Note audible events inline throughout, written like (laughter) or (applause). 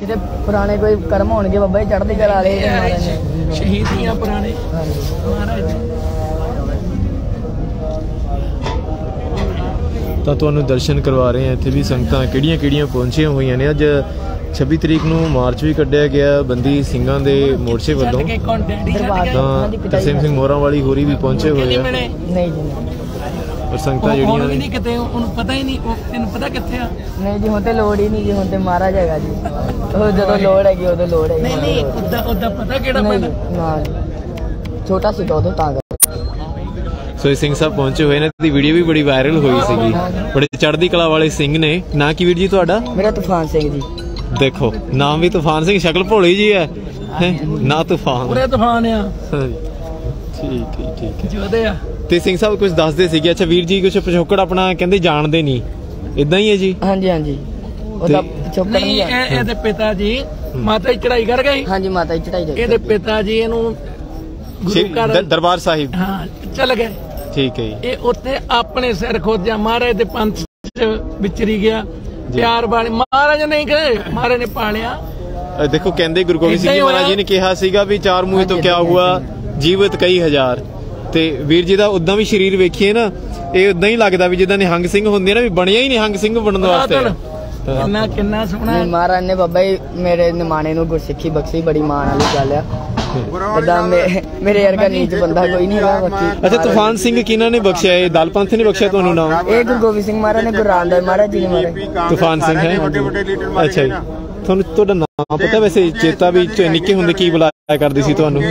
ਕਿਤੇ ਪੁਰਾਣੇ ਕੋਈ ਕਰਮ ਹੋਣਗੇ ਬਾਬਾ ਜੀ ਚੜ੍ਹਦੀ ਕਲਾ ਵਾਲੇ ਸ਼ਹੀਦੀਆਂ ਪੁਰਾਣੇ। ਮਹਾਰਾਜ। ਤਾਂ ਤੁਹਾਨੂੰ ਦਰਸ਼ਨ ਕਰਵਾ ਰਹੇ ਹਾਂ ਇੱਥੇ ਵੀ ਸੰਗਤਾਂ ਕਿਹੜੀਆਂ ਕਿਹੜੀਆਂ ਪਹੁੰਚੀਆਂ ਹੋਈਆਂ ਨੇ। ਅੱਜ 26 ਤਰੀਕ ਨੂੰ ਮਾਰਚ ਵੀ ਕੱਢਿਆ ਗਿਆ ਬੰਦੀ ਸਿੰਘਾਂ ਦੇ ਮੋਰਚੇ ਵੱਲੋਂ। ਤਾਂ ਤਰਸੇਮ ਸਿੰਘ ਮੋਹਰਾਂ ਵਾਲੀ ਹੋਰੀ ਵੀ ਪਹੁੰਚੇ ਹੋਏ ਆ। ਨਹੀਂ ਜੀ ਨਹੀਂ। ਪਰ ਸੰਗਤਾਂ ਜਿਹੜੀਆਂ ਨੇ ਨਹੀਂ ਕਿਤੇ ਉਹਨੂੰ ਪਤਾ ਹੀ ਨਹੀਂ ਉਹ ਤੈਨੂੰ ਪਤਾ ਕਿੱਥੇ ਆ? ਨਹੀਂ ਜੀ ਹੁਣ ਤੇ ਲੋੜ ਹੀ ਨਹੀਂ ਜੀ ਹੁਣ ਤੇ ਮਹਾਰਾਜ ਹੈਗਾ ਜੀ। ਉਹ ਜਦੋਂ ਲੋੜ ਹੈਗੀ ਉਦੋਂ ਲੋੜ ਹੈਗੀ। ਨਹੀਂ ਨਹੀਂ ਉਦਾਂ ਉਦਾਂ ਪਤਾ ਕਿਹੜਾ ਜੀ, ਨਾ ਜੀ। ਛੋਟਾ ਸੀ ਉਦੋਂ ਤਾਂ। ਸੋ ਇਹ ਸਿੰਘ ਸਾਹਿਬ ਪਹੁੰਚੇ ਹੋਏ ਨੇ ਦੀ ਵੀਡੀਓ ਵੀ ਬੜੀ ਵਾਇਰਲ ਹੋਈ ਸੀਗੀ। ਬੜੇ ਚੜ੍ਹਦੀ ਕਲਾ ਵਾਲੇ ਸਿੰਘ ਨੇ। ਨਾਂ ਕੀ ਵੀਰ ਜੀ ਤੁਹਾਡਾ? ਮੇਰਾ ਤੂਫਾਨ ਸਿੰਘ ਜੀ। ਦੇਖੋ ਨਾਮ ਵੀ ਤੂਫਾਨ ਸਿੰਘ ਸ਼ਕਲ ਭੋਲੀ ਜੀ ਹੈ। ਹੈਂ? ਨਾ ਤੂਫਾਨ। ਪੂਰੇ ਤੂਫਾਨ ਆ। ਠੀਕ ਹੈ ਠੀਕ ਹੈ। ਜੋਦੇ ਆ। ਤੇ ਸਿੰਘ ਸਾਹਿਬ ਕੁਝ ਦੱਸਦੇ ਸੀਗੇ ਅੱਛਾ ਵੀਰ ਜੀ ਕੁਝ ਪਿਛੋਕੜ ਆਪਣਾ ਕਹਿੰਦੇ ਜਾਣਦੇ ਨਹੀਂ। ਇਦਾਂ ਹੀ ਹੈ ਜੀ? ਹਾਂਜੀ ਹਾਂਜੀ। ਉਹਦਾ ਤੇ- ਪਿਛੋਕੜ ਨਹੀਂ ਇਹ ਹੈ ਇਹਦੇ ਪਿਤਾ ਜੀ ਮਾਤਾ ਦੀ ਚੜਾਈ ਕਰ ਗਈ ਹਾਂਜੀ ਮਾਤਾ ਜੀ ਚੜਾਈ ਦੇ ਇਹਦੇ ਪਿਤਾ ਜੀ ਇਹਨੂੰ ਗੁਰੂ ਘਰ ਦਰਬਾਰ ਸਾਹਿਬ। ਹਾਂ ਚੱਲ ਗਏ। ਠੀਕ ਹੈ ਜੀ। ਇਹ ਉੱਥੇ ਆਪਣੇ ਸਿਰ ਖੋਦਿਆ ਮਹਾਰਾਜ ਦੇ ਪੰਥ ਚ ਵਿਚਰੀ ਗਿਆ। ਪਿਆਰ ਵਾਲੇ ਮਹਾਰਾਜ ਨੇ ਕਹੇ ਮਹਾਰਾਜ ਨੇ ਪਾਲਿਆ। ਦੇਖੋ ਕਹਿੰਦੇ ਗੁਰੂ ਗੋਬਿੰਦ ਸਿੰਘ ਜੀ ਹੀ ਮਹਾਰਾਜ ਜੀ। ਨੇ ਕਿਹਾ ਸੀਗਾ ਵੀ ਚਾਰ ਮੂਹੇ ਤੋਂ ਕਿਆ ਹੁਆ ਜੀਵਤ ਕਈ ਹਜ਼ਾਰ। ਤੇ ਵੀਰ ਜੀ ਦਾ ਉਦਾਂ ਵੀ ਸਰੀਰ ਵੇਖੀਏ ਨਾ ਇਹ ਉਦਾਂ ਹੀ ਲੱਗਦਾ ਵੀ ਜਿੱਦਾਂ ਨਿਹੰਗ ਸਿੰਘ ਹੁੰਦੇ ਨਾ ਵੀ ਬਣਿਆ ਹੀ ਨਿਹੰਗ ਸਿੰਘ ਬਣਨ ਵਾਸਤੇ। ਕਿੰਨਾ ਕਿੰਨਾ ਸੋਹਣਾ ਮਹਾਰਾਜ ਨੇ ਬਾਬਾ ਜੀ ਮੇਰੇ ਨਿਮਾਣੇ ਨੂੰ ਗੁਰਸਿੱਖੀ ਬਖਸ਼ੀ ਬੜੀ ਮਾਣ ਵਾਲੀ ਗੱਲ ਆ। ਇਦਾਂ ਮੇਰੇ ਵਰਗਾ ਨੀਚ ਬੰਦਾ ਕੋਈ ਨਹੀਂ ਹੈਗਾ ਬਾਕੀ ਅੱਛਾ ਤੂਫਾਨ ਸਿੰਘ ਕਿਹਨਾਂ ਨੇ ਬਖਸ਼ਿਆ? ਇਹ ਦਲ ਪੰਥ ਨੇ ਬਖਸ਼ਿਆ ਤੁਹਾਨੂੰ ਨਾਮ? ਇਹ ਗੁਰੂ ਗੋਬਿੰਦ ਸਿੰਘ ਮਹਾਰਾਜ ਨੇ ਗੁਰੂ ਰਾਮਦਾਸ ਮਹਾਰਾਜ ਜੀ ਨੇ ਮਾਰੇ ਤੂਫਾਨ ਸਿੰਘ ਹੈ। ਅੱਛਾ ਜੀ। ਨਾ। ਤੁਹਾਨੂੰ ਤੁਹਾਡਾ ਨਾਮ ਪਤਾ ਵੈਸੇ ਚੇਤਾ ਵੀ ਚ- ਨਿੱਕੇ ਹੁੰਦੇ ਕੀ ਬੁਲਾਇਆ ਕਰਦੀ ਸੀ ਤੁਹਾਨੂੰ?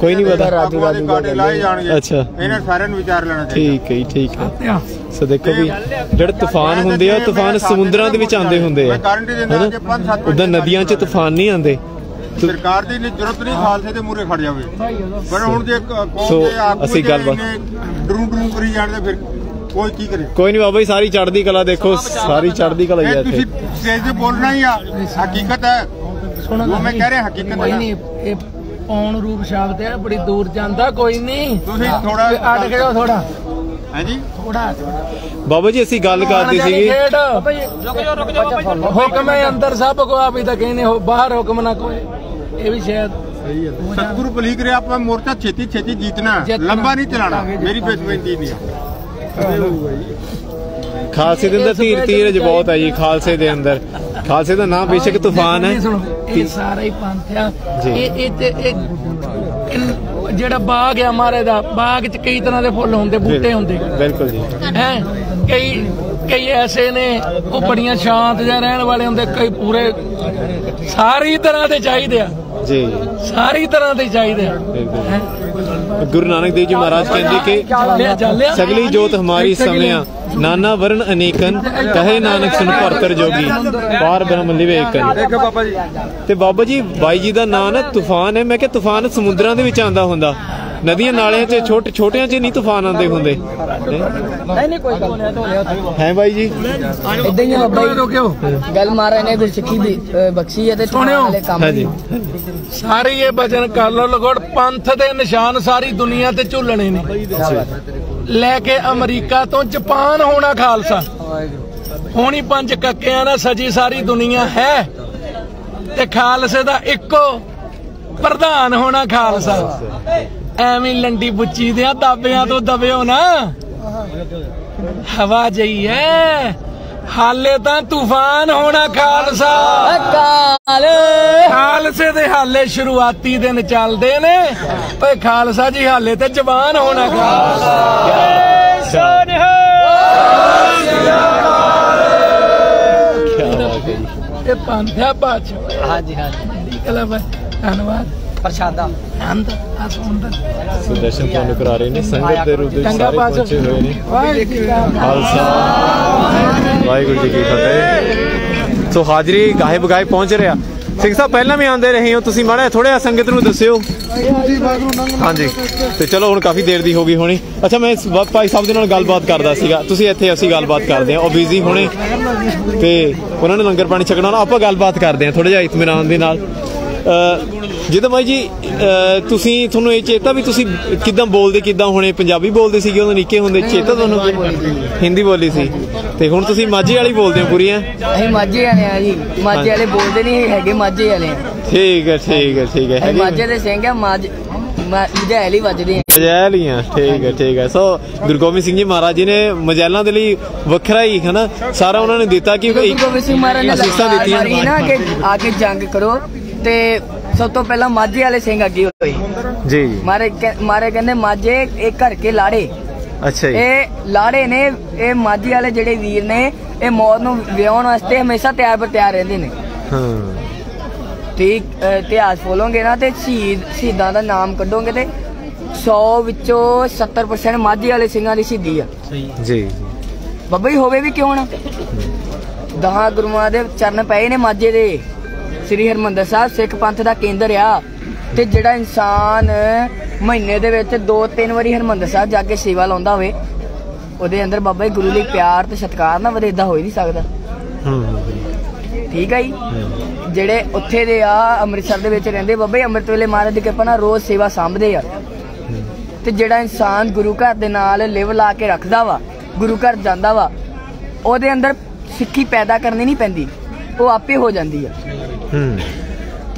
ਕੋਈ ਨਹੀਂ ਪਤਾ। ਰਾਜੂ ਰਾਜੂ ਕਾਟੇ ਲਾਏ ਜਾਣਗੇ। ਅੱਛਾ। ਇਹਨਾਂ ਸਾਰਿਆਂ ਨੂੰ ਵਿਚਾਰ ਲੈਣਾ ਚਾਹੀਦਾ। ਠੀਕ ਹੈ ਠੀਕ ਹੈ। ਸੋ ਦੇਖੋ ਵੀ ਜਿਹੜੇ ਤੂਫਾਨ ਹੁੰਦੇ ਆ ਤੂਫਾਨ ਸਮੁੰਦਰਾਂ ਦੇ ਵਿੱਚ ਆਉਂਦੇ ਹੁੰਦੇ ਆ। ਉਦਾਂ ਨਦੀਆਂ 'ਚ ਤੂਫਾਨ ਨਹੀਂ ਆਉਂਦੇ। ਸਰਕਾਰ ਦੀ ਨਹੀਂ ਜ਼ਰੂਰਤ ਨਹੀਂ ਖਾਲਸੇ ਦੇ ਮੂਰੇ ਖੜ ਜਾਵੇ। ਪਰ ਹੁਣ ਜੇ ਕੌਮ ਦੇ ਆਗੂ ਅਸੀਂ ਗੱਲਬਾਤ- ਡਰੂ ਡਰੂ ਕਰੀ ਜਾਣਦੇ ਫਿਰ ਕੋਈ ਕੀ ਕਰੇ? ਕੋਈ ਨਹੀਂ ਬਾਬਾ ਜੀ ਸਾਰੀ ਚੜ੍ਹਦੀ ਕਲਾ ਦੇਖੋ ਸਾਰੀ ਚੜ੍ਹਦੀ ਕਲਾ ਹੀ ਆ ਇਹ ਇੱਥੇ। ਤੁਸੀਂ ਸਟੇਜ ਤੇ ਬੋਲਣਾ ਹੀ ਆ। ਹਕੀਕਤ ਹੈ। ਸੁਣੋ ਮੈਂ ਕਹਿ ਰਿਹਾ ਹਕੀਕਤ ਕੋਈ ਹੈ। ਨਹੀਂ ਇਹ ਪੌਣ ਰੂਪ ਸ਼ਬਦ ਹੈ ਬੜੀ ਦੂਰ ਜਾਂਦਾ ਕੋਈ ਨਹੀਂ। ਤੁਸੀਂ ਥੋੜਾ ਅਟ ਕੇ ਜਾਓ ਥੋੜਾ ਹਾਂਜੀ? ਥੋੜਾ ਬਾਬਾ ਜੀ ਅਸੀਂ ਗੱਲ ਕਰਦੇ ਸੀਗੇ। ਰੁਕ ਜਾ ਰੁਕ ਜਾ ਹੁਕਮ ਹੈ ਅੰਦਰ ਸਭ ਕੋ ਆਪ ਹੀ ਤਾਂ ਕਹਿੰਦੇ ਹੋ ਬਾਹਰ ਹੁਕਮ ਨਾ ਕੋਈ। ਇਹ ਵੀ ਸ਼ਾਇਦ ਸਤਿਗੁਰੂ ਬਲੀਕ ਰਿਹਾ ਆਪਾਂ ਮੋਰਚਾ ਛੇਤੀ ਛੇਤੀ ਜਿੱਤਣਾ। ਹੈ। ਜਿੱਤਣਾ। ਲੰਬਾ ਨਹੀਂ ਚਲਾਣਾ ਮੇਰੀ ਬੇਨਤੀ ਨਹੀਂ ਹੈ ਖਾਲਸੇ ਦੇ ਅੰਦਰ ਧੀਰ ਧੀਰਜ ਬਹੁਤ ਹੈ ਜੀ ਖਾਲਸੇ ਦੇ ਅੰਦਰ। ਖਾਲਸੇ ਦਾ ਨਾਮ ਬੇਸ਼ੱਕ ਤੂਫਾਨ ਹੈ। ਇਹ ਸਾਰਾ ਹੀ ਪੰਥ ਆ। ਜੀ। ਇਹ ਇਹ ਜਿਹੜਾ ਬਾਗ ਆ ਮਾਰੇ ਦਾ ਬਾਗ 'ਚ ਕਈ ਤਰ੍ਹਾਂ ਦੇ ਫੁੱਲ ਹੁੰਦੇ ਬੂਟੇ ਹੁੰਦੇ। ਬਿਲਕੁਲ ਜੀ। ਹੈ? ਕਈ ਕਈ ਐਸੇ ਨੇ ਉਹ ਬੜੀਆਂ ਸ਼ਾਂਤ ਜਿਹਾ ਰਹਿਣ ਵਾਲੇ ਹੁੰਦੇ ਕਈ ਪੂਰੇ ਸਾਰੀ ਤਰ੍ਹਾਂ ਦੇ ਚਾਹੀਦੇ ਆ। ਜੀ। ਸਾਰੀ ਤਰ੍ਹਾਂ ਦੇ ਚਾਹੀਦੇ ਆ? ਗੁਰੂ ਨਾਨਕ ਦੇਵ ਜੀ ਮਹਾਰਾਜ ਕਹਿੰਦੇ ਕਿ ਸਗਲੀ ਜੋਤ ਹਮਾਰੀ ਸਮਿਆ। ਨਾਨਾ ਵਰਨ ਅਨੇਕਨ ਕਹੇ ਨਾਨਕ ਸੁਨ ਭਰਤਰ ਜੋਗੀ। ਪਾਰ ਬ੍ਰਹਮ ਲਿਵੇ ਏਕਨ। ਦੇਖੋ ਬਾਬਾ ਜੀ। ਤੇ ਬਾਬਾ ਜੀ ਬਾਈ ਜੀ ਦਾ ਨਾਂ ਨਾ ਤੂਫਾਨ ਹੈ। ਮੈਂ ਕਿਹਾ ਤੂਫਾਨ ਸਮੁੰਦਰਾਂ ਦੇ ਵਿੱਚ ਆਂਦਾ ਹੁੰਦਾ। ਨਦੀਆਂ ਨਾਲਿਆਂ 'ਚ ਛੋਟੇ ਛੋਟਿਆਂ 'ਚ ਨਹੀਂ ਤੂਫਾਨ ਆਉਂਦੇ ਹੁੰਦੇ। ਨਹੀਂ ਨਹੀਂ ਕੋਈ ਗੱਲ ਨਹੀਂ। ਹੈ ਬਾਈ ਜੀ? ਇਦਾਂ ਹੀ ਆ ਬਾਬਾ ਜੀ। ਰੁਕਿਓ ਗੱਲ ਨੇ ਗੁਰਸਿੱਖੀ ਅਹ, ਬਖਸ਼ੀ ਹੈ ਤੇ ਸੁਣਿਓ। ਵਾਲੇ ਕੰਮ ਹਾਂਜੀ। ਸਾਰੇ ਇਹ ਬਚਨ ਕਰ ਲੋ ਲਗੋੜ ਪੰਥ ਦੇ ਨਿਸ਼ਾਨ ਸਾਰੀ ਦੁਨੀਆ ਤੇ ਝੁੱਲਣੇ ਨੇ। ਲੈ ਕੇ ਅਮਰੀਕਾ ਤੋਂ ਜਾਪਾਨ ਹੋਣਾ ਖਾਲਸਾ। ਹੋਣੀ ਪੰਜ ਕੱਕਿਆਂ ਨਾਲ ਸਜੀ ਸਾਰੀ ਦੁਨੀਆ ਹੈ। ਤੇ ਖਾਲਸੇ ਦਾ ਇੱਕੋ ਪ੍ਰਧਾਨ ਹੋਣਾ ਖਾਲਸਾ। ਐਵੇਂ ਲੰਡੀ ਬੁੱਚੀ ਦਿਆਂ ਦਾਬਿਆਂ ਤੋਂ ਦਬਿਓ ਨਾ। ਹਵਾ ਜਈ ਹੈ ਹਾਲੇ ਤਾਂ ਤੂਫਾਨ ਹੋਣਾ ਖਾਲਸਾ। ਕਾਲ ਖਾਲਸੇ ਦੇ ਹਾਲੇ ਸ਼ੁਰੂਆਤੀ ਦਿਨ ਚੱਲਦੇ ਨੇ। ਓਏ ਖਾਲਸਾ ਜੀ ਹਾਲੇ ਤੇ ਜਵਾਨ ਹੋਣਾ ਖਾਲਸਾ। ਕੀ ਬਾਤ ਹੈ। ਜੀ ਇਹ ਪੰਥਿਆ ਬਾਦਸ਼ਾਹ ਹਾਂਜੀ ਹਾਂਜੀ। ਕਲਾ ਬਸ ਧੰਨਵਾਦ। ਪ੍ਰਸ਼ਾਦਾ। ਅੰਦ ਆ ਸੁੰਦਰ ਸੋ ਦਰਸ਼ਨ ਤੁਹਾਨੂੰ ਕਰਾ ਰਹੇ ਨੇ ਸੰਗਤ ਦੇ ਰੂਪ ਦੇ ਸਾਰੇ ਪਹੁੰਚੇ ਹੋਏ ਨੇ। ਵਾਹਿਗੁਰੂ ਜੀ ਕਾ ਖਾਲਸਾ। ਵਾਹਿਗੁਰੂ ਜੀ ਕੀ ਫਤਿਹ। ਸੋ ਹਾਜ਼ਰੀ ਗਾਏ ਬਗਾਏ ਪਹੁੰਚ ਰਿਹਾ। ਸਿੰਘ ਸਾਹਿਬ ਪਹਿਲਾਂ ਵੀ ਆਉਂਦੇ ਰਹੇ ਹੋ ਤੁਸੀਂ ਮਾੜਾ ਥੋੜਾ ਸੰਗਤ ਨੂੰ ਦੱਸਿਓ। ਹਾਂਜੀ ਤੇ ਚਲੋ ਹੁਣ ਕਾਫੀ ਦੇਰ ਦੀ ਹੋ ਗਈ ਹੋਣੀ। ਅੱਛਾ ਮੈਂ ਭਾਈ ਸਾਹਿਬ ਦੇ ਨਾਲ ਗੱਲਬਾਤ ਕਰਦਾ ਸੀਗਾ। ਤੁਸੀਂ ਇੱਥੇ ਅਸੀਂ ਗੱਲਬਾਤ ਕਰਦੇ ਹਾਂ ਉਹ ਬਿਜ਼ੀ ਹੋਣੇ। ਤੇ ਉਹਨਾਂ ਨੇ ਲੰਗਰ ਪਾਣੀ ਛਕਣਾ ਆਪਾਂ ਗੱਲਬਾਤ ਕਰਦੇ ਹਾਂ ਥੋੜਾ ਜਿਹਾ ਇਤਮਿਨਾਨ ਦੇ ਨਾਲ। ਜਿੱਦਾਂ ਬਾਈ ਜੀ ਤੁਸੀਂ ਤੁਹਾਨੂੰ ਇਹ ਚੇਤਾ ਵੀ ਤੁਸੀਂ ਕਿਦਾਂ ਬੋਲਦੇ ਕਿਦਾਂ ਹੋਣੇ ਪੰਜਾਬੀ ਬੋਲਦੇ ਸੀਗੇ ਉਦੋਂ ਨਿੱਕੇ ਹੁੰਦੇ ਚੇਤਾ ਤੁਹਾਨੂੰ ਹਿੰਦੀ ਬੋਲੀ ਸੀ। ਤੇ ਹੁਣ ਤੁਸੀਂ ਮਾਝੀ ਵਾਲੀ ਬੋਲਦੇ ਹੋ ਪੂਰੀਆਂ ਅਸੀਂ ਮਾਝੇ ਵਾਲੇ ਆ ਜੀ। ਮਾਝੇ ਵਾਲੇ ਬੋਲਦੇ ਨਹੀਂ ਹੈਗੇ ਮਾਝੇ ਵਾਲੇ। ਠੀਕ ਹੈ ਠੀਕ ਹੈ ਠੀਕ ਹੈ। ਮਾਝੇ ਦੇ ਸਿੰਘ ਆ ਮਾਝ ਮਝੈਲ ਹੀ ਵੱਜਦੇ ਆ। ਮਜੈਲੀਆਂ ਠੀਕ ਹੈ ਠੀਕ ਹੈ। ਸੋ ਗੁਰੂ ਗੋਬਿੰਦ ਸਿੰਘ ਜੀ ਮਹਾਰਾਜ ਜੀ ਨੇ ਮਜੈਲਾਂ ਦੇ ਲਈ ਵੱਖਰਾ ਹੀ ਹੈ ਨਾ ਸਾਰਾ ਉਹਨਾਂ ਨੇ ਦਿੱਤਾ ਕਿ ਗੁਰੂ ਗੋਬਿੰਦ ਸਿੰਘ ਮਹਾਰਾਜ ਨੇ ਅਸੀਸਾਂ ਦਿੱਤੀਆਂ ਨਾ ਕਿ ਆ ਕੇ ਜੰਗ ਕਰੋ। ਤੇ ਸਭ ਤੋਂ ਪਹਿਲਾਂ ਮਾਝੇ ਵਾਲੇ ਸਿੰਘ ਅੱਗੇ ਹੋਏ। ਜੀ ਜੀ। ਮਾਰੇ ਮਾਰੇ ਕਹਿੰਦੇ ਮਾਝੇ ਇਹ ਘਰ ਕੇ ਲਾੜੇ। ਅੱਛਾ ਜੀ। ਇਹ ਲਾੜੇ ਨੇ ਇਹ ਮਾਝੇ ਵਾਲੇ ਜਿਹੜੇ ਵੀਰ ਨੇ ਇਹ ਮੌਤ ਨੂੰ ਵਿਆਉਣ ਵਾਸਤੇ ਹਮੇਸ਼ਾ ਤਿਆਰ ਪਰ ਤਿਆਰ ਰਹਿੰਦੇ ਨੇ। ਹਾਂ। ਠੀਕ ਅ, ਇਤਿਹਾਸ ਫੋਲੋਗੇ ਨਾ ਤੇ ਸ਼ਹੀਦ ਸ਼ਹੀਦਾਂ ਦਾ ਨਾਮ ਕੱਢੋਗੇ ਤੇ 100 ਵਿੱਚੋਂ 70% ਮਾਝੇ ਵਾਲੇ ਸਿੰਘਾਂ ਦੀ ਸ਼ਹੀਦੀ ਆ। ਜੀ। ਬੱਬਾ ਹੀ ਹੋਵੇ ਵੀ ਕਿਉਂ ਨਾ? ਦਹਾਂ ਗੁਰੂਆਂ ਦੇ ਚਰਨ ਪਏ ਨੇ ਮਾਝੇ ਦੇ। ਸ੍ਰੀ ਹਰਮੰਦਰ ਸਾਹਿਬ ਸਿੱਖ ਪੰਥ ਦਾ ਕੇਂਦਰ ਆ। ਤੇ ਜਿਹੜਾ ਇਨਸਾਨ ਮਹੀਨੇ ਦੇ ਵਿੱਚ ਦੋ ਤਿੰਨ ਵਾਰੀ ਹਰਮੰਦਰ ਸਾਹਿਬ ਜਾ ਕੇ ਸੇਵਾ ਲਾਉਂਦਾ ਹੋਵੇ ਉਹਦੇ ਅੰਦਰ ਬਾਬਾ ਜੀ ਗੁਰੂ ਲਈ ਪਿਆਰ ਤੇ ਸਤਿਕਾਰ ਨਾ ਵਧੇਦਾ ਹੋ ਹੀ ਨਹੀਂ ਸਕਦਾ। ਠੀਕ ਹੈ ਜੀ? ਜਿਹੜੇ ਉੱਥੇ ਦੇ ਆ ਅੰਮ੍ਰਿਤਸਰ ਦੇ ਵਿੱਚ ਰਹਿੰਦੇ ਬਾਬਾ ਜੀ ਅੰਮ੍ਰਿਤ ਵੇਲੇ ਮਹਾਰਾਜ ਦੀ ਕਿਰਪਾ ਨਾਲ ਰੋਜ਼ ਸੇਵਾ ਸੰਭਦੇ ਆ। ਤੇ ਜਿਹੜਾ ਇਨਸਾਨ ਗੁਰੂ ਘਰ ਦੇ ਨਾਲ ਲਿਵ ਲਾ ਕੇ ਰੱਖਦਾ ਵਾ ਗੁਰੂ ਘਰ ਜਾਂਦਾ ਵਾ ਉਹਦੇ ਅੰਦਰ ਸਿੱਖੀ ਪੈਦਾ ਕਰਨੀ ਨਹੀਂ ਪੈਂਦੀ। ਉਹ ਆਪੇ ਹੋ ਜਾਂਦੀ ਆ। ਹੂੰ।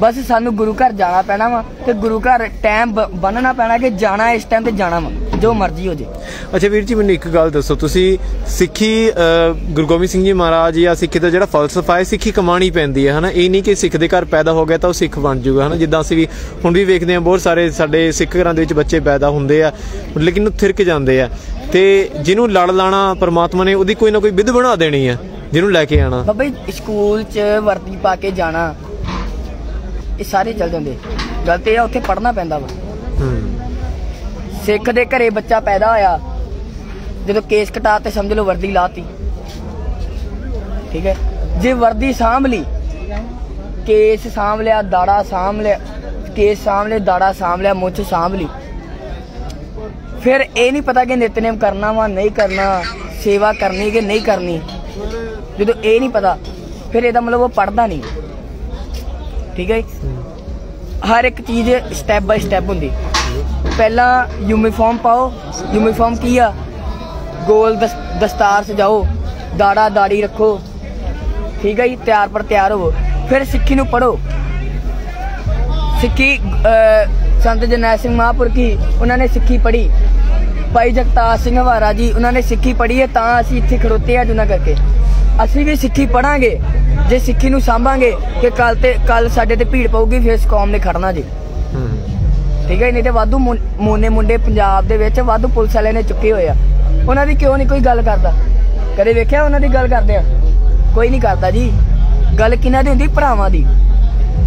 ਬਸ ਸਾਨੂੰ ਗੁਰੂ ਘਰ ਜਾਣਾ ਪੈਣਾ ਵਾ ਤੇ ਗੁਰੂ ਘਰ ਟਾਈਮ ਬੰਨਣਾ ਪੈਣਾ ਕਿ ਜਾਣਾ ਇਸ ਟਾਈਮ ਤੇ ਜਾਣਾ ਵਾ ਜੋ ਮਰਜ਼ੀ ਹੋ ਜੇ। ਅੱਛਾ ਵੀਰ ਜੀ ਮੈਨੂੰ ਇੱਕ ਗੱਲ ਦੱਸੋ ਤੁਸੀਂ ਸਿੱਖੀ ਗੁਰੂ ਗੋਬਿੰਦ ਸਿੰਘ ਜੀ ਮਹਾਰਾਜ ਜਾਂ ਸਿੱਖੀ ਦਾ ਜਿਹੜਾ ਫਲਸਫਾ ਹੈ ਸਿੱਖੀ ਕਮਾਣੀ ਪੈਂਦੀ ਹੈ ਹਨਾ? ਇਹ ਨਹੀਂ ਕਿ ਸਿੱਖ ਦੇ ਘਰ ਪੈਦਾ ਹੋ ਗਿਆ ਤਾਂ ਉਹ ਸਿੱਖ ਬਣ ਜਾਊਗਾ ਹਨਾ? ਜਿੱਦਾਂ ਅਸੀਂ ਵੀ ਹੁਣ ਵੀ ਵੇਖਦੇ ਹਾਂ ਬਹੁਤ ਸਾਰੇ ਸਾਡੇ ਸਿੱਖ ਘਰਾਂ ਦੇ ਵਿੱਚ ਬੱਚੇ ਪੈਦਾ ਹੁੰਦੇ ਆ ਲੇਕਿਨ ਉਹ ਥਿਰਕ ਜਾਂਦੇ ਆ। ਤੇ ਜਿਹਨੂੰ ਲੜ ਲਾਣਾ ਪਰਮਾਤਮਾ ਨੇ ਉਹਦੀ ਕੋਈ ਨਾ ਕੋਈ ਵਿਧ ਬਣਾ ਦੇਣੀ ਆ ਜਿਹਨੂੰ ਲੈ ਕੇ ਆਣਾ। ਬਾਬਾ ਜੀ ਸਕੂਲ 'ਚ ਵਰਦੀ ਪਾ ਕੇ ਜਾਣਾ ਇਹ ਸਾਰੇ ਚੱਲ ਜਾਂਦੇ। ਗੱਲ ਤੇ ਇਹ ਆ ਉੱਥੇ ਪੜ੍ਹਨਾ ਪੈਂਦਾ ਵਾ। ਸਿੱਖ ਦੇ ਘਰੇ ਬੱਚਾ ਪੈਦਾ ਹੋਇਆ ਜਦੋਂ ਕੇਸ ਕਟਾ ਤੇ ਸਮਝ ਲਓ ਵਰਦੀ ਲਾਤੀ। ਠੀਕ ਹੈ? ਜੇ ਵਰਦੀ ਸਾਂਭ ਲਈ ਕੇਸ ਸਾਂਭ ਲਿਆ ਦਾੜਾ ਸਾਂਭ ਲਿਆ ਕੇਸ ਸਾਂਭ ਲਿਆ ਦਾੜਾ ਸਾਂਭ ਲਿਆ ਮੁੱਛ ਸਾਂਭ ਲਈ। ਫਿਰ ਇਹ ਨਹੀਂ ਪਤਾ ਕਿ ਨਿਤਨੇਮ ਕਰਨਾ ਵਾ ਨਹੀਂ ਕਰਨਾ ਸੇਵਾ ਕਰਨੀ ਕਿ ਨਹੀਂ ਕਰਨੀ। ਜਦੋਂ ਇਹ ਨਹੀਂ ਪਤਾ ਫਿਰ ਇਹਦਾ ਮਤਲਬ ਉਹ ਪੜਦਾ ਨਹੀਂ। ਠੀਕ ਹੈ ਜੀ? ਹਰ ਇੱਕ ਚੀਜ਼ ਸਟੈਪ ਬਾਈ ਸਟੈਪ ਹੁੰਦੀ। ਪਹਿਲਾਂ ਯੂਨੀਫਾਰਮ ਪਾਓ। ਯੂਨੀਫਾਰਮ ਕੀ ਆ? ਗੋਲ ਦਸ- ਦਸਤਾਰ ਸਜਾਓ। ਦਾੜਾ, ਦਾੜੀ ਰੱਖੋ। ਠੀਕ ਹੈ ਜੀ? ਤਿਆਰ ਪਰ ਤਿਆਰ ਹੋਵੋ। ਫਿਰ ਸਿੱਖੀ ਨੂੰ ਪੜੋ ਸਿੱਖੀ ਸੰਤ ਜਰਨੈਲ ਸਿੰਘ ਮਹਾਂਪੁਰ ਕੀ ਉਹਨਾਂ ਨੇ ਸਿੱਖੀ ਪੜ੍ਹੀ। ਭਾਈ ਜਗਤਾਰ ਸਿੰਘ ਹਵਾਰਾ ਜੀ, ਉਹਨਾਂ ਨੇ ਸਿੱਖੀ ਪੜ੍ਹੀ ਹੈ ਤਾਂ ਅਸੀਂ ਇੱਥੇ ਖੜੋਤੇ ਆ ਜੁਨਾ ਕਰਕੇ ਅਸੀਂ ਵੀ ਸਿੱਖੀ ਪੜਾਂਗੇ ਜੇ ਸਿੱਖੀ ਨੂੰ ਸਾਂਭਾਂਗੇ ਕਿ ਕੱਲ ਤੇ ਕੱਲ ਸਾਡੇ ਤੇ ਭੀੜ ਪਊਗੀ ਫਿਰ ਇਸ ਕੌਮ ਨੇ ਖੜਨਾ ਜੀ। ਠੀਕ ਹੈ ਨਹੀਂ ਤੇ ਵਾਧੂ ਮੋਨੇ ਮੁੰਡੇ ਪੰਜਾਬ ਦੇ ਵਿੱਚ ਵਾਧੂ ਪੁਲਿਸ ਵਾਲਿਆਂ ਨੇ ਚੁੱਕੇ ਹੋਏ ਆ। ਉਹਨਾਂ ਦੀ ਕਿਉਂ ਨਹੀਂ ਕੋਈ ਗੱਲ ਕਰਦਾ? ਕਦੇ ਵੇਖਿਆ ਉਹਨਾਂ ਦੀ ਗੱਲ ਕਰਦੇ ਆ? ਕੋਈ ਨਹੀਂ ਕਰਦਾ ਜੀ। ਗੱਲ ਕਿਹਨਾਂ ਦੀ ਹੁੰਦੀ? ਭਰਾਵਾਂ ਦੀ।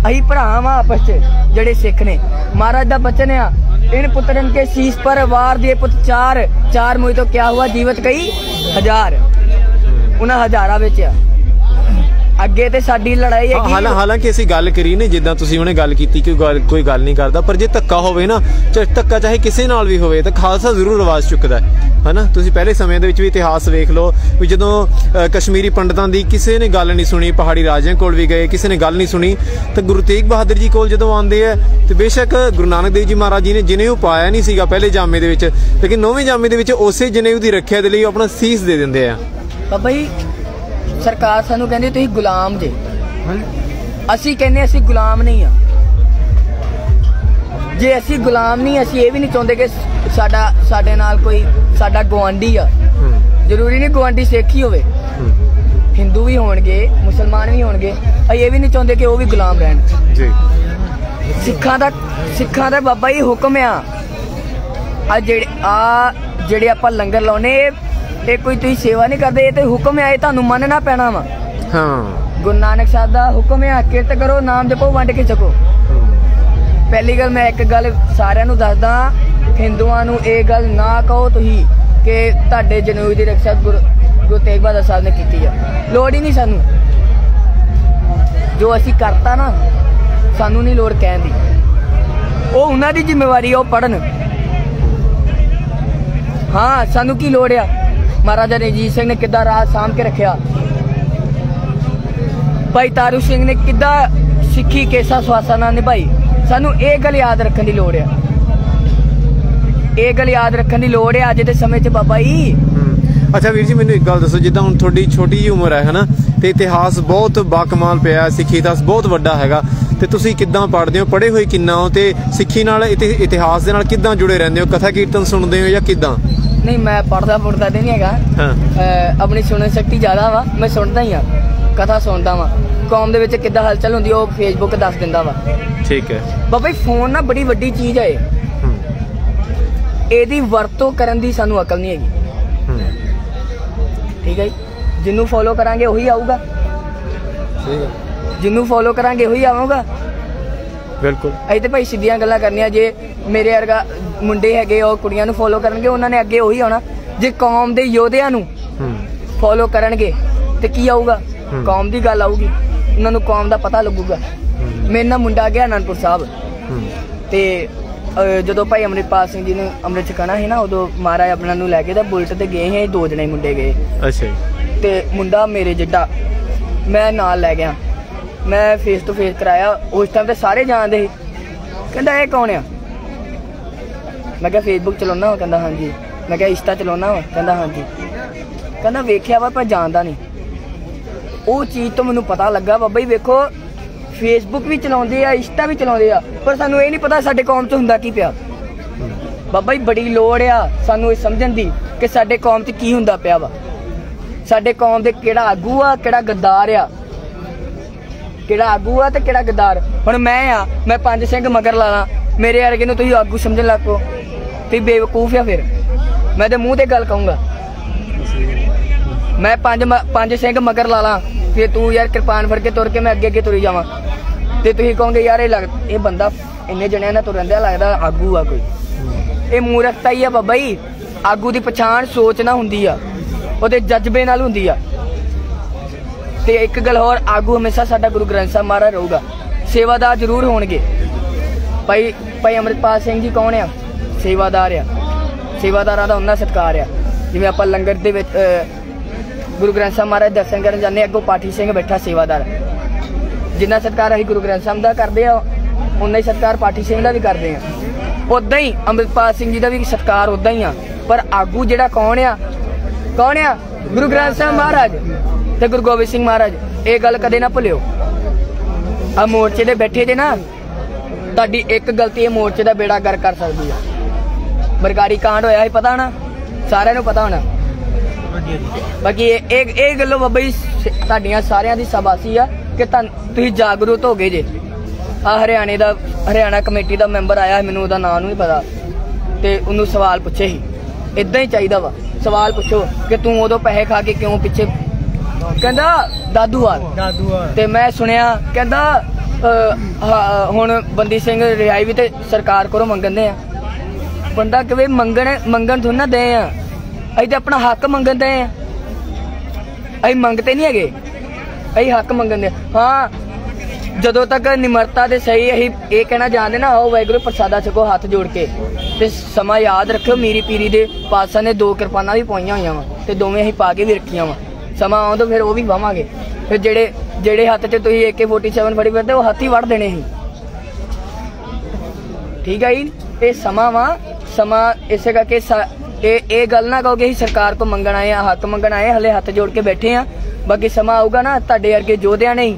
ਅਸੀਂ ਭਰਾ ਵਾਂ ਆਪਸ ਚ ਜਿਹੜੇ ਸਿੱਖ ਨੇ। ਮਹਾਰਾਜ ਦਾ ਬਚਨ ਆ ਇਨ ਪੁੱਤਰਨ ਕੇ ਸੀਸ ਪਰ ਵਾਰ ਦੇ ਪੁੱਤ ਚਾਰ। ਚਾਰ ਮੋਈ ਤੋਂ ਕਿਆ ਹੁਆ? ਜੀਵਤ ਕਈ ਹਜ਼ਾਰ। ਉਹਨਾਂ ਹਜ਼ਾਰਾਂ ਵਿੱਚ ਆ। ਅੱਗੇ ਤੇ ਸਾਡੀ ਲੜਾਈ ਹਾਂ, ਹਾਲਾਂ ਹਾਲਾਂਕਿ ਅਸੀਂ ਗੱਲ ਕਰੀ ਨੇ ਜਿੱਦਾਂ ਤੁਸੀਂ ਉਹਨੇ ਗੱਲ ਕੀਤੀ ਕਿ ਕੋਈ ਗੱਲ ਨਹੀਂ ਕਰਦਾ ਪਰ ਜੇ ਧੱਕਾ ਹੋਵੇ ਨਾ ਚਾਹੇ ਧੱਕਾ ਚਾਹੇ ਕਿਸੇ ਨਾਲ ਵੀ ਹੋਵੇ ਤਾਂ ਖਾਲਸਾ ਜ਼ਰੂਰ ਆਵਾਜ਼ ਚੁੱਕਦਾ ਹੈ ਹਨਾ? ਤੁਸੀਂ ਪਹਿਲੇ ਸਮੇਂ ਦੇ ਵਿੱਚ ਵੀ ਇਤਿਹਾਸ ਵੇਖ ਲਓ ਵੀ ਜਦੋਂ ਕਸ਼ਮੀਰੀ ਪੰਡਤਾਂ ਦੀ ਕਿਸੇ ਨੇ ਗੱਲ ਨਹੀਂ ਸੁਣੀ ਪਹਾੜੀ ਰਾਜਿਆਂ ਕੋਲ ਵੀ ਗਏ ਕਿਸੇ ਨੇ ਗੱਲ ਨਹੀਂ ਸੁਣੀ ਤਾਂ ਗੁਰੂ ਤੇਗ ਬਹਾਦਰ ਜੀ ਕੋਲ ਜਦੋਂ ਆਉਂਦੇ ਆ ਤੇ ਬੇਸ਼ੱਕ ਗੁਰੂ ਨਾਨਕ ਦੇਵ ਜੀ ਮਹਾਰਾਜ ਜੀ ਨੇ ਜਨੇਊ ਪਾਇਆ ਨਹੀਂ ਸੀਗਾ ਪਹਿਲੇ ਜਾਮੇ ਦੇ ਵਿੱਚ ਲੇਕਿਨ ਨੌਵੇਂ ਜਾਮੇ ਦੇ ਵਿੱਚ ਉਸੇ ਜਨੇਊ ਦੀ ਰੱਖਿਆ ਦੇ ਲਈ ਉਹ ਆਪਣਾ ਸੀਸ ਦੇ ਦਿੰਦੇ ਆ। ਬਾਬਾ ਜੀ ਸਰਕਾਰ ਸਾਨੂੰ ਕਹਿੰਦੀ ਤੁਸੀਂ ਗੁਲਾਮ ਜੇ। ਅਸੀਂ ਕਹਿੰਦੇ ਅਸੀਂ ਗੁਲਾਮ ਨਹੀਂ ਆ। ਜੇ ਅਸੀਂ ਗੁਲਾਮ ਨਹੀਂ ਅਸੀਂ ਇਹ ਵੀ ਨਹੀਂ ਚਾਹੁੰਦੇ ਕਿ ਸਾਡਾ ਸਾਡੇ ਨਾਲ ਕੋਈ ਸਾਡਾ ਗਵਾਂਢੀ ਆ। ਜ਼ਰੂਰੀ ਨਹੀਂ ਗਵਾਂਢੀ ਸਿੱਖ ਹੀ। ਹੋਵੇ ਹਿੰਦੂ ਵੀ ਹੋਣਗੇ ਮੁਸਲਮਾਨ ਵੀ ਹੋਣਗੇ। ਅਸੀਂ ਇਹ ਵੀ ਨਹੀਂ ਚਾਹੁੰਦੇ ਕਿ ਉਹ ਵੀ ਗੁਲਾਮ ਰਹਿਣ। ਜੀ। ਸਿੱਖਾਂ ਦਾ ਸਿੱਖਾਂ ਦਾ ਬਾਬਾ ਜੀ ਹੁਕਮ ਆ। ਆ ਜਿਹੜੇ ਆ ਜਿਹੜੇ ਆਪਾਂ ਲੰਗਰ ਲਾਉਨੇ ਇਹ ਕੋਈ ਤੁਸੀਂ ਸੇਵਾ ਨਹੀਂ ਕਰਦੇ ਇਹ ਤੇ ਹੁਕਮ ਆ ਇਹ ਤੁਹਾਨੂੰ ਮੰਨਣਾ ਪੈਣਾ ਵਾ। ਹਾਂ। ਗੁਰੂ ਨਾਨਕ ਸਾਹਿਬ ਦਾ ਹੁਕਮ ਆ ਕਿਰਤ ਕਰੋ ਨਾਮ ਜਪੋ ਵੰਡ ਕੇ ਛਕੋ ਪਹਿਲੀ ਗੱਲ ਮੈਂ ਇੱਕ ਗੱਲ ਸਾਰਿਆਂ ਨੂੰ ਦੱਸਦਾ ਹਿੰਦੂਆਂ ਨੂੰ ਇਹ ਗੱਲ ਨਾ ਕਹੋ ਤੁਸੀਂ ਕਿ ਤੁਹਾਡੇ ਜਨੇਊ ਦੀ ਰੱਖਿਆ ਗੁਰੂ ਗੁਰੂ ਤੇਗ ਬਹਾਦਰ ਸਾਹਿਬ ਨੇ ਕੀਤੀ ਆ। ਲੋੜ ਹੀ ਨਹੀਂ ਸਾਨੂੰ। ਜੋ ਅਸੀਂ ਕਰਤਾ ਨਾ ਸਾਨੂੰ ਨਹੀਂ ਲੋੜ ਕਹਿਣ ਦੀ। ਉਹ ਉਹਨਾਂ ਦੀ ਜ਼ਿੰਮੇਵਾਰੀ ਆ ਉਹ ਪੜਨ ਹਾਂ ਸਾਨੂੰ ਕੀ ਲੋੜ ਆ? ਮਹਾਰਾਜਾ ਰਣਜੀਤ ਸਿੰਘ ਨੇ ਕਿੱਦਾਂ ਰਾਜ ਸਾਂਭ ਕੇ ਰੱਖਿਆ? ਭਾਈ ਤਾਰੂ ਸਿੰਘ ਨੇ ਕਿੱਦਾਂ ਸਿੱਖੀ ਕੇਸਾ ਸਵਾਸਾ ਨਾਲ ਨਿਭਾਈ? ਸਾਨੂੰ ਇਹ ਗੱਲ ਯਾਦ ਰੱਖਣ ਦੀ ਲੋੜ ਆ। ਇਹ ਗੱਲ ਯਾਦ ਰੱਖਣ ਦੀ ਲੋੜ ਆ ਅੱਜ ਦੇ ਸਮੇਂ 'ਚ ਬਾਬਾ ਜੀ। ਅੱਛਾ ਵੀਰ ਜੀ, ਮੈਨੂੰ ਇੱਕ ਗੱਲ ਦੱਸੋ, ਜਿੱਦਾਂ ਹੁਣ ਤੁਹਾਡੀ ਛੋਟੀ ਜਿਹੀ ਉਮਰ ਹੈ, ਹਨਾ? ਤੇ ਇਤਿਹਾਸ ਬਹੁਤ ਬਾਕਮਾਲ ਪਿਆ ਸਿੱਖੀ ਇਤਿਹਾਸ ਬਹੁਤ ਵੱਡਾ ਹੈਗਾ। ਤੇ ਤੁਸੀਂ ਕਿੱਦਾਂ ਪੜ੍ਹਦੇ ਹੋ? ਪੜ੍ਹੇ ਹੋਏ ਕਿੰਨਾ ਹੋ? ਤੇ ਸਿੱਖੀ ਨਾਲ ਇਤਿਹਾਸ ਦੇ ਨਾਲ ਕਿੱਦਾਂ ਜੁੜੇ ਰਹਿੰਦੇ ਹੋ? ਕਥਾ ਕੀਰਤਨ ਸੁਣਦੇ ਹੋ ਜਾਂ ਕਿੱਦਾਂ? ਨਹੀਂ ਮੈਂ ਪੜਦਾ ਪੜਦਾ ਤੇ ਨਹੀਂ ਹੈਗਾ। ਆਪਣੀ ਸੁਣਨ ਸ਼ਕਤੀ ਜ਼ਿਆਦਾ ਵਾ ਮੈਂ ਸੁਣਦਾ ਹੀ ਆ ਕਥਾ ਸੁਣਦਾ ਵਾ। ਕੌਮ ਦੇ ਵਿੱਚ ਕਿੱਦਾਂ ਹਲਚਲ ਹੁੰਦੀ ਉਹ ਫੇਸਬੁੱਕ ਦੱਸ ਦਿੰਦਾ ਵਾ। ਠੀਕ ਹੈ। ਬਾਬਾ ਫੋਨ ਨਾ ਬੜੀ ਵੱਡੀ ਚੀਜ਼ ਹੈ। ਇਹਦੀ ਵਰਤੋਂ ਕਰਨ ਦੀ ਸਾਨੂੰ ਅਕਲ ਨਹੀਂ ਹੈਗੀ। ਠੀਕ ਹੈ ਜੀ? ਜਿਹਨੂੰ ਫੋਲੋ ਕਰਾਂਗੇ ਉਹੀ ਆਊਗਾ। ਸਹੀ ਹੈ। ਜਿਹਨੂੰ ਫੋਲੋ ਕਰਾਂਗੇ ਉਹੀ ਆਊਗਾ। ਬਿਲਕੁਲ। ਅਸੀਂ ਤੇ ਭਾਈ ਸਿੱਧੀਆਂ ਗੱਲਾਂ ਕਰਨੀਆਂ ਜੇ ਮੇਰੇ ਵਰਗਾ ਮੁੰਡੇ ਹੈਗੇ ਉਹ ਕੁੜੀਆਂ ਨੂੰ ਫੋਲੋ ਕਰਨਗੇ ਉਹਨਾਂ ਨੇ ਅੱਗੇ ਉਹੀ ਆਉਣਾ। ਜੇ ਕੌਮ ਦੇ ਯੋਧਿਆਂ ਨੂੰ ਫੋਲੋ ਕਰਨਗੇ ਤੇ ਕੀ ਆਊਗਾ? ਹੂੰ। ਕੌਮ ਦੀ ਗੱਲ ਆਊਗੀ। ਉਹਨਾਂ ਨੂੰ ਕੌਮ ਦਾ ਪਤਾ ਲੱਗੂਗਾ। ਮੇਰੇ ਨਾਲ ਮੁੰਡਾ ਗਿਆ ਅਨੰਦਪੁਰ ਸਾਹਿਬ। ਤੇ ਜਦੋਂ ਭਾਈ ਅੰਮ੍ਰਿਤਪਾਲ ਸਿੰਘ ਜੀ ਨੂੰ ਅੰਮ੍ਰਿਤ ਛਕਾਣਾ ਸੀ ਨਾ ਉਦੋਂ ਮਹਾਰਾਜ ਆਪਣਾ ਨੂੰ ਲੈ ਕੇ ਤਾਂ ਬੁਲਟ ਤੇ ਗਏ ਸੀ ਦੋ ਜਣੇ ਮੁੰਡੇ ਗਏ। ਅੱਛਾ ਤੇ ਮੁੰਡਾ ਮੇਰੇ ਜਿੱਡਾ ਮੈਂ ਨਾਲ ਲੈ ਗਿਆ। ਮੈਂ ਫੇਸ ਟੂ ਫੇਸ ਕਰਾਇਆ, ਉਸ ਟਾਈਮ ਤੇ ਸਾਰੇ ਜਾਣਦੇ ਸੀ। ਕਹਿੰਦਾ, ਇਹ ਕੌਣ ਆ? ਮੈਂ ਕਿਹਾ ਫੇਸਬੁੱਕ ਚਲਾਉਣਾ ਵਾ? ਕਹਿੰਦਾ, ਹਾਂਜੀ। ਮੈਂ ਕਿਹਾ, ਇੰਸਟਾ ਚਲਾਉਣਾ ਵਾ? ਕਹਿੰਦਾ, ਹਾਂਜੀ। ਕਹਿੰਦਾ, ਵੇਖਿਆ ਵਾ, ਪਰ ਜਾਣਦਾ ਨਹੀਂ। ਉਹ ਚੀਜ਼ ਤੋਂ ਮੈਨੂੰ ਪਤਾ ਲੱਗਾ, ਬਾਬਾ ਜੀ, ਵੇਖੋ ਫੇਸਬੁੱਕ ਵੀ ਚਲਾਉਂਦੇ ਆ, ਇੰਸਟਾ ਵੀ ਚਲਾਉਂਦੇ ਆ, ਪਰ ਸਾਨੂੰ ਇਹ ਨਹੀਂ ਪਤਾ ਸਾਡੇ ਕੌਮ 'ਚ ਹੁੰਦਾ ਕੀ ਪਿਆ। ਬਾਬਾ ਜੀ, ਬੜੀ ਲੋੜ ਆ ਸਾਨੂੰ ਇਹ ਸਮਝਣ ਦੀ ਕਿ ਸਾਡੇ ਕੌਮ 'ਚ ਕੀ ਹੁੰਦਾ ਪਿਆ ਵਾ। ਸਾਡੇ ਕੌਮ ਦੇ ਕਿਹੜਾ ਆਗੂ ਆ, ਕਿਹੜਾ ਗੱਦਾਰ ਆ ਕਿਹੜਾ ਆਗੂ ਆ ਤੇ ਕਿਹੜਾ ਗੱਦਾਰ? ਹੁਣ ਮੈਂ ਆ, ਮੈਂ ਪੰਜ ਸਿੰਘ ਮਗਰ ਲਾ ਲਾਂ ਮੇਰੇ ਵਰਗੇ ਨੂੰ ਤੁਸੀਂ ਆਗੂ ਸਮਝਣ ਲੱਗ ਪੋ ਤੁਸੀਂ ਬੇਵਕੂਫ ਆ ਫਿਰ। ਮੈਂ ਤੇ ਮੂੰਹ ਤੇ ਗੱਲ ਕਹੂੰਗਾ। ਮੈਂ ਪੰਜ ਪੰਜ ਸਿੰਘ ਮਗਰ ਲਾ ਲਾਂ ਫਿਰ ਤੂੰ ਯਾਰ ਕਿਰਪਾਨ ਫੜ ਕੇ ਤੁਰ ਕੇ ਮੈਂ ਅੱਗੇ ਅੱਗੇ ਤੁਰੀ ਜਾਵਾਂ। ਤੇ ਤੁਸੀਂ ਕਹੋਗੇ, ਯਾਰ, ਇਹ ਲੱਗ ਇਹ ਬੰਦਾ ਇੰਨੇ ਜਣਿਆਂ ਨਾਲ ਤੁਰਨ ਲੱਗਦਾ ਆਗੂ ਆ ਕੋਈ। ਇਹ ਮੂਰਖਤਾ ਹੀ ਆ ਬਾਬਾ ਜੀ। ਆਗੂ ਦੀ ਪਛਾਣ ਸੋਚ ਨਾ ਹੁੰਦੀ ਆ। ਉਹਦੇ ਜਜ਼ਬੇ ਨਾਲ ਹੁੰਦੀ ਆ। ਤੇ ਇੱਕ ਗੱਲ ਹੋਰ ਆਗੂ ਹਮੇਸ਼ਾ ਸਾਡਾ ਗੁਰੂ ਗ੍ਰੰਥ ਸਾਹਿਬ ਮਹਾਰਾਜ ਰਹੂਗਾ। ਸੇਵਾਦਾਰ ਜ਼ਰੂਰ ਹੋਣਗੇ। ਭਾਈ ਭਾਈ ਅਮਰਿਤਪਾਲ ਸਿੰਘ ਜੀ ਕੌਣ ਆ? ਸੇਵਾਦਾਰ ਆ। ਸੇਵਾਦਾਰਾਂ ਦਾ ਉਹਨਾਂ ਸਤਿਕਾਰ ਆ। ਜਿਵੇਂ ਆਪਾਂ ਲੰਗਰ ਦੇ ਵਿੱਚ ਗੁਰੂ ਗ੍ਰੰਥ ਸਾਹਿਬ ਮਹਾਰਾਜ ਦਰਸ਼ਨ ਕਰਨ ਜਾਂਦੇ ਹਾਂ, ਅੱਗੋਂ ਪਾਠੀ ਸਿੰਘ ਬੈਠਾ ਸੇਵਾਦਾਰ। ਜਿੰਨਾ ਸਤਿਕਾਰ ਅਸੀਂ ਗੁਰੂ ਗ੍ਰੰਥ ਸਾਹਿਬ ਦਾ ਕਰਦੇ ਆ ਉਨਾ ਹੀ ਸਤਿਕਾਰ ਪਾਠੀ ਸਿੰਘ ਦਾ ਵੀ ਕਰਦੇ ਆ। ਉਦਾਂ ਹੀ ਅੰਮ੍ਰਿਤਪਾਲ ਸਿੰਘ ਜੀ ਦਾ ਵੀ ਸਤਿਕਾਰ ਉਦਾਂ ਹੀ ਆ। ਪਰ ਆਗੂ ਜਿਹੜਾ ਕੌਣ ਆ? ਕੌਣ ਆ? ਗੁਰੂ ਗ੍ਰੰਥ ਸਾਹਿਬ ਮਹਾਰਾਜ। ਤੇ ਗੁਰੂ ਗੋਬਿੰਦ ਸਿੰਘ ਮਹਾਰਾਜ ਇਹ ਗੱਲ ਕਦੇ ਨਾ ਭੁੱਲਿਓ। ਆ ਮੋਰਚੇ ਤੇ ਬੈਠੇ ਜੇ ਨਾ ਤੁਹਾਡੀ ਇੱਕ ਗਲਤੀ ਇਹ ਮੋਰਚੇ ਦਾ ਬੇੜਾ ਗਰ ਕਰ ਸਕਦੀ ਆ। ਬਰਗਾੜੀ ਕਾਂਡ ਹੋਇਆ ਸੀ ਪਤਾ ਨਾ ਸਾਰਿਆਂ ਨੂੰ ਪਤਾ ਹੋਣਾ। ਬਾਕੀ ਇਹ ਇਹ ਗੱਲੋਂ ਬਾਬਾ ਜੀ ਤੁਹਾਡੀਆਂ ਸਾਰਿਆਂ ਦੀ ਸ਼ਾਬਾਸ਼ੀ ਆ ਕਿ ਤੁਸੀਂ ਜਾਗਰੂਕ ਹੋ ਗਏ ਜੇ। ਆ ਹਰਿਆਣੇ ਦਾ ਹਰਿਆਣਾ ਕਮੇਟੀ ਦਾ ਮੈਂਬਰ ਆਇਆ ਮੈਨੂੰ ਉਹਦਾ ਨਾਮ ਨਹੀਂ ਪਤਾ। ਤੇ ਉਹਨੂੰ ਸਵਾਲ ਪੁੱਛੇ ਸੀ। ਇਦਾਂ ਹੀ ਚਾਹੀਦਾ ਵਾ। ਸਵਾਲ ਪੁੱਛੋ ਕਿ ਤੂੰ ਉਦੋਂ ਪੈਸੇ ਖਾ ਕੇ ਕਿਉਂ ਪਿੱਛੇ ਕਹਿੰਦਾ ਦਾਦੂਵਾਲ ਦਾਦੂਆ ਤੇ ਮੈਂ ਸੁਣਿਆ ਕਹਿੰਦਾ ਅਹ, ਹੁਣ ਬੰਦੀ ਸਿੰਘ ਰਿਹਾਈ ਵੀ ਤੇ ਸਰਕਾਰ ਕੋਲੋਂ ਮੰਗਣਦੇ ਆ। ਬੰਦਾ ਕਿਵੇਂ ਮੰਗਣ ਮੰਗਣ ਥੋੜਾ ਨਾ ਦੇ ਆ। ਅਸੀਂ ਤੇ ਆਪਣਾ ਹੱਕ ਮੰਗਣ ਦੇ ਆ। ਅਸੀਂ ਮੰਗਤੇ ਨਹੀਂ ਹੈਗੇ। ਅਸੀਂ ਹੱਕ ਮੰਗਣ ਦੇ ਹਾਂ ਜਦੋਂ ਤੱਕ ਨਿਮਰਤਾ ਦੇ ਸਹੀ ਅਸੀਂ ਇਹ ਕਹਿਣਾ ਜਾਣਦੇ ਨਾ ਆਓ ਵਾਹਿਗੁਰੂ ਪ੍ਰਸਾਦਾ ਛਕੋ ਹੱਥ ਜੋੜ ਕੇ। ਤੇ ਸਮਾਂ ਯਾਦ ਰੱਖਿਓ ਮੀਰੀ ਪੀਰੀ ਦੇ ਪਾਤਸ਼ਾਹ ਨੇ ਦੋ ਕਿਰਪਾਨਾਂ ਵੀ ਪਾਈਆਂ ਹੋਈਆਂ ਵਾ ਤੇ ਦੋਵੇਂ ਅਸੀਂ ਪਾ ਕੇ ਵੀ ਰੱਖੀਆਂ ਵਾ। ਸਮਾਂ ਆਉਂਦਾ ਫਿਰ ਉਹ ਵੀ ਵਾਵਾਂਗੇ। ਫਿਰ ਜਿਹੜੇ ਜਿਹੜੇ ਹੱਥ 'ਚ ਤੁਸੀਂ AK47 ਫੜੀ ਫਿਰਦੇ ਉਹ ਹੱਥ ਹੀ ਵੜ ਦੇਣੇ ਸੀ। ਠੀਕ ਹੈ ਜੀ? ਇਹ ਸਮਾਂ ਵਾ ਸਮਾਂ ਇਸੇ ਕਰਕੇ ਇਹ ਇਹ ਗੱਲ ਨਾ ਕਹੋ ਕਿ ਸਰਕਾਰ ਕੋ ਮੰਗਣ ਆਏ ਆ ਹੱਕ ਮੰਗਣ ਆਏ ਹਲੇ ਹੱਥ ਜੋੜ ਕੇ ਬੈਠੇ ਆ। ਬਾਕੀ ਸਮਾਂ ਆਊਗਾ ਨਾ ਤੁਹਾਡੇ ਵਰਗੇ ਯੋਧਿਆਂ ਨੇ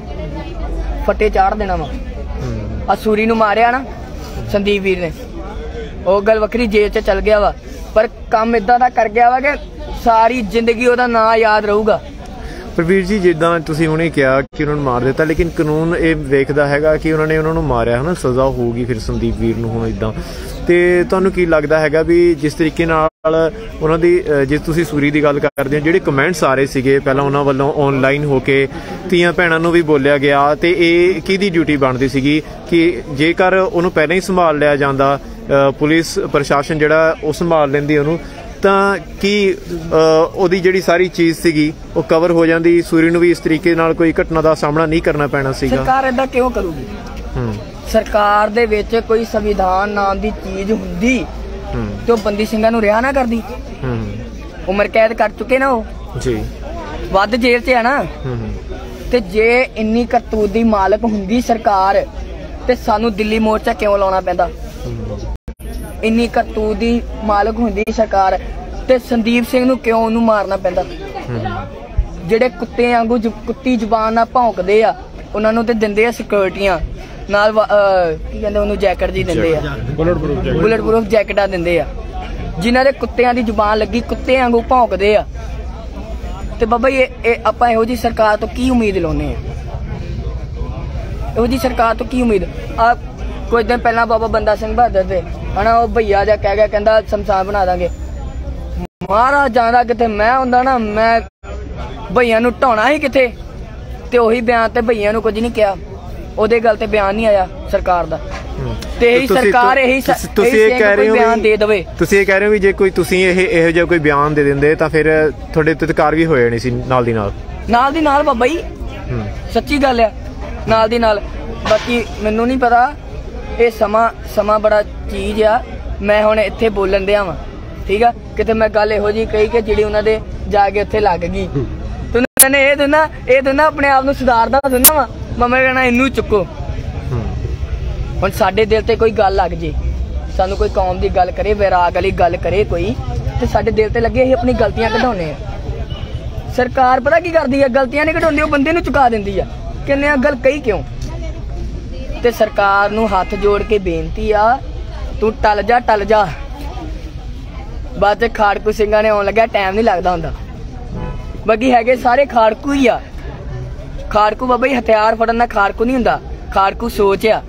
ਫੱਟੇ ਚਾੜ ਦੇਣਾ ਵਾ। ਆ ਸੂਰੀ ਨੂੰ ਮਾਰਿਆ ਨਾ ਸੰਦੀਪ ਵੀਰ ਨੇ। ਉਹ ਗੱਲ ਵੱਖਰੀ ਜੇਲ੍ਹ 'ਚ ਚਲ ਗਿਆ ਵਾ। ਪਰ ਕੰਮ ਇਦਾਂ ਦਾ ਕਰ ਗਿਆ ਵਾ ਕਿ ਸਾਰੀ ਜ਼ਿੰਦਗੀ ਉਹਦਾ ਨਾਂ ਯਾਦ ਰਹੂਗਾ। ਪ੍ਰਵੀਰ ਜੀ, ਜਿੱਦਾਂ ਤੁਸੀਂ ਹੁਣੇ ਕਿਹਾ ਕਿ ਉਹਨਾਂ ਨੂੰ ਮਾਰ ਦਿੱਤਾ, ਲੇਕਿਨ ਕਾਨੂੰਨ ਇਹ ਵੇਖਦਾ ਹੈਗਾ ਕਿ ਉਹਨਾਂ ਨੇ ਉਹਨਾਂ ਨੂੰ ਮਾਰਿਆ, ਹਨਾ, ਸਜ਼ਾ ਹੋਊਗੀ ਫਿਰ ਸੰਦੀਪ ਵੀਰ ਨੂੰ ਹੁਣ ਇਦਾਂ ਤੇ ਤੁਹਾਨੂੰ ਕੀ ਲੱਗਦਾ ਹੈਗਾ ਵੀ ਜਿਸ ਤਰੀਕੇ ਨਾਲ ਉਹਨਾਂ ਦੀ ਜੇ ਤੁਸੀਂ ਸੂਰੀ ਦੀ ਗੱਲ ਕਰਦੇ ਹੋ, ਜਿਹੜੇ ਕਮੈਂਟਸ ਆ ਰਹੇ ਸੀਗੇ, ਪਹਿਲਾਂ ਉਹਨਾਂ ਵੱਲੋਂ ਆਨਲਾਈਨ ਹੋ ਕੇ ਤੀਆਂ ਭੈਣਾਂ ਨੂੰ ਵੀ ਬੋਲਿਆ ਗਿਆ ਤੇ ਇਹ ਕਿਹਦੀ ਡਿਊਟੀ ਬਣਦੀ ਸੀਗੀ ਕਿ ਜੇਕਰ ਉਹਨੂੰ ਪਹਿਲਾਂ ਹੀ ਸੰਭਾਲ ਲਿਆ ਜਾਂਦਾ ਪੁਲਿਸ, ਪ੍ਰਸ਼ਾਸਨ ਜਿਹੜਾ ਉਹ ਸੰਭਾਲ ਲੈਂਦੀ ਉਹਨੂੰ ਤਾਂ ਕੀ ਉਹਦੀ ਜਿਹੜੀ ਸਾਰੀ ਚੀਜ਼ ਸੀਗੀ ਉਹ ਕਵਰ ਹੋ ਜਾਂਦੀ ਸੂਰੀ ਨੂੰ ਵੀ ਇਸ ਤਰੀਕੇ ਨਾਲ ਕੋਈ ਘਟਨਾ ਦਾ ਸਾਹਮਣਾ ਨਹੀਂ ਕਰਨਾ ਪੈਣਾ ਸੀਗਾ। ਸਰਕਾਰ ਏਦਾਂ ਕਿਉਂ ਕਰੂਗੀ? ਸਰਕਾਰ ਦੇ ਵਿੱਚ ਕੋਈ ਸੰਵਿਧਾਨ ਨਾਮ ਦੀ ਚੀਜ਼ ਹੁੰਦੀ ਤੇ ਉਹ ਬੰਦੀ ਸਿੰਘਾਂ ਨੂੰ ਰਿਹਾ ਨਾ ਕਰਦੀ। ਉਮਰ ਕੈਦ ਕਰ ਚੁੱਕੇ ਨਾ ਉਹ। ਜੀ। ਵੱਧ ਜੇਲ੍ਹ 'ਚ ਆ ਨਾ। ਤੇ ਜੇ ਇੰਨੀ ਕਰਤੂਤ ਦੀ ਮਾਲਕ ਹੁੰਦੀ ਸਰਕਾਰ ਤੇ ਸਾਨੂੰ ਦਿੱਲੀ ਮੋਰਚਾ ਕਿਉਂ ਲਾਉਣਾ ਪੈਂਦਾ? ਇੰਨੀ ਕਰਤੂਤ ਦੀ ਮਾਲਕ ਹੁੰਦੀ ਸਰਕਾਰ ਤੇ ਸੰਦੀਪ ਸਿੰਘ ਨੂੰ ਕਿਉਂ ਉਹਨੂੰ ਮਾਰਨਾ ਪੈਂਦਾ? ਜਿਹੜੇ ਕੁੱਤੇ ਵਾਂਗੂ ਕੁੱਤੀ ਜ਼ੁਬਾਨ ਨਾਲ ਭੌਂਕਦੇ ਆ ਉਹਨਾਂ ਨੂੰ ਤੇ ਦਿੰਦੇ ਆ ਸਿਕਿਉਰਟੀਆਂ। ਨਾਲ ਕੀ ਕਹਿੰਦੇ ਉਹਨੂੰ ਜੈਕਟ ਜੀ ਦਿੰਦੇ ਆ। ਬੁਲਟ ਪ੍ਰੂਫ ਜੈਕਟਾਂ। ਦਿੰਦੇ ਆ। ਜਿਨ੍ਹਾਂ ਦੇ ਕੁੱਤਿਆਂ ਦੀ ਜ਼ੁਬਾਨ ਲੱਗੀ ਕੁੱਤੇ ਵਾਂਗੂ ਭੌਂਕਦੇ ਆ। ਤੇ ਬਾਬਾ ਇਹ ਆਪਾਂ ਇਹੋ ਜੀ ਸਰਕਾਰ ਤੋਂ ਕੀ ਉਮੀਦ ਲਾਉਨੇ ਆ? ਇਹੋ ਜੀ ਸਰਕਾਰ ਤੋਂ ਕੀ ਉਮੀਦ? ਆ ਕੁਝ ਦਿਨ ਪਹਿਲਾਂ ਬਾਬਾ ਬੰਦਾ ਸਿੰਘ ਬਹਾਦਰ ਦੇ ਹਨਾ ਉਹ ਭਈਆ ਜਿਹਾ ਕਹਿ ਗਿਆ ਕਹਿੰਦਾ ਸ਼ਮਸ਼ਾਨ ਬਣਾ ਦਾਂਗੇ। ਮਹਾਰਾਜ ਜਾਂਦਾ ਕਿਤੇ ਮੈਂ ਹੁੰਦਾ ਨਾ ਮੈਂ ਭਈਆਂ ਨੂੰ ਢਾਉਣਾ ਹੀ ਕਿਤੇ ਤੇ ਉਹੀ ਬਿਆਨ ਤੇ ਭਈਆਂ ਨੂੰ ਕੁਝ ਨਹੀਂ ਕਿਹਾ। ਉਹਦੇ ਗੱਲ ਤੇ ਬਿਆਨ ਨਹੀਂ ਆਇਆ ਸਰਕਾਰ ਦਾ। ਤੇ ਇਹੀ ਸਰਕਾਰ ਇਹੀ ਤੁਸੀਂ- ਇਹੀ ਕਹਿ ਰਹੇ ਹੋ ਬਿਆਨ ਵੀ- ਦੇ ਦੇਵੇ। ਤੁਸੀਂ ਇਹ ਕਹਿ ਰਹੇ ਹੋ ਵੀ ਜੇ ਕੋਈ ਤੁਸੀਂ ਇਹ ਇਹੋ ਜਿਹਾ ਕੋਈ ਬਿਆਨ ਦੇ ਦਿੰਦੇ ਤਾਂ ਫਿਰ ਤੁਹਾਡੇ ਤੇ ਕਾਰਵਾਈ ਹੋ ਜਾਣੀ ਸੀ ਨਾਲ ਦੀ ਨਾਲ। ਨਾਲ ਦੀ ਨਾਲ ਬਾਬਾ ਜੀ। ਸੱਚੀ ਗੱਲ ਆ ਨਾਲ ਦੀ ਨਾਲ। ਬਾਕੀ ਮੈਨੂੰ ਨਹੀਂ ਪਤਾ ਇਹ ਸਮਾਂ ਸਮਾਂ ਬੜਾ ਚੀਜ਼ ਆ। ਮੈਂ ਹੁਣ ਇੱਥੇ ਬੋਲਣ ਦਿਆ ਵਾਂ ਠੀਕ ਆ? ਕਿਤੇ ਮੈਂ ਗੱਲ ਇਹੋ ਜੀ ਕਹੀ ਕਿ ਜਿਹੜੀ ਉਹਨਾਂ ਦੇ ਜਾ ਕੇ ਉੱਥੇ ਲੱਗ ਗਈ। ਤੇ ਉਹਨਾਂ ਨੇ ਇਹ ਦੁਨਾ ਇਹ ਦੁਨਾ ਆਪਣੇ ਆਪ ਨੂੰ ਸੁਧਾਰਦਾ ਦੁਨਾ ਵਾ। ਮਮਾ ਕਹਿਣਾ ਇਹਨੂੰ ਚੁੱਕੋ। ਹੁਣ ਸਾਡੇ ਦਿਲ ਤੇ ਕੋਈ ਗੱਲ ਲੱਗ ਜੇ। ਸਾਨੂੰ ਕੋਈ ਕੌਮ ਦੀ ਗੱਲ ਕਰੇ ਵਿਰਾਗ ਵਾਲੀ ਗੱਲ ਕਰੇ ਕੋਈ ਤੇ ਸਾਡੇ ਦਿਲ ਤੇ ਲੱਗੇ ਅਸੀਂ ਆਪਣੀ ਗਲਤੀਆਂ ਕਢਾਉਣੇ ਆ ਸਰਕਾਰ ਪਤਾ ਕੀ ਕਰਦੀ ਆ? ਗਲਤੀਆਂ ਨਹੀਂ ਕਢਾਉਂਦੀ ਉਹ ਬੰਦੇ ਨੂੰ ਚੁਕਾ ਦਿੰਦੀ ਆ। ਕਿੰਨੇ ਆ ਗੱਲ ਕਹੀ ਕਿਉਂ? ਤੇ ਸਰਕਾਰ ਨੂੰ ਹੱਥ ਜੋੜ ਕੇ ਬੇਨਤੀ ਆ ਤੂੰ ਟਲ ਜਾ ਟਲ ਜਾ। ਬਾਅਦ ਤੇ ਖਾੜਕੂ ਸਿੰਘਾਂ ਨੇ ਆਉਣ ਲੱਗਿਆ ਟਾਈਮ ਨਹੀਂ ਲੱਗਦਾ ਹੁੰਦਾ। ਬਾਕੀ ਹੈਗੇ ਸਾਰੇ ਖਾੜਕੂ ਹੀ ਆ। ਖਾੜਕੂ ਬਾਬਾ ਜੀ ਹਥਿਆਰ ਫੜਨ ਦਾ ਖਾੜਕੂ ਨਹੀਂ ਹੁੰਦਾ ਖਾੜਕੂ ਸੋਚ ਆ।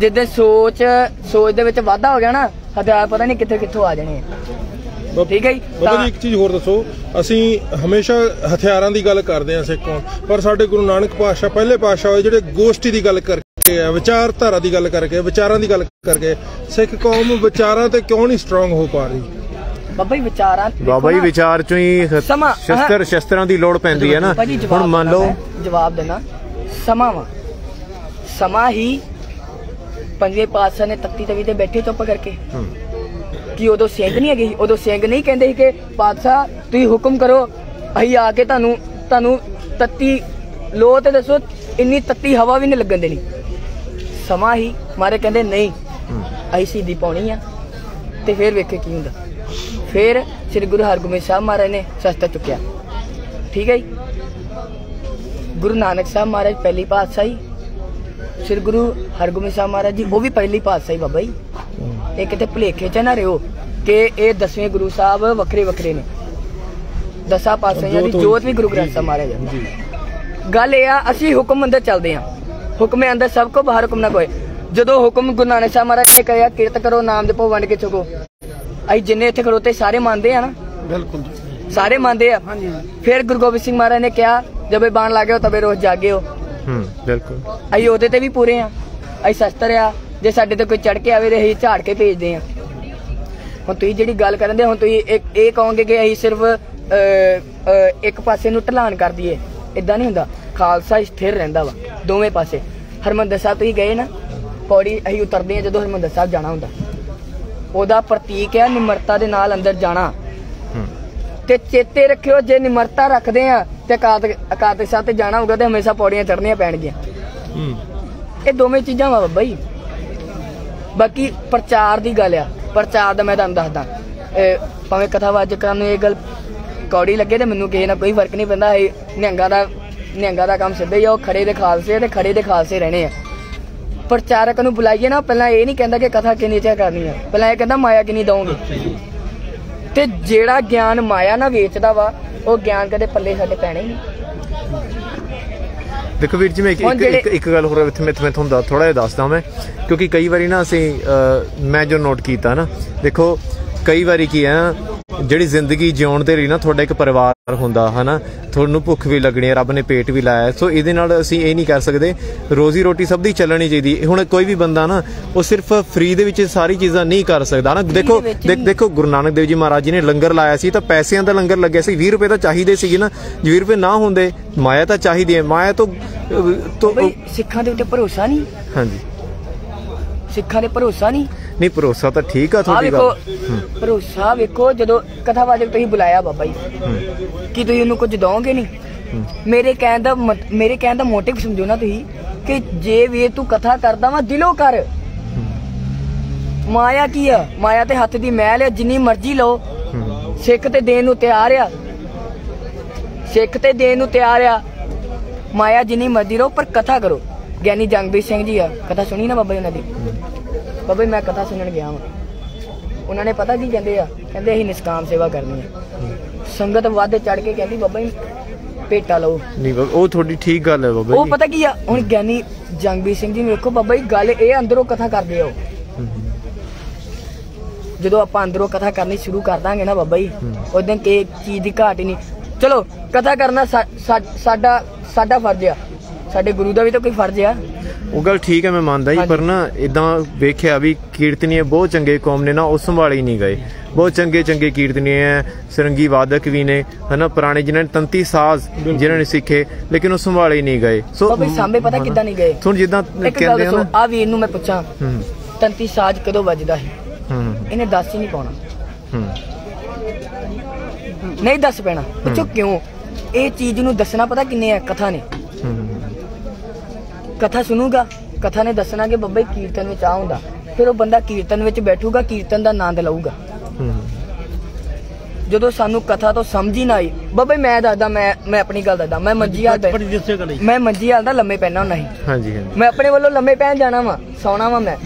ਜਿੱਦੇ ਸੋਚ ਸੋਚ ਦੇ ਵਿੱਚ ਵਾਧਾ ਹੋ ਗਿਆ ਨਾ ਹਥਿਆਰ ਪਤਾ ਨਹੀਂ ਕਿੱਥੇ ਕਿੱਥੋਂ ਆ ਜਾਣੇ। ਠੀਕ ਹੈ ਜੀ? ਬਾਬਾ ਜੀ ਇੱਕ ਚੀਜ਼ ਹੋਰ ਦੱਸੋ ਅਸੀਂ ਹਮੇਸ਼ਾ ਹਥਿਆਰਾਂ ਦੀ ਗੱਲ ਕਰਦੇ ਹਾਂ ਸਿੱਖ ਪਰ ਸਾਡੇ ਗੁਰੂ ਨਾਨਕ ਪਾਤਸ਼ਾਹ ਪਹਿਲੇ ਪਾਤਸ਼ਾਹ ਹੋਏ ਜਿਹੜੇ ਗੋਸ਼ਟੀ ਦੀ ਗੱਲ ਕਰਕੇ ਆ ਵਿਚਾਰਧਾਰਾ ਦੀ ਗੱਲ ਕਰਕੇ ਵਿਚਾਰਾਂ ਦੀ ਗੱਲ ਕਰਕੇ ਸਿੱਖ ਕੌਮ ਵਿਚਾਰਾਂ ਤੇ ਕਿਉਂ ਨਹੀਂ ਸਟਰੋਂਗ ਹੋ ਪਾ ਰਹੀ ਬਾਬਾ ਜੀ ਵਿਚਾਰਾਂ ਬਾਬਾ ਜੀ ਵਿਚਾਰ ਚੋਂ ਹੀ ਹ- ਸ਼ਸਤਰ ਹਾਂ। ਸ਼ਸਤਰਾਂ ਦੀ ਲੋੜ ਪੈਂਦੀ ਹੈ ਨਾ ਹੁਣ ਮੰਨ ਲਓ ਜਵਾਬ ਦੇਣਾ ਸਮਾਂ ਵਾ ਸਮਾਂ ਹੀ ਪੰਜਵੇਂ ਪਾਤਸ਼ਾਹ ਨੇ ਤਖਤੀ ਤਵੀ ਤੇ ਬੈਠੇ ਚੁੱਪ ਕਰਕੇ ਹੂੰ। ਕਿ ਉਦੋਂ ਸਿੰਘ ਨਹੀਂ ਹੈਗੇ। ਉਦੋਂ ਸਿੰਘ ਨਹੀਂ ਕਹਿੰਦੇ ਸੀ ਕਿ ਪਾਤਸ਼ਾਹ ਤੁਸੀਂ ਹੁਕਮ ਕਰੋ ਅਸੀਂ ਆ ਕੇ ਤੁਹਾਨੂੰ ਤੁਹਾਨੂੰ ਤੱਤੀ ਲੋ ਤੇ ਦੱਸੋ ਇੰਨੀ ਤੱਤੀ ਹਵਾ ਵੀ ਨਹੀਂ ਲੱਗਣ ਦੇਣੀ ਸਮਾਂ ਹੀ ਮਾਰੇ ਕਹਿੰਦੇ ਨਹੀਂ ਅਸੀਂ ਸਿੱਧੀ ਪਾਉਣੀ ਆ। ਤੇ ਫਿਰ ਵੇਖੇ ਕੀ ਹੁੰਦਾ। ਫਿਰ ਸ੍ਰੀ ਗੁਰੂ ਹਰਗੋਬਿੰਦ ਸਾਹਿਬ ਮਹਾਰਾਜ ਨੇ ਸ਼ਸਤਰ ਚੁੱਕਿਆ। ਠੀਕ ਹੈ ਜੀ? ਗੁਰੂ ਨਾਨਕ ਸਾਹਿਬ ਮਹਾਰਾਜ ਪਹਿਲੀ ਪਾਤਸ਼ਾਹੀ ਸ੍ਰੀ ਗੁਰੂ ਹਰਗੋਬਿੰਦ ਸਾਹਿਬ ਮਹਾਰਾਜ ਜੀ ਉਹ ਵੀ ਪਹਿਲੀ ਪਾਤਸ਼ਾਹੀ ਬਾਬਾ ਜੀ। ਇਹ ਕਿਤੇ ਭੁਲੇਖੇ ਚ ਨਾ ਰਿਓ ਕਿ ਇਹ ਦਸਵੇਂ ਗੁਰੂ ਸਾਹਿਬ ਵੱਖਰੇ ਵੱਖਰੇ ਨੇ। ਦਸਾਂ ਪਾਤਸ਼ਾਹੀਆਂ ਦੀ ਜੋਤ ਵੀ ਗੁਰੂ ਗ੍ਰੰਥ ਸਾਹਿਬ ਮਹਾਰਾਜ ਜੀ। ਗੱਲ ਇਹ ਆ ਅਸੀਂ ਹੁਕਮ ਅੰਦਰ ਚੱਲਦੇ ਆ ਹੁਕਮੇ ਅੰਦਰ ਸਭ ਕੋ ਬਾਹਰ ਹੁਕਮ ਨਾ ਕੋਈ। ਜਦੋਂ ਹੁਕਮ ਗੁਰੂ ਨਾਨਕ ਸਾਹਿਬ ਮਹਾਰਾਜ ਨੇ ਕਰਿਆ ਕਿਰਤ ਕਰੋ ਨਾਮ ਜਪੋ ਵੰਡ ਕੇ ਛਕੋ ਅਸੀਂ ਜਿੰਨੇ ਇੱਥੇ ਖੜੋਤੇ ਸਾਰੇ ਮੰਨਦੇ ਆ ਨਾ? ਬਿਲਕੁਲ ਜੀ। ਸਾਰੇ ਮੰਨਦੇ ਆ? ਫਿਰ ਗੁਰੂ ਗੋਬਿੰਦ ਸਿੰਘ ਮਹਾਰਾਜ ਨੇ ਕਿਹਾ ਜਬੇ ਬਾਣ ਲਾਗੇ ਹੋ ਤਬੇ ਰੋਜ਼ ਜਾਗੇ ਹੋ। ਹੂੰ ਬਿਲਕੁਲ। ਅਸੀਂ ਉਹਦੇ ਤੇ ਵੀ ਪੂਰੇ ਆ। ਅਸੀਂ ਸ਼ਸਤਰ ਆ। ਜੇ ਸਾਡੇ ਤੇ ਕੋਈ ਚੜ ਕੇ ਆਵੇ ਤੇ ਅਸੀਂ ਝਾੜ ਕੇ ਭੇਜਦੇ ਆ। ਹੁਣ ਤੁਸੀਂ ਜਿਹੜੀ ਗੱਲ ਕਰਨ ਦੇ ਹੁਣ ਤੁਸੀਂ ਇੱਕ ਇਹ ਕਹੋਗੇ ਕਿ ਅਸੀਂ ਸਿਰਫ ਇੱਕ ਪਾਸੇ ਨੂੰ ਢਲਾਨ ਕਰ ਦਈਏ। ਇਦਾਂ ਨਹੀਂ ਹੁੰਦਾ। ਖਾਲਸਾ ਸਥਿਰ ਰਹਿੰਦਾ ਵਾ ਦੋਵੇਂ ਪਾਸੇ। ਹਰਮੰਦਰ ਸਾਹਿਬ ਤੁਸੀਂ ਗਏ ਨਾ ਪੌੜੀ ਅਸੀਂ ਉਤਰਦੇ ਆ ਜਦੋਂ ਹਰਮੰਦਰ ਸਾਹਿਬ ਜਾਣਾ ਹੁੰਦਾ। ਉਹਦਾ ਪ੍ਰਤੀਕ ਹੈ ਨਿਮਰਤਾ ਦੇ ਨਾਲ ਅੰਦਰ ਜਾਣਾ। ਤੇ ਚੇਤੇ ਰੱਖਿਓ ਜੇ ਨਿਮਰਤਾ ਰੱਖਦੇ ਆ ਤੇ ਅਕਾਤ ਅਕਾਤਿਕ ਸਾਹਿਬ ਤੇ ਜਾਣਾ ਹੋਊਗਾ ਤੇ ਹਮੇਸ਼ਾ ਪੌੜੀਆਂ ਚੜ੍ਹਨੀਆਂ ਪੈਣਗੀਆਂ। ਇਹ ਦੋਵੇਂ ਚੀਜ਼ਾਂ ਵਾ ਬਾਬਾ ਜੀ। ਬਾਕੀ ਪ੍ਰਚਾਰ ਦੀ ਗੱਲ ਆ। ਪ੍ਰਚਾਰ ਦਾ ਮੈਂ ਤੁਹਾਨੂੰ ਦੱਸਦਾ। ਭਾਵੇਂ ਕਥਾਵਾਚਕਾਂ ਨੂੰ ਇਹ ਗੱਲ ਕੌੜੀ ਲੱਗੇ ਤੇ ਮੈਨੂੰ ਕਿਸੇ ਨਾਲ ਕੋਈ ਫ਼ਰਕ ਨਹੀਂ ਪੈਂਦਾ। ਇਹ ਨਿਹੰਗਾਂ ਦਾ ਨਿਹੰਗਾਂ ਦਾ ਕੰਮ ਸਿੱਧਾ ਹੀ ਆ ਉਹ ਖੜੇ ਦੇ ਖਾਲਸੇ ਤੇ ਖੜੇ ਦੇ ਖਾਲਸੇ ਰਹਿਣੇ ਆ। ਪ੍ਰਚਾਰਕ ਨੂੰ ਬੁਲਾਈਏ ਨਾ ਪਹਿਲਾਂ ਇਹ ਨਹੀਂ ਕਹਿੰਦਾ ਕਿ ਕਥਾ ਕਿੰਨੀ ਚਾ ਕਰਨੀ ਆ। ਪਹਿਲਾਂ ਇਹ ਕਹਿੰਦਾ ਮਾਇਆ ਕਿੰਨੀ ਦਵੋਗੇ ਤੇ ਜਿਹੜਾ ਗਿਆਨ ਮਾਇਆ ਨਾ ਵੇਚਦਾ ਵਾ ਉਹ ਗਿਆਨ ਕਦੇ ਪੱਲੇ ਸਾਡੇ ਪੈਣੇ ਨਹੀਂ ਦੇਖੋ ਵੀਰ ਜੀ ਮੈਂ ਇੱਕ ਇੱਕ- ਗੱਲ ਹੋਰ ਇੱਥੇ ਮੈਂ ਤੁਹਾਨੂੰ ਦਾ ਥੋੜਾ ਜਿਹਾ ਦੱਸਦਾ ਮੈਂ ਕਿਉਂਕਿ ਕਈ ਵਾਰੀ ਨਾ ਅਸੀਂ ਮੈਂ ਜੋ ਨੋਟ ਕੀਤਾ ਨਾ ਦੇਖੋ ਕਈ ਵਾਰੀ ਕੀ ਹੈ ਜਿਹੜੀ ਜ਼ਿੰਦਗੀ ਜਿਉਣ ਦੇ ਲਈ ਨਾ ਤੁਹਾਡਾ ਇੱਕ ਪਰਿਵਾਰ ਹੁੰਦਾ ਹਨਾ? ਤੁਹਾਨੂੰ ਭੁੱਖ ਵੀ ਲੱਗਣੀ ਹੈ ਰੱਬ ਨੇ ਪੇਟ ਵੀ ਲਾਇਆ। ਸੋ ਇਹਦੇ ਨਾਲ ਅਸੀਂ ਇਹ ਨਹੀਂ ਕਰ ਸਕਦੇ ਰੋਜ਼ੀ ਰੋਟੀ ਸਭ ਦੀ ਚੱਲਣੀ ਚਾਹੀਦੀ। ਹੁਣ ਕੋਈ ਵੀ ਬੰਦਾ ਨਾ ਉਹ ਸਿਰਫ ਫ੍ਰੀ ਦੇ ਵਿੱਚ ਸਾਰੀ ਚੀਜ਼ਾਂ ਨਹੀਂ ਕਰ ਸਕਦਾ ਨਾ ਦੇਖੋ ਦੇਖ- ਗੁਰੂ ਨਾਨਕ ਦੇਵ ਜੀ ਮਹਾਰਾਜ ਜੀ ਨੇ ਲੰਗਰ ਲਾਇਆ ਸੀ ਤਾਂ ਪੈਸਿਆਂ ਦਾ ਲੰਗਰ ਲੱਗਿਆ ਸੀ। 20 ਰੁਪਏ ਤਾਂ ਚਾਹੀਦੇ ਸੀਗੇ ਨਾ। ਜੇ 20 ਰੁਪਏ ਨਾ ਹੁੰਦੇ ਮਾਇਆ ਤਾਂ ਚਾਹੀਦੀ ਹੈ। ਮਾਇਆ ਤੋਂ ਸਿੱਖਾਂ ਦੇ ਉੱਤੇ ਭਰੋਸਾ ਨਹੀਂ? ਹਾਂਜੀ। ਸਿੱਖਾਂ ਦੇ ਭਰੋਸਾ ਨਹੀਂ? ਨਹੀਂ ਭਰੋਸਾ ਤਾਂ ਠੀਕ ਆ ਤੁਹਾਡੀ ਗੱਲ। ਭਰੋਸਾ ਵੇਖੋ ਜਦੋਂ ਕਥਾਵਾਚਕ ਤੁਸੀਂ ਬੁਲਾਇਆ ਬਾਬਾ ਜੀ ਕੀ ਤੁਸੀਂ ਉਹਨੂੰ ਕੁਝ ਦਓਗੇ ਨਹੀਂ? ਮੇਰੇ ਕਹਿਣ ਦਾ ਮੇਰੇ ਕਹਿਣ ਦਾ ਮੋਟਿਵ ਸਮਝੋ ਨਾ ਤੁਸੀਂ ਕਿ ਜੇ ਵੀ ਤੂੰ ਕਥਾ ਕਰਦਾ ਵਾ ਦਿਲੋਂ ਕਰ। ਮਾਇਆ ਕੀ ਆ? ਮਾਇਆ ਤੇ ਹੱਥ ਦੀ ਮੈਲ ਆ ਜਿੰਨੀ ਮਰਜ਼ੀ ਲਓ। ਸਿੱਖ ਤੇ ਦੇਣ ਨੂੰ ਤਿਆਰ ਆ। ਸਿੱਖ ਤੇ ਦੇਣ ਨੂੰ ਤਿਆਰ ਆ। ਮਾਇਆ ਜਿੰਨੀ ਮਰਜ਼ੀ ਰਹੋ ਪਰ ਕਥਾ ਕਰੋ। ਗਿਆਨੀ ਜੰਗਬੀਰ ਸਿੰਘ ਜੀ ਆ ਕਥਾ ਸੁਣੀ ਨਾ ਬਾਬਾ ਜੀ ਉਹਨਾਂ ਦੀ? ਬਾਬਾ ਜੀ ਮੈਂ ਕਥਾ ਸੁਣਨ ਗਿਆ ਵਾਂ। ਉਹਨਾਂ ਨੇ ਪਤਾ ਕੀ ਕਹਿੰਦੇ ਆ? ਕਹਿੰਦੇ ਅਸੀਂ ਨਿਸ਼ਕਾਮ ਸੇਵਾ ਕਰਨੀ ਆ। ਸੰਗਤ ਵੱਧ ਚੜ ਕੇ ਕਹਿੰਦੀ ਬਾਬਾ ਜੀ ਭੇਟਾ ਲਓ। ਨਹੀਂ ਬਾਬਾ, ਉਹ ਤੁਹਾਡੀ ਠੀਕ ਗੱਲ ਹੈ ਬਾਬਾ ਉਹ ਪਤਾ ਕੀ ਆ? ਹੁਣ ਗਿਆਨੀ ਜੰਗਬੀਰ ਸਿੰਘ ਜੀ ਨੂੰ ਵੇਖੋ ਬਾਬਾ ਜੀ ਗੱਲ ਇਹ ਅੰਦਰੋਂ ਕਥਾ ਕਰਦੇ ਆ ਉਹ। ਜਦੋਂ ਆਪਾਂ ਅੰਦਰੋਂ ਕਥਾ ਕਰਨੀ ਸ਼ੁਰੂ ਕਰ ਦਾਂਗੇ ਨਾ ਬਾਬਾ ਜੀ ਉਸ ਦਿਨ ਕਿ ਚੀਜ਼ ਦੀ ਘਾਟ ਹੀ ਨਹੀਂ। ਚਲੋ ਕਥਾ ਕਰਨਾ ਸਾਡਾ ਸਾਡਾ ਫਰਜ਼ ਆ। ਸਾਡੇ ਗੁਰੂ ਦਾ ਵੀ ਤਾਂ ਕੋਈ ਫਰਜ਼ ਆ। ਉਹ ਗੱਲ ਠੀਕ ਹੈ ਮੈਂ ਮੰਨਦਾ ਜੀ। ਪਰ ਨਾ ਇਦਾਂ ਵੇਖਿਆ ਵੀ ਕੀਰਤਨੀਏ ਬਹੁਤ ਚੰਗੇ ਕੌਮ ਨੇ ਨਾ ਉਹ ਸੰਭਾਲੇ ਹੀ ਨਹੀਂ ਗਏ। ਬਹੁਤ ਚੰਗੇ ਚੰਗੇ ਕੀਰਤਨੀਏ ਹੈ ਸਰੰਗੀ ਵਾਦਕ ਵੀ ਨੇ ਹਨਾ ਪੁਰਾਣੇ ਜਿਨ੍ਹਾਂ ਨੇ ਤੰਤੀ ਸਾਜ਼ ਜਿਨ੍ਹਾਂ ਨੇ ਸਿੱਖੇ ਲੇਕਿਨ ਉਹ ਸੰਭਾਲੇ ਹੀ ਨਹੀਂ ਗਏ। ਸੋ ਬਾਬਾ ਜੀ ਸਾਹਮਣੇ ਪਤਾ ਕਿੱਦਾਂ ਨਹੀਂ ਗਏ। ਤੁਹਾਨੂੰ ਜਿੱਦਾਂ ਕਹਿੰਦੇ ਆ ਦੱਸੋ ਨਾ ਆ ਵੀਰ ਨੂੰ ਮੈਂ ਪੁੱਛਾਂ ਹੂੰ। ਤੰਤੀ ਸਾਜ ਕਦੋਂ ਵੱਜਦਾ ਸੀ? ਹੂੰ। ਇਹਨੇ ਦੱਸ ਹੀ ਨਹੀਂ ਪਾਉਣਾ। ਹੂੰ। ਨਹੀਂ ਦੱਸ ਪੈਣਾ। ਪੁੱਛੋ ਕਿਉਂ? ਇਹ ਚੀਜ਼ ਨੂੰ ਦੱਸਣਾ ਪਤਾ ਕਿੰਨੇ ਆ ਕਥਾ ਨੇ। ਹੂੰ। ਕਥਾ ਸੁਣੂਗਾ। ਕਥਾ ਨੇ ਦੱਸਣਾ ਕਿ ਬੱਬਾ ਜੀ ਕੀਰਤਨ ਵਿੱਚ ਆ ਹੁੰਦਾ। ਫਿਰ ਉਹ ਬੰਦਾ ਕੀਰਤਨ ਵਿੱਚ ਬੈਠੂਗਾ ਕੀਰਤਨ ਦਾ ਆਨੰਦ ਲਊਗਾ। ਜਦੋਂ ਸਾਨੂੰ ਕਥਾ ਤੋਂ ਸਮਝ ਹੀ ਨਾ ਆਈ ਬੱਬਾ ਮੈਂ ਦੱਸਦਾ ਮੈਂ ਮੈਂ ਆਪਣੀ ਗੱਲ ਦੱਸਦਾ ਮੈਂ ਮੰਜੀ ਹਾਲ ਮੈਂ ਮੰਜੀ ਹਾਲ ਦਾ ਲੰਮੇ ਪੈਣਾ ਹੁੰਦਾ ਸੀ। ਹਾਂਜੀ ਹਾਂਜੀ। ਮੈਂ ਆਪਣੇ ਵੱਲੋਂ ਲੰਮੇ ਪੈਣ ਜਾਣਾ ਵਾ ਸੌਣਾ ਵਾ ਮੈਂ।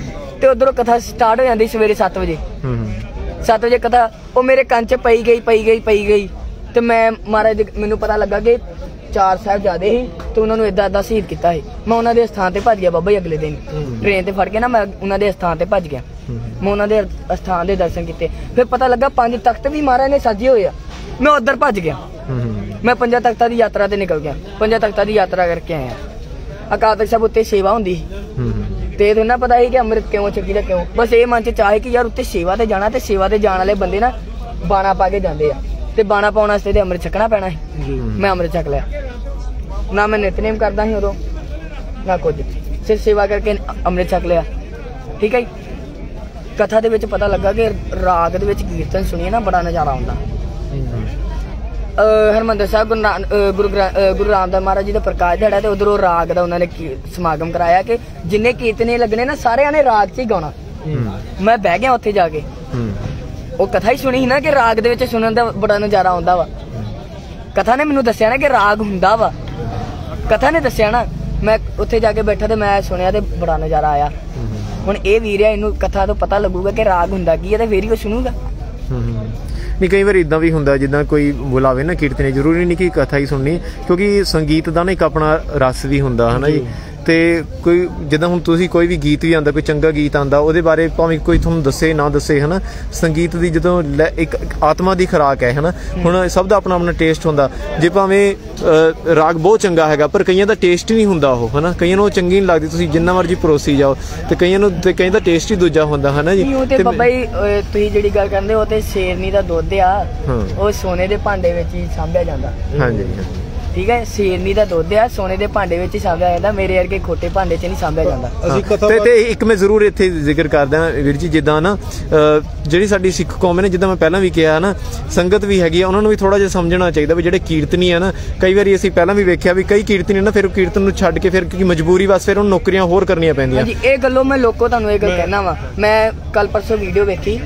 ਤੇ ਉਧਰੋਂ ਕਥਾ ਸਟਾਰਟ ਹੋ ਜਾਂਦੀ ਸਵੇਰੇ 7 ਵਜੇ। ਹੂੰ 7 ਵਜੇ ਕਥਾ ਉਹ ਮੇਰੇ ਕੰਨ 'ਚ ਪਈ ਗਈ ਪਈ ਗਈ ਪਈ ਗਈ। ਤੇ ਮੈਂ ਮਹਾਰਾਜ ਮੈਨੂੰ ਪਤਾ ਲੱਗਾ ਕਿ ਚਾਰ ਸਾਹਿਬ ਜਾਦੇ ਸੀ ਤੇ ਉਹਨਾਂ ਨੂੰ ਇਦਾਂ ਇਦਾਂ ਸ਼ਹੀਦ ਕੀਤਾ ਸੀ। ਮੈਂ ਉਹਨਾਂ ਦੇ ਸਥਾਨ ਤੇ ਭੱਜ ਗਿਆ ਬਾਬਾ ਜੀ ਅਗਲੇ ਦਿਨ। ਟ੍ਰੇਨ ਤੇ ਫੜ ਕੇ ਨਾ ਮੈਂ ਉਹਨਾਂ ਦੇ ਸਥਾਨ ਤੇ ਭੱਜ ਗਿਆ। ਮੈਂ ਉਹਨਾਂ ਦੇ ਸਥਾਨ ਦੇ ਦਰਸ਼ਨ ਕੀਤੇ। ਫਿਰ ਪਤਾ ਲੱਗਾ ਪੰਜ ਤਖਤ ਵੀ ਮਹਾਰਾਜ ਨੇ ਸਾਜੇ ਹੋਏ ਆ। ਮੈਂ ਉਧਰ ਭੱਜ ਗਿਆ। ਮੈਂ ਪੰਜਾਂ ਤਖਤਾਂ ਦੀ ਯਾਤਰਾ ਤੇ ਨਿਕਲ ਗਿਆ। ਪੰਜਾਂ ਤਖਤਾਂ ਦੀ ਯਾਤਰਾ ਕਰਕੇ ਆਇਆ। ਅਕਾਲ ਤਖਤ ਸਾਹਿਬ ਉੱਤੇ ਸੇਵਾ ਹੁੰਦੀ ਸੀ। ਤੇ ਇਹ ਨਾ ਪਤਾ ਸੀ ਕਿ ਅੰਮ੍ਰਿਤ ਕਿਉਂ ਚੱਕੀਦਾ ਕਿਉਂ। ਬਸ ਇਹ ਮਨ ਚ ਚਾਹੇ ਕਿ ਯਾਰ ਉੱਤੇ ਸੇਵਾ ਤੇ ਜਾਣਾ ਤੇ ਸੇਵਾ ਤੇ ਜਾਣ ਵਾਲੇ ਬੰਦੇ ਨਾ ਬਾਣਾ ਪਾ ਕੇ ਜਾਂਦੇ ਆ। ਤੇ ਬਾਣਾ ਪਾਉਣ ਵਾਸਤੇ ਤੇ ਅੰਮ੍ਰਿਤ ਛਕਣਾ ਪੈਣਾ ਸੀ। ਮੈਂ ਅੰਮ੍ਰਿਤ ਛਕ ਲਿਆ। ਨਾ ਮੈਂ ਨਿਤਨੇਮ ਕਰਦਾ ਸੀ ਉਦੋਂ ਨਾ ਕੁਝ। ਸਿਰਫ ਸੇਵਾ ਕਰਕੇ ਅੰਮ੍ਰਿਤ ਛਕ ਲਿਆ। ਠੀਕ ਹੈ ਕਥਾ ਦੇ ਵਿੱਚ ਪਤਾ ਲੱਗਾ ਕਿ ਰਾਗ ਦੇ ਵਿੱਚ ਕੀਰਤਨ ਸੁਣੀਏ ਨਾ ਬੜਾ ਨਜ਼ਾਰਾ ਆਉਂਦਾ। ਹਰਮੰਦਰ ਸਾਹਿਬ ਗੁਰੂ ਗੁਰੂ ਰਾਮਦਾਸ ਮਹਾਰਾਜ ਜੀ ਦਾ ਪ੍ਰਕਾਸ਼ ਦਿਹਾੜਾ ਤੇ ਉਧਰੋਂ ਰਾਗ ਦਾ ਉਹਨਾਂ ਨੇ ਸਮਾਗਮ ਕਰਾਇਆ ਕਿ ਜਿੰਨੇ ਕੀਰਤਨੇ ਲੱਗਣੇ ਨਾ ਸਾਰਿਆਂ ਨੇ ਰਾਗ 'ਚ ਹੀ ਗਾਉਣਾ। ਮੈਂ ਬਹਿ ਗਿਆ ਉੱਥੇ ਜਾ ਕੇ। ਉਹ ਕਥਾ ਹੀ ਸੁਣੀ ਸੀ ਨਾ ਕਿ ਰਾਗ ਦੇ ਵਿੱਚ ਸੁਣਨ ਦਾ ਬੜਾ ਨਜ਼ਾਰਾ ਆਉਂਦਾ ਵਾ। ਕਥਾ ਨੇ ਮੈਨੂੰ ਦੱਸਿਆ ਨਾ ਕਿ ਰਾਗ ਹੁੰਦਾ ਵਾ। ਕਥਾ ਨੇ ਦੱਸਿਆ ਨਾ, ਮੈਂ ਉੱਥੇ ਜਾ ਕੇ ਬੈਠਾ ਤੇ ਮੈਂ ਸੁਣਿਆ ਤੇ ਬੜਾ ਨਜ਼ਾਰਾ ਆਇਆ। ਹੁਣ ਇਹ ਵੀਰ ਆ, ਇਹਨੂੰ ਕਥਾ ਤੋਂ ਪਤਾ ਲੱਗੂਗਾ ਕਿ ਰਾਗ ਹੁੰਦਾ ਕੀ ਹੈ ਤੇ ਫੇਰ ਹੀ ਉਹ ਸੁਣੂਗਾ। ਨਹੀਂ, ਕਈ ਵਾਰ ਇਦਾਂ ਵੀ ਹੁੰਦਾ, ਜਿੱਦਾਂ ਕੋਈ ਬੁਲਾਵੇ ਨਾ ਕੀਰਤਨੇ, ਜ਼ਰੂਰੀ ਨਹੀਂ ਕਿ ਕਥਾ ਹੀ ਸੁਣਨੀ, ਕਿਉਂਕਿ ਸੰਗੀਤ ਦਾ ਨਾ ਇੱਕ ਆਪਣਾ ਰਸ ਵੀ ਹੁੰਦਾ, ਹਨਾ ਜੀ? ਤੇ ਕੋਈ ਜਿੱਦਾਂ ਹੁਣ ਤੁਸੀਂ ਕੋਈ ਵੀ ਗੀਤ ਵੀ ਆਂਦਾ ਕੋਈ ਚੰਗਾ ਗੀਤ ਆਂਦਾ ਉਹਦੇ ਬਾਰੇ ਭਾਵੇਂ ਕੋਈ ਤੁਹਾਨੂੰ ਦੱਸੇ ਨਾ ਦੱਸੇ ਹਨਾ? ਸੰਗੀਤ ਦੀ ਜਦੋਂ ਇੱਕ ਆਤਮਾ ਦੀ ਖੁਰਾਕ ਹੈ ਹਨਾ? ਹੁਣ ਸਭ ਦਾ ਆਪਣਾ ਆਪਣਾ ਟੇਸਟ ਹੁੰਦਾ। ਜੇ ਭਾਵੇਂ ਰਾਗ ਬਹੁਤ ਚੰਗਾ ਹੈਗਾ ਪਰ ਕਈਆਂ ਦਾ ਟੇਸਟ ਹੀ ਨਹੀਂ ਹੁੰਦਾ ਉਹ ਹਨਾ? ਕਈਆਂ ਨੂੰ ਉਹ ਚੰਗੀ ਨਹੀਂ ਲੱਗਦੀ ਤੁਸੀਂ ਜਿੰਨਾ ਮਰਜ਼ੀ ਪਰੋਸੀ ਜਾਓ। ਤੇ ਕਈਆਂ ਨੂੰ ਤੇ ਕਈਆਂ ਦਾ ਟੇਸਟ ਹੀ ਦੂਜਾ ਹੁੰਦਾ ਹਨਾ ਜੀ? ਤੇ ਬਾਬਾ ਜੀ ਤੁਸੀਂ ਜਿਹੜੀ ਗੱਲ ਕਰਦੇ ਹੋ ਤੇ ਸ਼ੇਰਨੀ ਦਾ ਦੁੱਧ ਆ। ਉਹ ਸੋਨੇ ਦੇ ਭਾਂਡੇ ਵਿੱਚ ਹੀ ਸਾਂਭਿਆ ਜਾਂਦਾ। ਹਾਂਜੀ ਹਾਂਜੀ। ਠੀਕ ਹੈ? ਸ਼ੇਰਨੀ ਦਾ ਦੁੱਧ ਆ ਸੋਨੇ ਦੇ ਭਾਂਡੇ ਵਿੱਚ ਹੀ ਸਾਂਭਿਆ ਜਾਂਦਾ ਮੇਰੇ ਵਰਗੇ ਖੋਟੇ ਭਾਂਡੇ 'ਚ ਨਹੀਂ ਸਾਂਭਿਆ ਜਾਂਦਾ। ਅਸੀਂ ਕਥਾ ਤੇ ਤੇ ਇੱਕ ਮੈਂ ਜ਼ਰੂਰ ਇੱਥੇ ਜ਼ਿਕਰ ਕਰਦਾ ਵੀਰ ਜੀ ਜਿੱਦਾਂ ਨਾ ਜਿਹੜੀ ਸਾਡੀ ਸਿੱਖ ਕੌਮ ਹੈ ਨਾ ਜਿੱਦਾਂ ਮੈਂ ਪਹਿਲਾਂ ਵੀ ਕਿਹਾ ਨਾ ਸੰਗਤ ਵੀ ਹੈਗੀ ਆ ਉਹਨਾਂ ਨੂੰ ਵੀ ਥੋੜਾ ਜਿਹਾ ਸਮਝਣਾ ਚਾਹੀਦਾ ਵੀ ਜਿਹੜੇ ਕੀਰਤਨੀ ਆ ਨਾ ਕਈ ਵਾਰੀ ਅਸੀਂ ਪਹਿਲਾਂ ਵੀ ਵੇਖਿਆ ਵੀ ਕਈ ਕੀਰਤਨੀ ਨਾ ਫਿਰ ਕੀਰਤਨ ਨੂੰ ਛੱਡ ਕੇ ਫਿਰ ਕਿਉਂਕਿ ਮਜਬੂਰੀ ਬਸ ਫਿਰ ਉਹਨੂੰ ਨੌਕਰੀਆਂ ਹੋਰ ਕਰਨੀਆਂ ਪੈਂਦੀਆਂ। ਹਾਂਜੀ ਇਹ ਗੱਲੋਂ ਮੈਂ ਲੋਕੋ ਤੁਹਾਨੂੰ ਇਹ ਗੱਲ ਕਹਿਣਾ ਵਾ। ਮੈਂ ਕੱਲ ਪਰਸੋਂ ਵੀਡੀਓ ਵੇਖੀ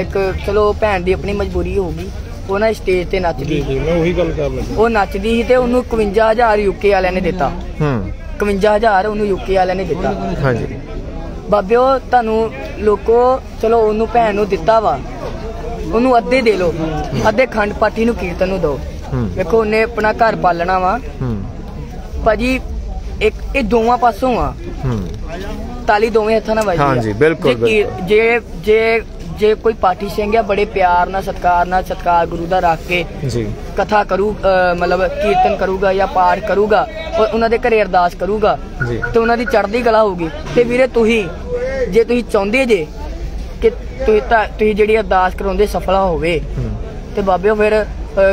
ਇੱਕ ਚਲੋ ਭੈਣ ਦੀ ਆਪਣੀ ਮਜਬੂਰੀ ਹੋਊਗੀ ਉਹ ਨਾ ਸਟੇਜ ਤੇ ਨੱਚਦੀ ਜੀ ਮੈਂ ਉਹੀ ਗੱਲ ਕਰਨ ਲੱਗਾ ਉਹ ਨੱਚਦੀ ਸੀ ਤੇ ਉਹਨੂੰ 51000 ਯੂਕੇ ਵਾਲਿਆਂ ਨੇ ਦਿੱਤਾ। ਹੂੰ। 51000 ਉਹਨੂੰ ਯੂਕੇ ਵਾਲਿਆਂ ਨੇ ਦਿੱਤਾ। ਹਾਂਜੀ। ਬਾਬਿਓ ਤੁਹਾਨੂੰ ਲੋਕੋ ਚਲੋ ਉਹਨੂੰ ਭੈਣ ਨੂੰ ਦਿੱਤਾ ਵਾ। ਉਹਨੂੰ ਅੱਧੇ ਦੇ ਲਓ। ਅੱਧੇ ਖੰਡ ਪਾਠੀ ਨੂੰ ਕੀਰਤਨ ਨੂੰ ਦਿਓ। ਹੂੰ। ਵੇਖੋ ਉਹਨੇ ਆਪਣਾ ਘਰ ਪਾਲਣਾ ਵਾ। ਹੂੰ। ਭਾਜੀ ਇੱਕ ਇਹ ਦੋਵਾਂ ਪਾਸੋਂ ਆ। ਹੂੰ। ਤਾਲੀ ਦੋਵੇਂ ਹੱਥਾਂ ਨਾਲ ਵੱਜਦੀ ਹਾਂਜੀ, ਬਿਲਕੁਲ, ਜੇ ਜੇ ਜੇ ਕੋਈ ਪਾਠੀ ਸਿੰਘ ਆ ਬੜੇ ਪਿਆਰ ਨਾਲ ਸਤਕਾਰ ਨਾਲ ਸਤਕਾਰ ਗੁਰੂ ਦਾ ਰੱਖ ਕੇ ਜੀ ਕਥਾ ਕਰੂ ਮਤਲਬ ਕੀਰਤਨ ਕਰੂਗਾ ਜਾਂ ਪਾਠ ਕਰੂਗਾ ਉਹ ਉਹਨਾਂ ਦੇ ਘਰੇ ਅਰਦਾਸ ਕਰੂਗਾ ਜੀ। ਤੇ ਉਹਨਾਂ ਦੀ ਚੜ੍ਹਦੀ ਕਲਾ ਹੋਊਗੀ ਤੇ ਵੀਰੇ ਤੁਸੀਂ ਜੇ ਤੁਸੀਂ ਚਾਹੁੰਦੇ ਜੇ ਕਿ ਤੁਸੀਂ ਤਾਂ ਤੁਸੀਂ ਜਿਹੜੀ ਅਰਦਾਸ ਕਰਾਉਂਦੇ ਸਫਲ ਹੋਵੇ ਹੂੰ। ਤੇ ਬਾਬਿਓ ਫਿਰ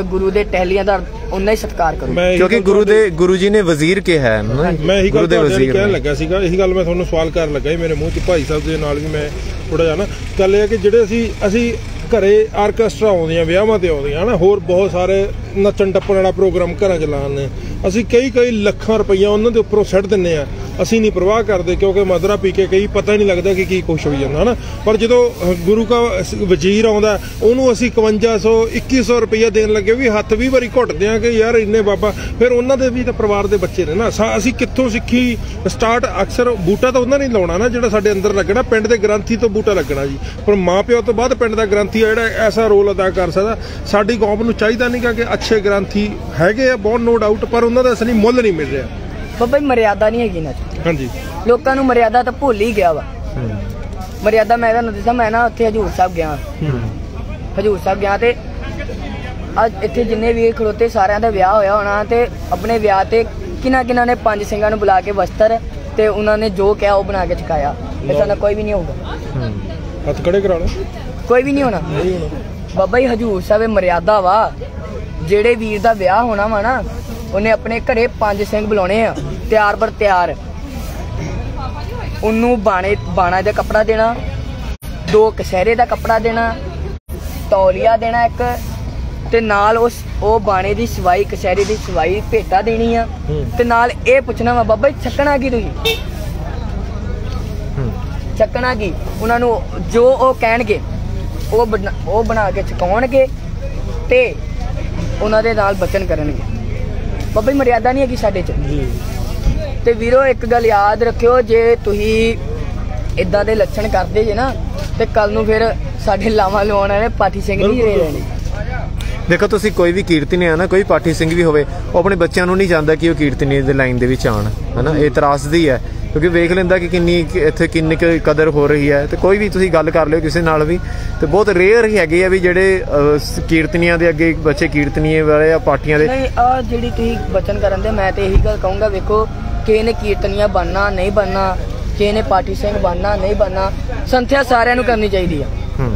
ਗੁਰੂ ਦੇ ਟਹਿਲੀਆਂ ਦਾ ਉਹਨਾਂ ਹੀ ਸਤਕਾਰ ਕਰੋ। ਕਿਉਂਕਿ ਗੁਰੂ ਦੇ ਗੁਰੂ ਜੀ ਨੇ ਵਜ਼ੀਰ ਕਿਹਾ ਹੈ ਨਾ? ਮੈਂ ਇਹੀ ਗੁਰੂ ਗੱਲ ਦੇ ਤੁਹਾਡੇ ਕਹਿਣ। ਲੱਗਾ ਸੀਗਾ। ਇਹੀ ਗੱਲ ਮੈਂ ਤੁਹਾਨੂੰ ਸਵਾਲ ਕਰਨ ਲੱਗਾ ਸੀ ਮੇਰੇ ਮੂੰਹ 'ਚ। ਭਾਈ ਸਾਹਿਬ ਦੇ ਨਾਲ ਵੀ ਮੈਂ ਥੋੜਾ ਜਿਹਾ ਨਾ ਗੱਲ ਇਹ ਹੈ ਕਿ ਜਿਹੜੇ ਅਸੀਂ ਅਸੀਂ ਘਰੇ ਆਰਕੈਸਟਰਾ ਆਉਂਦੀਆਂ ਵਿਆਹਾਂ ਤੇ ਆਉਂਦੀਆਂ ਹਨਾ? ਹੋਰ ਬਹੁਤ ਸਾਰੇ ਨੱਚਣ ਟੱਪਣ ਵਾਲਾ ਪ੍ਰੋਗਰਾਮ ਘਰਾਂ ਚ ਲਾਉਂਦੇ ਅਸੀਂ ਕਈ ਕਈ ਲੱਖਾਂ ਰੁਪਈਆ ਉਹਨਾਂ ਦੇ ਉੱਪਰੋਂ ਸੱਟ ਦਿੰਨੇ ਆ ਅਸੀਂ ਨਹੀਂ ਪਰਵਾਹ ਕਰਦੇ ਕਿਉਂਕਿ ਮਦਰਾ ਪੀ ਕੇ ਕਈ ਪਤਾ ਹੀ ਨਹੀਂ ਲੱਗਦਾ ਕਿ ਕੀ ਕੁਛ ਹੋਈ ਜਾਂਦਾ, ਹਨਾ? ਪਰ ਜਦੋਂ ਗੁਰੂ ਕਾ ਵਜ਼ੀਰ ਆਉਂਦਾ, ਉਹਨੂੰ ਅਸੀਂ 5100 2100 ਰੁਪਈਆ ਦੇਣ ਲੱਗੇ, ਵੀ ਹੱਥ ਵੀ ਵਾਰੀ ਘੁੱਟਦੇ ਆ ਕਿ ਯਾਰ ਇੰਨੇ ਬਾਬਾ, ਫਿਰ ਉਹਨਾਂ ਦੇ ਵੀ ਤਾਂ ਪਰਿਵਾਰ ਦੇ ਬੱਚੇ ਨੇ ਨਾ। ਸਾ- ਅਸੀਂ ਕਿੱਥੋਂ ਸਿੱਖੀ? ਸਟਾਰਟ ਅਕਸਰ ਬੂਟਾ ਤਾਂ ਉਹਨਾਂ ਨੇ ਲਾਉਣਾ ਨਾ, ਜਿਹੜਾ ਸਾਡੇ ਅੰਦਰ ਲੱਗਣਾ, ਪਿੰਡ ਦੇ ਗ੍ਰੰਥੀ ਤੋਂ ਬੂਟਾ ਲੱਗਣਾ ਜੀ। ਪਰ ਮਾਂ ਪਿਓ ਤੋਂ ਬਾਅਦ ਪਿੰਡ ਦਾ ਗ੍ਰੰਥੀ ਆ, ਜਿਹੜਾ ਐਸਾ ਰੋਲ ਅਦਾ ਕਰ ਸਕਦਾ। ਸਾਡੀ ਕੌਮ ਨੂੰ ਚਾਹੀਦਾ ਨਹੀਂ ਕਿ ਅੱਛੇ ਗ੍ਰੰਥੀ ਹੈਗੇ ਆ, ਬਹੁਤ ਨੋ ਡਾਊਟ ਪਰ ਉਹਨਾਂ ਦਾ ਅਸਲੀ ਮੁੱਲ ਨਹੀਂ ਮਿਲ ਰਿਹਾ। ਬਾਬਾ ਜੀ ਮਰਿਆਦਾ ਨਹੀਂ ਹੈਗੀ ਨਾ। ਹਾਂਜੀ। ਲੋਕਾਂ ਨੂੰ ਮਰਿਆਦਾ ਤਾਂ ਭੁੱਲ ਹੀ ਗਿਆ ਵਾ। ਮਰਿਆਦਾ ਮੈਂ ਤੁਹਾਨੂੰ ਦੱਸਾਂ ਮੈਂ ਨਾ ਉੱਥੇ ਹਜੂਰ ਸਾਹਿਬ ਗਿਆ। ਹਜੂਰ ਸਾਹਿਬ ਗਿਆ ਤੇ ਅੱਜ ਇੱਥੇ ਜਿੰਨੇ ਵੀ ਖੜੋਤੇ ਸਾਰਿਆਂ ਦਾ ਵਿਆਹ ਹੋਇਆ ਹੋਣਾ ਤੇ ਆਪਣੇ ਵਿਆਹ ਤੇ ਕਿਨਾ ਕਿਨਾ ਨੇ ਪੰਜ ਸਿੰਘਾਂ ਨੂੰ ਬੁਲਾ ਕੇ ਵਸਤਰ ਤੇ ਉਹਨਾਂ ਨੇ ਜੋ ਕਿਹਾ ਉਹ ਬਣਾ ਕੇ ਚਕਾਇਆ। ਇਦਾਂ ਦਾ ਕੋਈ ਵੀ ਨਹੀਂ ਹੋਊਗਾ। ਹੱਥ ਖੜੇ ਕਰਾ ਲਓ? ਕੋਈ ਵੀ ਨਹੀਂ ਹੋਣਾ। ਬਾਬਾ ਜੀ ਹਜੂਰ ਸਾਹਿਬ ਇਹ ਮਰਿਆਦਾ ਵਾ। ਜਿਹੜੇ ਵੀਰ ਦਾ ਵਿਆਹ ਹੋਣਾ ਵਾ ਨਾ ਉਹਨੇ ਆਪਣੇ ਘਰੇ ਪੰਜ ਸਿੰਘ ਬੁਲਾਉਣੇ ਆ ਤਿਆਰ ਬਰ ਤਿਆਰ। ਉਹਨੂੰ ਬਾਣੇ ਬਾਣਾ ਦਾ ਕੱਪੜਾ ਦੇਣਾ ਦੋ ਕਸਹਿਰੇ ਦਾ ਕੱਪੜਾ ਦੇਣਾ ਤੌਲੀਆ ਦੇਣਾ ਇੱਕ ਤੇ ਨਾਲ ਉਸ ਉਹ ਬਾਣੇ ਦੀ ਸਵਾਈ ਕਸਹਿਰੇ ਦੀ ਸਵਾਈ ਭੇਟਾ ਦੇਣੀ ਆ। ਤੇ ਨਾਲ ਇਹ ਪੁੱਛਣਾ ਵਾ ਬਾਬਾ ਜੀ ਛੱਕਣਾ ਕੀ ਤੁਸੀਂ? ਚੱਕਣਾ ਕੀ? ਉਹਨਾਂ ਨੂੰ ਜੋ ਉਹ ਕਹਿਣਗੇ ਉਹ ਉਹ ਬਣਾ ਕੇ ਚਕਾਉਣਗੇ ਤੇ ਉਹਨਾਂ ਦੇ ਨਾਲ ਬਚਨ ਕਰਨਗੇ। ਬਾਬਾ ਜੀ ਮਰਿਆਦਾ ਨਹੀਂ ਹੈਗੀ ਸਾਡੇ ਚ। ਜੀ। ਤੇ ਵੀਰੋ ਇੱਕ ਗੱਲ ਯਾਦ ਰੱਖਿਓ ਜੇ ਤੁਸੀਂ ਇਦਾਂ ਦੇ ਲੱਛਣ ਕਰਦੇ ਜੇ ਨਾ ਤੇ ਕੱਲ ਨੂੰ ਫਿਰ ਸਾਡੇ ਲਾਵਾਂ ਲਵਾਉਣ ਵਾਲੇ ਪਾਠੀ ਸਿੰਘ ਨਹੀਂ ਰਹੇ ਰਹਿਣੇ ਦੇਖੋ ਤੁਸੀਂ ਕੋਈ ਵੀ ਕੀਰਤਨੀ ਆ ਨਾ ਕੋਈ ਪਾਠੀ ਸਿੰਘ ਵੀ ਹੋਵੇ ਉਹ ਆਪਣੇ ਬੱਚਿਆਂ ਨੂੰ ਨਹੀਂ ਚਾਹੁੰਦਾ ਕਿ ਉਹ ਕੀਰਤਨੀ ਦੇ ਲਾਈਨ ਦੇ ਵਿੱਚ ਆਣ ਹਨਾ? ਇਹ ਤਰਾਸਦੀ ਹੈ ਕਿਉਂਕਿ ਵੇਖ ਲੈਂਦਾ ਕਿ ਕਿੰਨੀ ਇੱਥੇ ਕਿੰਨੀ ਕਦਰ ਹੋ ਰਹੀ ਹੈ। ਤੇ ਕੋਈ ਵੀ ਤੁਸੀਂ ਗੱਲ ਕਰ ਲਿਓ ਕਿਸੇ ਨਾਲ ਵੀ ਤੇ ਬਹੁਤ ਰੇਅਰ ਹੀ ਹੈਗੇ ਆ ਵੀ ਜਿਹੜੇ ਕੀਰਤਨੀਆਂ ਦੇ ਅੱਗੇ ਬੱਚੇ ਕੀਰਤਨੀਏ ਵਾਲੇ ਆ ਪਾਠੀਆਂ ਦੇ ਨਹੀਂ ਆ ਜਿਹੜੀ ਤੁਸੀਂ ਬਚਨ ਕਰਨ ਦੇ ਮੈਂ ਤੇ ਇਹੀ ਗੱਲ ਕਹੂੰਗਾ ਵੇਖੋ ਕਿ ਇਹਨੇ ਕੀਰਤਨੀਆ ਬਣਨਾ ਨਹੀਂ ਬਣਨਾ ਕਿ ਇਹਨੇ ਪਾਠੀ ਸਿੰਘ ਬਣਨਾ ਨਹੀਂ ਬਣਨਾ ਸੰਥਿਆ ਸਾਰਿਆਂ ਨੂੰ ਕਰਨੀ ਚਾਹੀਦੀ ਆ। ਹੂੰ।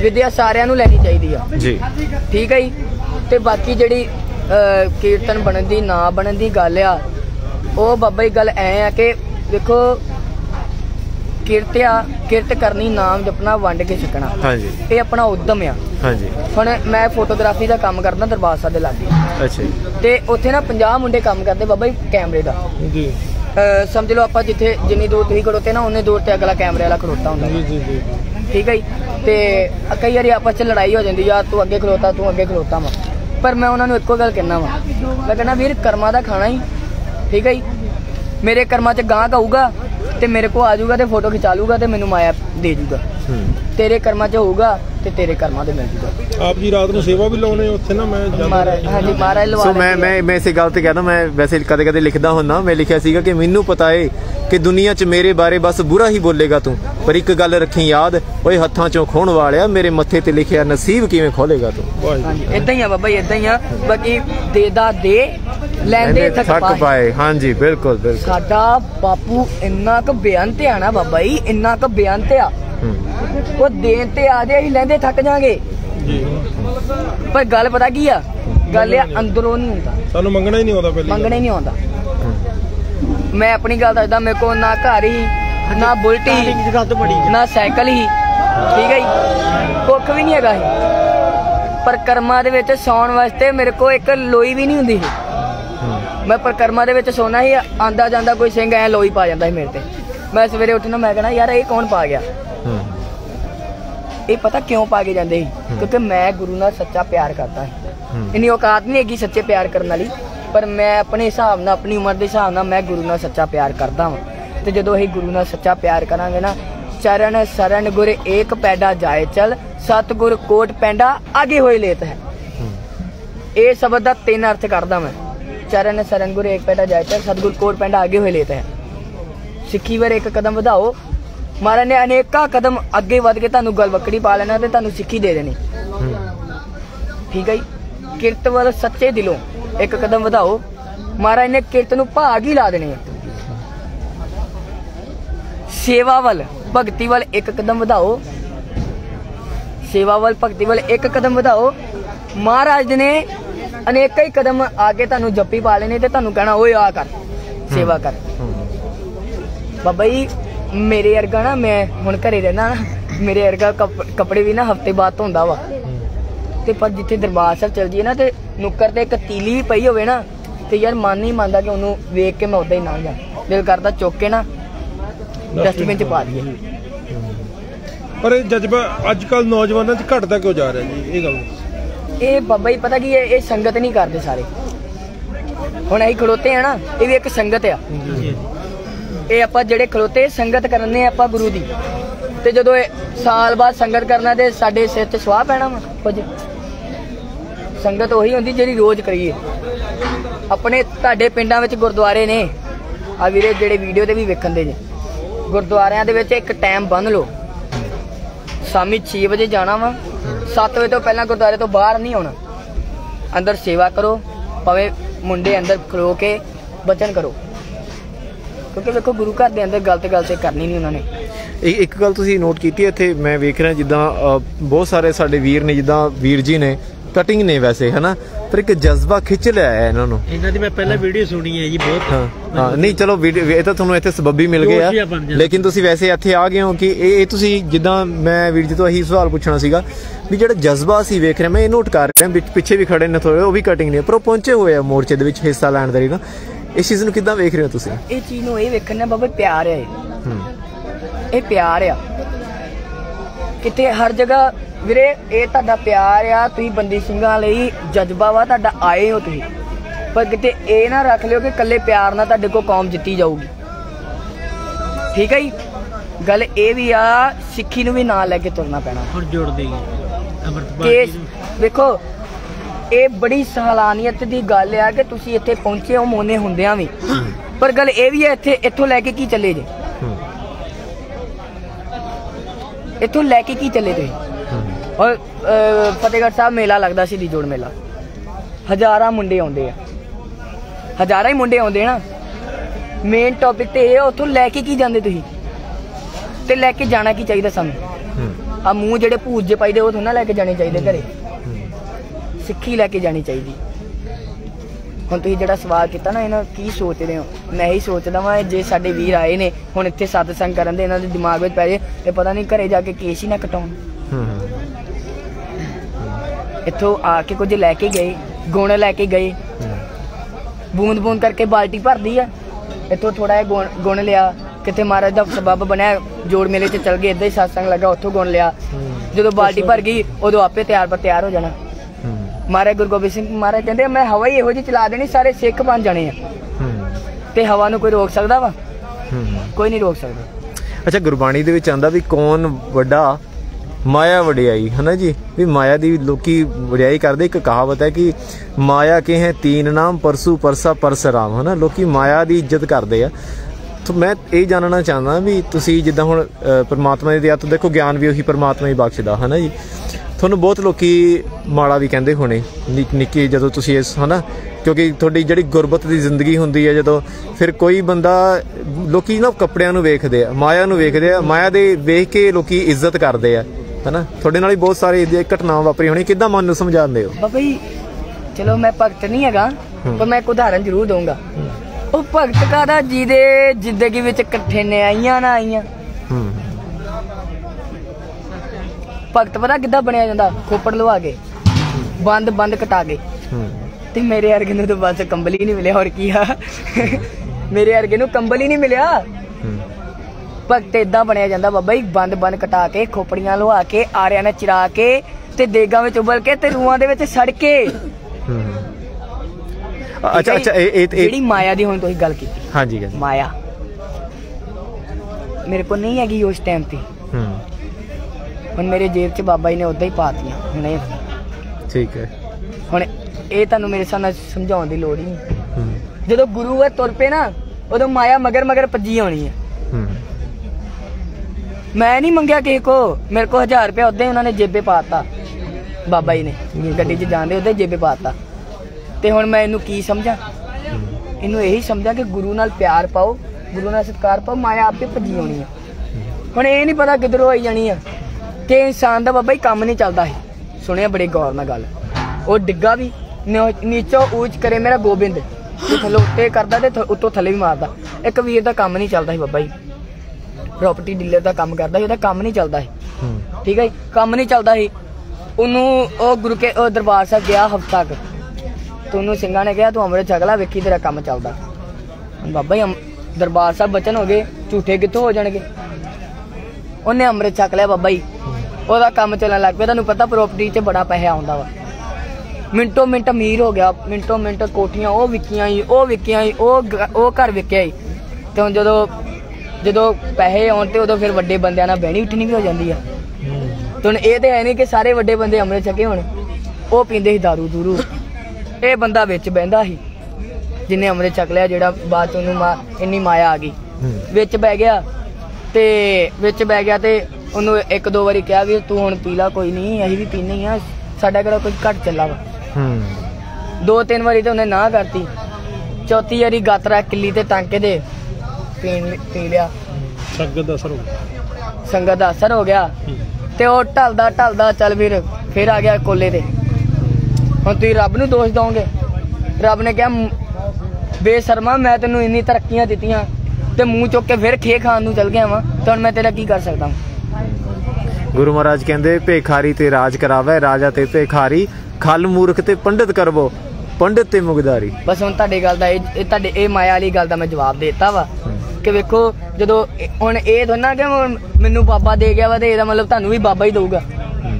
ਵਿਦਿਆ ਸਾਰਿਆਂ ਨੂੰ ਲੈਣੀ ਚਾਹੀਦੀ ਆ। ਜੀ। ਠੀਕ ਹੈ ਜੀ? ਤੇ ਬਾਕੀ ਜਿਹੜੀ ਕੀਰਤਨ ਬਣਨ ਦੀ ਨਾ ਬਣਨ ਦੀ ਗੱਲ ਆ ਉਹ ਬਾਬਾ ਜੀ ਗੱਲ ਐ ਆ ਕਿ ਵੇਖੋ ਕਿਰਤਿਆ ਕਿਰਤ ਕਰਨੀ ਨਾਮ ਜਪਣਾ ਵੰਡ ਕੇ ਛਕਣਾ। ਹਾਂਜੀ। ਇਹ ਆਪਣਾ ਉਦਮ ਆ। ਹਾਂਜੀ। ਹੁਣ ਮੈਂ ਫੋਟੋਗ੍ਰਾਫੀ ਦਾ ਕੰਮ ਕਰਦਾ ਦਰਬਾਰ ਸਾਹਿਬ ਦੇ ਲਾਗੇ। ਅੱਛਾ ਤੇ ਉੱਥੇ ਨਾ 50 ਮੁੰਡੇ ਕੰਮ ਕਰਦੇ ਬਾਬਾ ਜੀ ਕੈਮਰੇ ਦਾ। ਜੀ। ਸਮਝ ਲਓ ਆਪਾਂ ਜਿੱਥੇ ਜਿੰਨੀ ਦੂਰ ਤੁਸੀਂ ਖੜੋਤੇ ਨਾ ਉਹਨੇ ਦੂਰ ਤੇ ਅਗਲਾ ਕੈਮਰੇ ਵਾਲਾ ਖੜੋਤਾ ਹੁੰਦਾ। ਜੀ ਜੀ ਜੀ। ਠੀਕ ਹੈ ਜੀ? ਤੇ ਕਈ ਵਾਰੀ ਆਪਸ ਚ ਲੜਾਈ ਹੋ ਜਾਂਦੀ ਯਾਰ ਤੂੰ ਅੱਗੇ ਖਲੋਤਾ, ਤੂੰ ਅੱਗੇ ਖਲੋਤਾ ਵਾ। ਪਰ ਮੈਂ ਉਹਨਾਂ ਨੂੰ ਇੱਕੋ ਗੱਲ ਕਹਿਣਾ ਵਾ। ਮੈਂ ਕਹਿੰਦਾ ਵੀਰ, ਕਰਮਾਂ ਦਾ ਖਾਣਾ ਹੀ। ਠੀਕ ਹੈ ਜੀ? ਮੇਰੇ ਕਰਮਾਂ ਚ ਗਾਂ ਆਊਗਾ ਤੇ ਮੇਰੇ ਕੋ ਆ ਜਾਊਗਾ ਤੇ ਫੋਟੋ ਖਿਚਾ ਲੂਗਾ ਤੇ ਮੈਨੂੰ ਮਾਇਆ ਦੇ ਜੂਗਾ। ਤੇਰੇ ਕਰਮਾਂ ਚ ਹੋਊਗਾ ਤੇ ਤੇਰੇ ਕਰਮਾਂ ਦੇ ਮਿਲ ਜੂਗਾ। ਆਪ ਜੀ ਰਾਤ ਨੂੰ ਸੇਵਾ ਵੀ ਲਾਉਨੇ ਉੱਥੇ ਨਾ ਮੈਂ ਮਹਾਰਾਜ ਹਾਂਜੀ ਮਹਾਰਾਜ ਲਵਾ ਸੋ ਮੈਂ ਆ। ਮੈਂ ਮੈਂ ਇਸੇ ਗੱਲ ਤੇ ਕਹਿੰਦਾ ਮੈਂ ਵੈਸੇ ਕਦੇ ਕਦੇ ਲਿਖਦਾ ਹੁੰਨਾ ਮੈਂ ਲਿਖਿਆ ਸੀਗਾ ਕਿ ਮੈਨੂੰ ਪਤਾ ਏ ਕਿ ਦੁਨੀਆ 'ਚ ਮੇਰੇ ਬਾਰੇ ਬਸ ਬੁਰਾ ਹੀ ਬੋਲੇਗਾ ਤੂੰ ਪਰ ਇੱਕ ਗੱਲ ਰੱਖੀ ਯਾਦ ਓਏ ਹੱਥਾਂ 'ਚੋਂ ਖੋਣ ਵਾਲਿਆ ਮੇਰੇ ਮੱਥੇ ਤੇ ਲਿਖਿਆ ਨਸੀਬ ਕਿਵੇਂ ਖੋਲੇਗਾ ਤੂੰ? ਹਾਂਜੀ ਇਦਾਂ ਹੀ ਆ ਬਾਬਾ ਜੀ ਇਦਾਂ ਹੀ ਆ ਬਾਕੀ ਦੇਦਾ ਦੇ ਲੈਂਦੇ ਥੱਕ ਪਾਏ। ਹਾਂਜੀ ਬਿਲਕੁਲ ਬਿਲਕੁਲ। ਸਾਡਾ ਬਾਪੂ ਇੰਨਾ ਕੁ ਬੇਅੰਤ ਆ ਨਾ ਬਾਬਾ ਜੀ ਇੰਨਾ ਕੁ ਬੇਅੰਤ ਆ। ਹੂੰ ਉਹ ਦੇਣ ਤੇ ਆ ਜੇ ਅਸੀਂ ਲੈਂਦੇ ਥੱਕ ਜਾਾਂਗੇ ਜੀ। ਪਰ ਗੱਲ ਪਤਾ ਕੀ ਆ? ਗੱਲ ਆ ਅੰਦਰੋਂ ਨਹੀਂ ਹੁੰਦਾ। ਸਾਨੂੰ ਮੰਗਣਾ ਹੀ ਨਹੀਂ ਆਉਂਦਾ ਪਹਿਲੀ ਮੰਗਣਾ ਹੀ ਨਹੀਂ ਆਉਂਦਾ। ਮੈਂ ਆਪਣੀ ਗੱਲ ਦੱਸਦਾ ਮੇਰੇ ਕੋਲ ਨਾ ਘਰ ਹੀ ਨਾ ਬੁਲਟ ਹੀ ਨਾ ਸਾਈਕਲ ਹੀ। ਠੀਕ ਹੈ ਜੀ? ਕੁੱਖ ਵੀ ਨਹੀਂ ਹੈਗਾ ਸੀ ਪਰ ਕਰਮਾਂ ਦੇ ਵਿੱਚ ਸੌਣ ਵਾਸਤੇ ਮੇਰੇ ਕੋਲ ਇੱਕ ਲੋਈ ਵੀ ਨਹੀਂ ਹੁੰਦੀ ਸੀ। ਮੈਂ ਪਰ ਕਰਮਾਂ ਦੇ ਵਿੱਚ ਸੋਣਾ ਸੀ ਆਂਦਾ ਜਾਂਦਾ ਕੋਈ ਸਿੰਘ ਐ ਲੋਈ ਪਾ ਜਾਂਦਾ ਸੀ ਮੇਰੇ ਤੇ। ਮੈਂ ਸਵੇਰੇ ਉੱਠਣਾ ਮੈਂ ਕਹਣਾ ਯਾਰ ਇਹ ਕੌਣ ਪਾ ਗਿਆ? ਹੂੰ ਇਹ ਪਤਾ ਕਿਉਂ ਪਾ ਕੇ ਜਾਂਦੇ ਸੀ? ਕਿਉਂਕਿ ਮੈਂ ਗੁਰੂ ਨਾਲ ਸੱਚਾ ਪਿਆਰ ਕਰਦਾ ਹਾਂ। ਇੰਨੀ ਔਕਾਤ ਨਹੀਂ ਹੈਗੀ ਸੱਚੇ ਪਿਆਰ ਕਰਨ ਵਾਲੀ ਪਰ ਮੈਂ ਆਪਣੇ ਹਿਸਾਬ ਨਾਲ ਆਪਣੀ ਉਮਰ ਦੇ ਹਿਸਾਬ ਨਾਲ ਮੈਂ ਗੁਰੂ ਨਾਲ ਸੱਚਾ ਪਿਆਰ ਕਰਦਾ ਹਾਂ ਤੇ ਜਦੋਂ ਅਸੀਂ ਗੁਰੂ ਨਾਲ ਸੱਚਾ ਪਿਆਰ ਕਰਾਂਗੇ ਨਾ ਚਰਨ ਸਰਨ ਗੁਰ ਏਕ ਪੈਡਾ ਜਾਏ ਚਲ ਸਤਗੁਰ ਕੋਟ ਪੈਂਡਾ ਆਗੇ ਹੋਏ ਲੇਤ ਹੈ। ਇਹ ਸ਼ਬਦ ਦਾ ਤਿੰਨ ਅਰਥ ਕਰਦਾ ਮੈਂ। ਚਰਨ ਸਰਨ ਗੁਰ ਏਕ ਪੈਡਾ ਜਾਏ ਚਲ ਸਤਗੁਰ ਕੋਟ ਪੈਂਡਾ ਆਗੇ ਹੋਏ ਲੇਤ ਹੈ। ਸਿੱਖੀ ਵਰ ਇੱਕ ਕਦਮ ਵਧਾਓ ਮਹਾਰਾਜ ਨੇ ਅਨੇਕਾਂ ਕਦਮ ਅੱਗੇ ਵੱਧ ਕੇ ਤੁਹਾਨੂੰ ਗਲਵਕੜੀ ਪਾ ਲੈਣਾ ਤੇ ਤੁਹਾਨੂੰ ਸਿੱਖੀ ਦੇ ਦੇਣੀ। ਠੀਕ ਹੈ ਜੀ? ਕਿਰਤ ਵੱਲ ਸੱਚੇ ਦਿਲੋਂ ਇੱਕ ਕਦਮ ਵਧਾਓ। ਮਹਾਰਾਜ ਨੇ ਕਿਰਤ ਨੂੰ ਭਾਗ ਹੀ ਲਾ ਦੇਣੇ ਸੇਵਾ ਵੱਲ ਭਗਤੀ ਵੱਲ ਇੱਕ ਕਦਮ ਵਧਾਓ। ਸੇਵਾ ਵੱਲ ਭਗਤੀ ਵੱਲ ਇੱਕ ਕਦਮ ਵਧਾਓ। ਮਹਾਰਾਜ ਨੇ ਅਨੇਕਾਂ ਹੀ ਕਦਮ ਆਗੇ ਤੁਹਾਨੂੰ ਜੱਪੀ ਪਾ ਲੈਣੇ ਤੇ ਤੁਹਾਨੂੰ ਕਹਿਣਾ ਓਏ ਆ ਕਰ ਸੇਵਾ ਕਰ। ਬਾਬਾ ਜੀ ਮੇਰੇ ਵਰਗਾ ਨਾ ਮੈਂ ਹੁਣ ਘਰੇ ਰਹਿਣਾ ਨਾ ਮੇਰੇ ਵਰਗਾ ਕੱਪ- ਕੱਪੜੇ ਵੀ ਨਾ ਹਫ਼ਤੇ ਬਾਅਦ ਧੋਂਦਾ ਵਾ। ਤੇ ਪਰ ਜਿੱਥੇ ਦਰਬਾਰ ਸਾਹਿਬ ਚਲ ਜੀਏ ਨਾ ਤੇ ਨੁੱਕਰ ਤੇ ਇੱਕ ਤੀਲੀ ਵੀ ਪਈ ਹੋਵੇ ਨਾ ਤੇ ਯਾਰ ਮਨ ਨਹੀਂ ਮੰਨਦਾ ਕਿ ਉਹਨੂੰ ਵੇਖ ਕੇ ਮੈਂ ਉਦਾਂ ਹੀ ਲੰਘ ਜਾ ਦਿਲ ਕਰਦਾ ਚੁੱਕ ਕੇ ਨਾ ਡਸਟਬਿਨ ਚ ਪਾ ਦਈਏ। ਪਰ ਇਹ ਜਜ਼ਬਾ ਅੱਜ ਕੱਲ ਨੌਜਵਾਨਾਂ 'ਚ ਘਟਦਾ ਕਿਉਂ ਜਾ ਰਿਹਾ ਜੀ? ਇਹ ਗੱਲ ਇਹ ਬਾਬਾ ਹੀ ਪਤਾ ਕੀ ਹੈ? ਇਹ ਸੰਗਤ ਨਹੀਂ ਕਰਦੇ ਸਾਰੇ। ਹੁਣ ਅਸੀਂ ਖੜੋਤੇ ਆ ਨਾ ਇਹ ਵੀ ਇੱਕ ਸੰਗਤ ਆ। ਇਹ ਆਪਾਂ ਜਿਹੜੇ ਖਲੋਤੇ ਸੰਗਤ ਕਰਨੇ ਆਪਾਂ ਗੁਰੂ ਦੀ। ਤੇ ਜਦੋਂ ਇਹ ਸਾਲ ਬਾਅਦ ਸੰਗਤ ਕਰਨਾ ਤੇ ਸਾਡੇ ਸਿਰ ਤੇ ਸਵਾਹ ਪੈਣਾ ਵਾ ਕੁਝ। ਸੰਗਤ ਉਹੀ ਹੁੰਦੀ ਜਿਹੜੀ ਰੋਜ਼ ਕਰੀਏ। ਆਪਣੇ ਤੁਹਾਡੇ ਪਿੰਡਾਂ ਵਿੱਚ ਗੁਰਦੁਆਰੇ ਨੇ। ਆ ਵੀਰੇ ਜਿਹੜੇ ਵੀਡੀਓ ਤੇ ਵੀ ਵੇਖਣ ਦੇ ਜੇ। ਗੁਰਦੁਆਰਿਆਂ ਦੇ ਵਿੱਚ ਇੱਕ ਟਾਈਮ ਬੰਨ ਲਓ। ਸ਼ਾਮੀ 6 ਵਜੇ ਜਾਣਾ ਵਾ। 7 ਵਜੇ ਤੋਂ ਪਹਿਲਾਂ ਗੁਰਦੁਆਰੇ ਤੋਂ ਬਾਹਰ ਨਹੀਂ ਆਉਣਾ। ਅੰਦਰ ਸੇਵਾ ਕਰੋ। ਭਾਵੇਂ ਮੁੰਡੇ ਅੰਦਰ ਖਲੋ ਕੇ ਬਚਨ ਕਰੋ। ਕਿਉਂਕਿ ਵੇਖੋ ਗੁਰੂ ਘਰ ਦੇ ਅੰਦਰ ਗਲਤ ਗਲਤ ਕਰਨੀ ਨਹੀਂ ਉਹਨਾਂ ਨੇ। ਇੱਕ ਗੱਲ ਤੁਸੀਂ ਨੋਟ ਕੀਤੀ ਹੈ ਇੱਥੇ ਮੈਂ ਵੇਖ ਰਿਹਾ ਜਿੱਦਾਂ ਬਹੁਤ ਸਾਰੇ ਸਾਡੇ ਵੀਰ ਨੇ ਜਿੱਦਾਂ ਵੀਰ ਜੀ ਨੇ ਕਟਿੰਗ ਨੇ ਵੈਸੇ ਹਨਾ? ਪਰ ਇੱਕ ਜਜ਼ਬਾ ਖਿੱਚ ਲਿਆ ਹੈ ਇਹਨਾਂ ਨੂੰ। ਇਹਨਾਂ ਦੀ ਮੈਂ ਪਹਿਲਾਂ ਵੀਡੀਓ ਸੁਣੀ ਹੈ ਜੀ ਬਹੁਤ ਹਾਂ ਨਹੀਂ ਚਲੋ ਵੀਡੀਓ ਇਹ ਤਾਂ ਤੁਹਾਨੂੰ ਇੱਥੇ ਸਬੱਬੀ ਮਿਲ ਗਏ ਆ ਜੋਸ਼ੀਆ ਬਣ ਜਾਂਦਾ। ਲੇਕਿਨ ਤੁਸੀਂ ਵੈਸੇ ਇੱਥੇ ਆ ਗਏ ਹੋ ਕਿ ਇਹ ਇਹ ਤੁਸੀਂ ਜਿੱਦਾਂ ਮੈਂ ਵੀਰ ਜੀ ਤੋਂ ਇਹੀ ਸਵਾਲ ਪੁੱਛਣਾ ਸੀਗਾ ਵੀ ਜਿਹੜਾ ਜਜ਼ਬਾ ਸੀ ਵੇਖ ਰਿਹਾ ਮੈਂ ਇਹ ਨੋਟ ਕਰ ਰਿਹਾ ਵਿੱਚ ਪਿੱਛੇ ਵੀ ਖੜੇ ਨੇ ਥੋੜੇ ਉਹ ਵੀ ਕਟਿੰਗ ਨੇ ਪਰ ਉਹ ਪਹੁੰਚੇ ਹੋਏ ਆ ਮੋਰਚੇ ਦੇ ਵਿੱਚ ਹਿੱਸਾ ਲੈਣ ਦੇ ਲਈ ਨਾ। ਇਸ ਚੀਜ਼ ਨੂੰ ਕਿੱਦਾਂ ਵੇਖ ਰਹੇ ਹੋ ਤੁਸੀਂ? ਇਹ ਚੀਜ਼ ਨੂੰ ਇਹ ਵੇਖਣ ਨਾਲ ਬਾਬਾ ਪਿਆਰ ਹੈ ਹੂੰ। ਇਹ ਪਿਆਰ ਆ। ਕਿਤੇ ਹਰ ਜਗ੍ਹਾ ਵੀਰੇ ਇਹ ਤੁਹਾਡਾ ਪਿਆਰ ਆ ਤੁਸੀਂ ਬੰਦੀ ਸਿੰਘਾਂ ਲਈ ਜਜ਼ਬਾ ਵਾ ਤੁਹਾਡਾ ਆਏ ਹੋ ਤੁਸੀਂ। ਪਰ ਕਿਤੇ ਇਹ ਨਾ ਰੱਖ ਲਿਓ ਕਿ ਇਕੱਲੇ ਪਿਆਰ ਨਾਲ ਤੁਹਾਡੇ ਕੋਲ ਕੌਮ ਜਿੱਤੀ ਜਾਊਗੀ। ਠੀਕ ਹੈ ਜੀ? ਗੱਲ ਇਹ ਵੀ ਆ ਸਿੱਖੀ ਨੂੰ ਵੀ ਨਾਲ ਲੈ ਕੇ ਤੁਰਨਾ ਪੈਣਾ। ਹੁਣ ਜੋੜ ਦੇਗੀ ਜੀ ਨੂੰ ਵੇਖੋ ਇਹ ਬੜੀ ਸਹਲਾਨੀਅਤ ਦੀ ਗੱਲ ਆ ਕਿ ਤੁਸੀਂ ਇੱਥੇ ਪਹੁੰਚੇ ਹੋ ਮੋਨੇ ਹੁੰਦਿਆਂ ਵੀ। ਪਰ ਗੱਲ ਇਹ ਵੀ ਹੈ ਇੱਥੇ ਇੱਥੋਂ ਲੈ ਕੇ ਕੀ ਚੱਲੇ ਜੇ? ਇੱਥੋਂ ਲੈ ਕੇ ਕੀ ਚੱਲੇ ਤੁਸੀਂ? ਔਰ ਫਤਿਹਗੜ੍ਹ ਸਾਹਿਬ ਮੇਲਾ ਲੱਗਦਾ ਸੀ ਦੀ ਜੋੜ ਮੇਲਾ। ਹਜ਼ਾਰਾਂ ਮੁੰਡੇ ਆਉਂਦੇ ਆ। ਹਜ਼ਾਰਾਂ ਹੀ ਮੁੰਡੇ ਆਉਂਦੇ ਨਾ। ਮੇਨ ਟੌਪਿਕ ਤੇ ਇਹ ਉੱਥੋਂ ਲੈ ਕੇ ਕੀ ਜਾਂਦੇ ਤੁਸੀਂ? ਤੇ ਲੈ ਕੇ ਜਾਣਾ ਕੀ ਚਾਹੀਦਾ ਸਾਨੂੰ? ਆ ਮੂੰਹ ਜਿਹੜੇ ਭੂਤ ਜੇ ਪਾਈਦੇ ਉਹ ਥੋੜਾ ਲੈ ਕੇ ਜਾਣੇ ਚਾਹੀਦੇ ਘਰੇ। ਸਿੱਖੀ ਲੈ ਕੇ ਜਾਣੀ ਚਾਹੀਦੀ। ਹੁਣ ਤੁਸੀਂ ਜਿਹੜਾ ਸਵਾਲ ਕੀਤਾ ਨਾ ਇਹਨਾਂ ਕੀ ਸੋਚਦੇ ਹੋ? ਮੈਂ ਹੀ ਸੋਚਦਾ ਵਾਂ ਜੇ ਸਾਡੇ ਵੀਰ ਆਏ ਨੇ ਹੁਣ ਇੱਥੇ ਸਤਸੰਗ ਕਰਨ ਦੇ ਇਹਨਾਂ ਦੇ ਦਿਮਾਗ ਵਿੱਚ ਪੈ ਜੇ ਤੇ ਪਤਾ ਨਹੀਂ ਘਰੇ ਜਾ ਕੇ ਕੇਸ ਹੀ ਨਾ ਕਟਾਉਣ। ਇੱਥੋਂ ਆ ਕੇ ਕੁਝ ਲੈ ਕੇ ਗਏ ਗੁਣ ਲੈ ਕੇ ਗਏ। ਬੂੰਦ ਬੂੰਦ ਕਰਕੇ ਬਾਲਟੀ ਭਰਦੀ ਆ। ਇੱਥੋਂ ਥੋੜਾ ਜਿਹਾ ਗੁਣ- ਗੁਣ ਲਿਆ। ਕਿਤੇ ਮਹਾਰਾਜ ਦਾ ਸਬਬ ਬਣਿਆ ਜੋੜ ਮੇਲੇ 'ਚ ਚਲ ਗਏ ਇਦਾਂ ਹੀ ਸਤਸੰਗ ਲੱਗਾ ਉੱਥੋਂ ਗੁਣ ਲਿਆ। ਜਦੋਂ ਬਾਲਟੀ ਭਰ ਗਈ ਉਦੋਂ ਆਪੇ ਤਿਆਰ ਪਰ ਤਿਆਰ ਹੋ ਜਾਣਾ। ਮਹਾਰਾਜ ਗੁਰੂ ਗੋਬਿੰਦ ਸਿੰਘ ਮਹਾਰਾਜ ਕਹਿੰਦੇ ਮੈਂ ਹਵਾ ਹੀ ਇਹੋ ਜਿਹੀ ਚਲਾ ਦੇਣੀ ਸਾਰੇ ਸਿੱਖ ਬਣ ਜਾਣੇ ਆ। ਤੇ ਹਵਾ ਨੂੰ ਕੋਈ ਰੋਕ ਸਕਦਾ ਵਾ? ਕੋਈ ਨਹੀਂ ਰੋਕ ਸਕਦਾ। ਅੱਛਾ ਗੁਰਬਾਣੀ ਦੇ ਵਿੱਚ ਆਂਦਾ ਵੀ ਕੌਣ ਵੱਡਾ? ਮਾਇਆ ਵਡਿਆਈ ਹਨਾ ਜੀ? ਵੀ ਮਾਇਆ ਦੀ ਲੋਕੀ ਵਡਿਆਈ ਕਰਦੇ ਇੱਕ ਕਹਾਵਤ ਹੈ ਕਿ ਮਾਇਆ ਕੇ ਹੈ ਤੀਨ ਨਾਮ ਪਰਸੂ ਪਰਸਾ ਪਰਸਰਾਮ ਹਨਾ? ਲੋਕੀ ਮਾਇਆ ਦੀ ਇੱਜ਼ਤ ਕਰਦੇ ਆ। ਤਾਂ ਮੈਂ ਇਹ ਜਾਣਨਾ ਚਾਹੁੰਦਾ ਵੀ ਤੁਸੀਂ ਜਿੱਦਾਂ ਹੁਣ ਪ੍ਰਮਾਤਮਾ ਦੀ ਦਇਆ ਤੋਂ ਦੇਖੋ ਗਿਆਨ ਵੀ ਉਹੀ ਪ੍ਰਮਾਤਮਾ ਹੀ ਬਖਸ਼ਦਾ ਹਨਾ ਜੀ? ਤੁਹਾਨੂੰ ਬਹੁਤ ਲੋਕੀ ਮਾੜਾ ਵੀ ਕਹਿੰਦੇ ਹੋਣੇ ਨਿੱਕ ਜਦੋਂ ਤੁਸੀਂ ਇਸ ਹਨਾ? ਕਿਉਂਕਿ ਤੁਹਾਡੀ ਜਿਹੜੀ ਗੁਰਬਤ ਦੀ ਜ਼ਿੰਦਗੀ ਹੁੰਦੀ ਹੈ ਜਦੋਂ ਫਿਰ ਕੋਈ ਬੰਦਾ ਲੋਕੀ ਨਾ ਕੱਪੜਿਆਂ ਨੂੰ ਵੇਖਦੇ ਆ ਮਾਇਆ ਨੂੰ ਵੇਖਦੇ ਆ ਮਾਇਆ ਦੇ ਵੇਖ ਕੇ ਲੋਕੀ ਇੱਜ਼ਤ ਕਰਦੇ ਆ ਹਨਾ? ਤੁਹਾਡੇ ਨਾਲ ਵੀ ਬਹੁਤ ਸਾਰੇ ਇਹਦੀਆਂ ਘਟਨਾਵਾਂ ਵਾਪਰੀ ਹੋਣੀ ਕਿੱਦਾਂ ਮਨ ਨੂੰ ਸਮਝਾਉਂਦੇ ਹੋ? ਬਾਬਾ ਜੀ ਚਲੋ ਮੈਂ ਭਗਤ ਨਹੀਂ ਹੈਗਾ ਪਰ ਮੈਂ ਇੱਕ ਉਦਾਹਰਨ ਜ਼ਰੂਰ ਦਊਂਗਾ। ਉਹ ਭਗਤ ਕਾਦਾ ਜਿਹਦੇ ਜ਼ਿੰਦਗੀ ਵਿੱਚ ਇਕੱਠੇ ਨੇ ਆਈਆਂ ਨਾ ਆਈਆਂ। ਹੂੰ। ਭਗਤ ਪਤਾ ਕਿੱਦਾਂ ਬਣਿਆ ਜਾਂਦਾ? ਖੋਪੜ ਲਵਾ ਕੇ ਬੰਦ ਬੰਦ ਕਟਾ ਕੇ। ਤੇ ਮੇਰੇ ਵਰਗੇ ਨੂੰ ਤਾਂ ਬਸ ਕੰਬਲ ਹੀ ਨਹੀਂ ਮਿਲਿਆ ਹੋਰ ਕੀ ਆ? ਮੇਰੇ ਵਰਗੇ ਨੂੰ ਕੰਬਲ ਹੀ ਨਹੀਂ ਮਿਲਿਆ। ਭਗਤ ਇਦਾਂ ਬਣਿਆ ਜਾਂਦਾ ਬਾਬਾ ਜੀ ਬੰਦ ਬੰਦ ਕਟਾ ਕੇ ਖੋਪੜੀਆਂ ਲਵਾ ਕੇ ਆਰਿਆਂ ਨਾਲ ਚਿਰਾ ਕੇ ਤੇ ਦੇਗਾਂ ਵਿੱਚ ਉਬਲ ਕੇ ਤੇ ਰੂਹਾਂ ਦੇ ਵਿੱਚ ਸੜ ਕੇ। ਅੱਛਾ ਅੱਛਾ ਇਹ ਇਹ- ਜਿਹੜੀ ਮਾਇਆ ਦੀ ਹੁਣ ਤੁਸੀਂ ਗੱਲ ਕੀਤੀ। ਹਾਂਜੀ ਹਾਂਜੀ। ਮਾਇਆ। ਮੇਰੇ ਕੋਲ ਨਹੀਂ ਹੈਗੀ ਉਸ ਟਾਈਮ ਤੇ। ਹੂੰ। ਹੁਣ ਮੇਰੇ ਜੇਬ 'ਚ ਬਾਬਾ ਜੀ ਨੇ ਉਦਾਂ ਹੀ ਪਾਤੀਆਂ ਹੁਣ ਇਹ ਠੀਕ ਹੈ। ਹੁਣ ਇਹ ਤੁਹਾਨੂੰ ਮੇਰੇ ਸਾਹਮਣੇ ਸਮਝਾਉਣ ਦੀ ਲੋੜ ਹੀ ਨਹੀਂ। ਜਦੋਂ ਗੁਰੂ ਹੈ ਤੁਰ ਪਏ ਨਾ ਉਦੋਂ ਮਾਇਆ ਮਗਰ ਮਗਰ ਭੱਜੀ ਆਉਣੀ ਹੈ। ਮੈਂ ਨਹੀਂ ਮੰਗਿਆ ਕਿਸੇ ਕੋ ਮੇਰੇ ਕੋ 1000 ਰੁਪਏ ਉਦਾਂ ਹੀ ਉਹਨਾਂ ਨੇ ਜੇਬੇ ਪਾਤਾ ਬਾਬਾ ਜੀ ਨੇ। ਗੱਡੀ 'ਚ ਜਾਂਦੇ ਉਦਾਂ ਜੇਬੇ ਪਾਤਾ ਤੇ ਹੁਣ ਮੈਂ ਇਹਨੂੰ ਕੀ ਸਮਝਾਂ? ਇਹਨੂੰ ਇਹੀ ਸਮਝਾਂ ਕਿ ਗੁਰੂ ਨਾਲ ਪਿਆਰ ਪਾਓ ਗੁਰੂ ਨਾਲ ਸਤਿਕਾਰ ਪਾਓ ਮਾਇਆ ਆਪੇ ਭੱਜੀ ਆਉਣੀ ਹੈ। ਹੁਣ ਇਹ ਨਹੀਂ ਪਤਾ ਕਿੱਧਰੋਂ ਆਈ ਜਾਣੀ ਆ। ਕਿ ਇਨਸਾਨ ਦਾ ਬਾਬਾ ਹੀ ਕੰਮ ਨਹੀਂ ਚੱਲਦਾ ਹੈ ਸੁਣਿਆ ਬੜੇ ਗੌਰ ਨਾਲ ਗੱਲ। ਉਹ ਡਿੱਗਾ ਵੀ ਨੀਚੋਂ ਊਚ ਕਰੇ ਮੇਰਾ ਗੋਬਿੰਦ। ਤੇ ਥੱਲੇ ਉੱਤੇ ਕਰਦਾ ਤੇ ਉੱਤੋਂ ਥੱਲੇ ਵੀ ਮਾਰਦਾ। ਇੱਕ ਵੀਰ ਦਾ ਕੰਮ ਨਹੀਂ ਚੱਲਦਾ ਸੀ ਬਾਬਾ ਜੀ। ਪ੍ਰਾਪਰਟੀ ਡੀਲਰ ਦਾ ਕੰਮ ਕਰਦਾ ਸੀ ਉਹਦਾ ਕੰਮ ਨਹੀਂ ਚੱਲਦਾ ਸੀ। ਠੀਕ ਹੈ ਕੰਮ ਨਹੀਂ ਚੱਲਦਾ ਸੀ। ਉਹਨੂੰ ਉਹ ਗੁਰੂ ਕੇ ਉਹ ਦਰਬਾਰ ਸਾਹਿਬ ਗਿਆ ਹਫਤਾ ਤੱਕ ਤੇ ਉਹਨੂੰ ਸਿੰਘਾਂ ਨੇ ਕਿਹਾ ਤੂੰ ਅੰਮ੍ਰਿਤ ਛਕ ਲੈ ਵੇਖੀ ਤੇਰਾ ਕੰਮ ਚੱਲਦਾ। ਬਾਬਾ ਜੀ ਦਰਬਾਰ ਸਾਹਿਬ ਬਚਨ ਹੋ ਗਏ। ਝੂਠੇ ਕਿੱਥੋਂ ਹੋ ਜਾਣਗੇ? ਉਹਨੇ ਅੰਮ੍ਰਿਤ ਛਕ ਲਿਆ ਬਾਬਾ ਜੀ। ਉਹਦਾ ਕੰਮ ਚੱਲਣ ਲੱਗ ਪਿਆ। ਤੁਹਾਨੂੰ ਪਤਾ ਪ੍ਰਾਪਰਟੀ 'ਚ ਬੜਾ ਪੈਸਾ ਆਉਂਦਾ ਵਾ। ਮਿੰਟੋ ਮਿੰਟ ਅਮੀਰ ਹੋ ਗਿਆ ਮਿੰਟੋ ਮਿੰਟ ਕੋਠੀਆਂ ਉਹ ਵਿਕੀਆਂ ਹੀ ਉਹ ਵਿਕੀਆਂ ਹੀ ਉਹ ਉਹ ਘਰ ਵਿਕਿਆ ਹੀ। ਤੇ ਹੁਣ ਜਦੋਂ ਜਦੋਂ ਪੈਸੇ ਆਉਣ ਤੇ ਉਦੋਂ ਫਿਰ ਵੱਡੇ ਬੰਦਿਆਂ ਨਾਲ ਬਹਿਣੀ ਉੱਠਣੀ ਵੀ ਹੋ ਜਾਂਦੀ ਆ। ਹੁਣ ਇਹ ਤੇ ਹੈ ਨਹੀਂ ਕਿ ਸਾਰੇ ਵੱਡੇ ਬੰਦੇ ਅੰਮ੍ਰਿਤ ਛਕੇ ਹੋਣ। ਉਹ ਪੀਂਦੇ ਸੀ दारू ਦੂਰੂ। ਇਹ ਬੰਦਾ ਵਿੱਚ ਬਹਿੰਦਾ ਸੀ ਜਿਨੇ ਅੰਮ੍ਰਿਤ ਛਕ ਲਿਆ ਜਿਹੜਾ ਬਾਅਦ ਚ ਉਹਨੂੰ ਇੰਨੀ ਮਾਇਆ ਆ ਗਈ। ਵਿੱਚ ਬਹਿ ਗਿਆ ਤੇ ਵਿੱਚ ਬਹਿ ਗਿਆ ਤੇ ਉਹਨੂੰ ਇੱਕ ਦੋ ਵਾਰੀ ਕਿਹਾ ਵੀ ਤੂੰ ਹੁਣ ਪੀ ਲਾ ਕੋਈ ਨਹੀਂ ਅਸੀਂ ਵੀ ਪੀਨੇ ਆ ਸਾਡਾ ਕਿਹੜਾ ਕੁਝ ਘੱਟ ਚੱਲਾ ਵਾ। ਹੂੰ। ਦੋ ਤਿੰਨ ਵਾਰੀ ਤੇ ਉਹਨੇ ਨਾ ਕਰਤੀ। ਚੌਥੀ ਵਾਰੀ ਗਾਤਰਾ ਕਿੱਲੀ ਤੇ ਟਾਂਕੇ ਦੇ ਪੀਣ ਲਈ- ਪੀ ਲਿਆ। ਸੰਗਤ ਦਾ ਅਸਰ ਹੋ ਸੰਗਤ ਦਾ ਅਸਰ ਹੋ ਗਿਆ। ਤੇ ਉਹ ਢਲਦਾ ਢਲਦਾ ਚੱਲ ਵੀਰ ਫਿਰ ਆ ਗਿਆ ਕੋਲੇ ਤੇ। ਹੁਣ ਤੁਸੀਂ ਰੱਬ ਨੂੰ ਦੋਸ਼ ਦੋਗੇ ਰੱਬ ਨੇ ਕਿਹਾ ਮ- ਬੇਸ਼ਰਮਾ ਮੈਂ ਤੈਨੂੰ ਇੰਨੀ ਤਰੱਕੀਆਂ ਦਿੱਤੀਆਂ ਤੇ ਮੂੰਹ ਚੁੱਕ ਕੇ ਫਿਰ ਖੇ ਖਾਣ ਨੂੰ ਚਲ ਗਿਆ ਵਾਂ। ਤੇ ਹੁਣ ਮੈਂ ਤੇਰਾ ਕੀ ਕਰ ਸਕਦਾ ਗੁਰੂ ਮਹਾਰਾਜ ਕਹਿੰਦੇ ਭੇਖਾਰੀ ਤੇ ਰਾਜ ਕਰਾਵੇ ਰਾਜਾ ਤੇ ਭੇਖਾਰੀ। ਖਲ ਮੂਰਖ ਤੇ ਪੰਡਿਤ ਕਰਵੋ ਪੰਡਿਤ ਤੇ ਮੁਗਦਾਰੀ ਬਸ ਹੁਣ ਤੁਹਾਡੀ ਗੱਲ ਦਾ ਇਹ ਤੁਹਾਡੇ ਇਹ ਮਾਇਆ ਵਾਲੀ ਗੱਲ ਦਾ ਮੈਂ ਜਵਾਬ ਦੇਤਾ ਵਾ। ਕਿ ਵੇਖੋ ਜਦੋਂ ਹੁਣ ਇਹ ਥੋੜਾ ਕਿ ਮੈਨੂੰ ਬਾਬਾ ਦੇ ਗਿਆ ਵਾ ਤੇ ਇਹਦਾ ਮਤਲਬ ਤੁਹਾਨੂੰ ਵੀ ਬਾਬਾ ਹੀ ਦਊਗਾ।